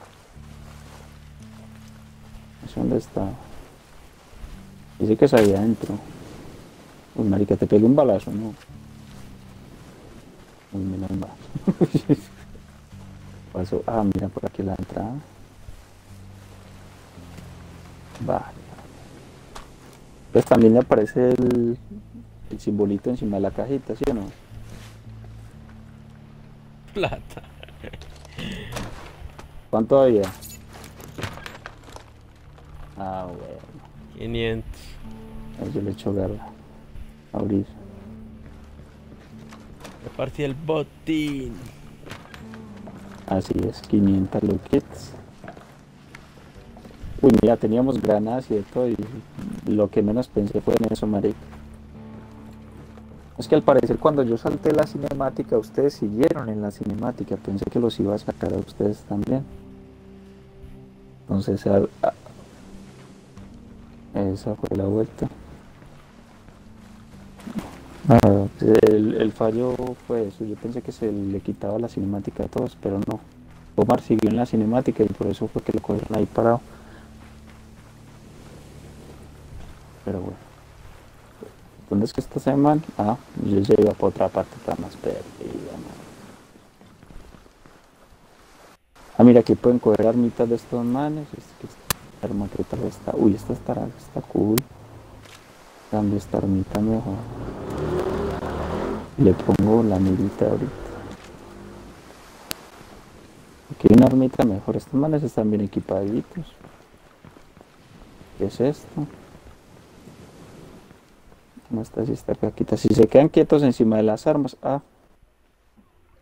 Sé dónde está. Dice que es ahí adentro. Uy, marica, te pegué un balazo, ¿no? Uy, menos mal. Pasó. Ah, mira por aquí la entrada. Vale. Pues también le aparece el, el simbolito encima de la cajita, ¿sí o no? Plata. ¿Cuánto había? Ah, bueno. 500. Ahí Yo le echo garra. Abrir. Repartí el botín. Así es, 500 loquets. Uy, mira, teníamos granadas y de todo y lo que menos pensé fue en eso, marica. Es que al parecer cuando yo salté la cinemática, ustedes siguieron en la cinemática. Pensé que los iba a sacar a ustedes también. Entonces, a- a- esa fue la vuelta. Ah, el, el fallo fue eso. Yo pensé que se le quitaba la cinemática a todos, pero no. Omar siguió en la cinemática y por eso fue que lo cogieron ahí parado. Pero bueno. ¿Dónde es que está ese man? Ah, yo ya iba por otra parte, está más perdida. Ah, mira, aquí pueden coger armitas de estos manes. Esta que tal vez está. Uy, esta estará, está cool. Cambio esta armita mejor. Le pongo la mirita ahorita. Aquí hay una armita mejor. Estos manes están bien equipaditos. ¿Qué es esto? No está así, está caquita. Si se quedan quietos encima de las armas. Ah.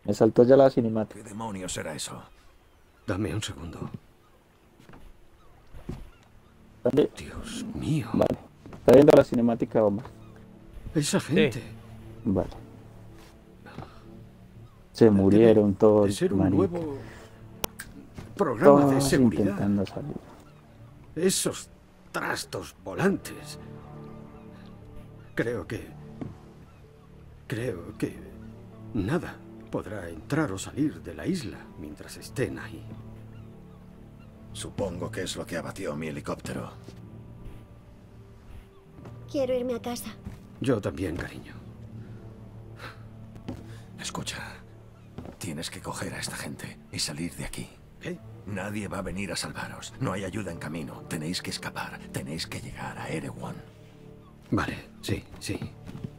Me saltó ya la cinemática. ¿Qué demonios era eso? Dame un segundo. Dale. Dios mío. Vale. Está viendo la cinemática, Omar. Esa gente. Vale. Se murieron todos, de ser un nuevo programa de Todos seguridad. intentando salir. Esos trastos volantes. Creo que... Creo que... Nada podrá entrar o salir de la isla mientras estén ahí. Supongo que es lo que abatió mi helicóptero. Quiero irme a casa. Yo también, cariño. Escucha, tienes que coger a esta gente y salir de aquí. ¿Qué? Nadie va a venir a salvaros. No hay ayuda en camino. Tenéis que escapar. Tenéis que llegar a Erewhon. Vale, sí, sí.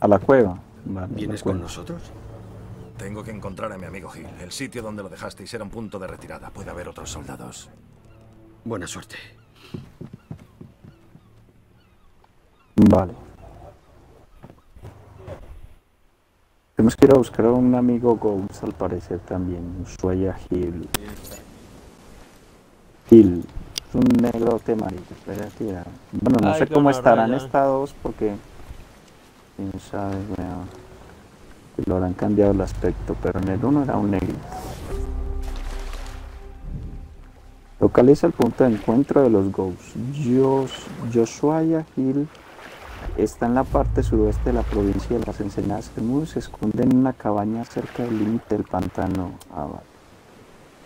A la cueva. Vale, la ¿Vienes con nosotros? Tengo que encontrar a mi amigo Hill. El sitio donde lo dejasteis era un punto de retirada. Puede haber otros soldados. Buena suerte. Vale. Tenemos que ir a buscar a un amigo Ghost, al parecer también. Ushuaia Hill. Hill. Un negrote ya. Bueno, no Ay, sé cómo estarán estados porque... Quién sabe, weón. Que lo habrán cambiado el aspecto, pero en el uno era un negro. Localiza el punto de encuentro de los Ghosts. Jos- Joshua Hill está en la parte suroeste de la provincia de las Ensenadas. El muro se esconde en una cabaña cerca del límite del pantano. Ah,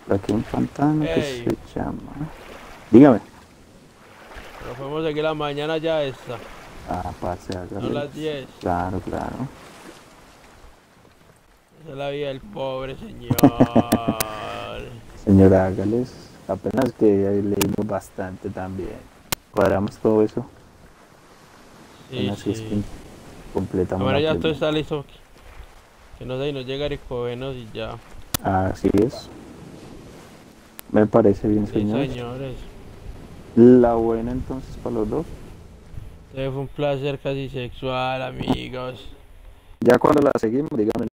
aquí hay un pantano que Ey. se llama. Dígame. Pero podemos seguir la mañana ya esta. Ah, parce, hágale. Son las 10. Claro, claro. Esa es la vida del pobre señor. Señora Ágales, apenas que leímos bastante también. Cuadramos todo eso. Sí, es sí. que completamos Ahora ya todo está listo. Que nos de nos llegar y cogernos y ya. Así es. Me parece bien, Sí, señores. señores. La buena entonces para los dos. Fue un placer casi sexual, amigos. Ya cuando la seguimos, díganme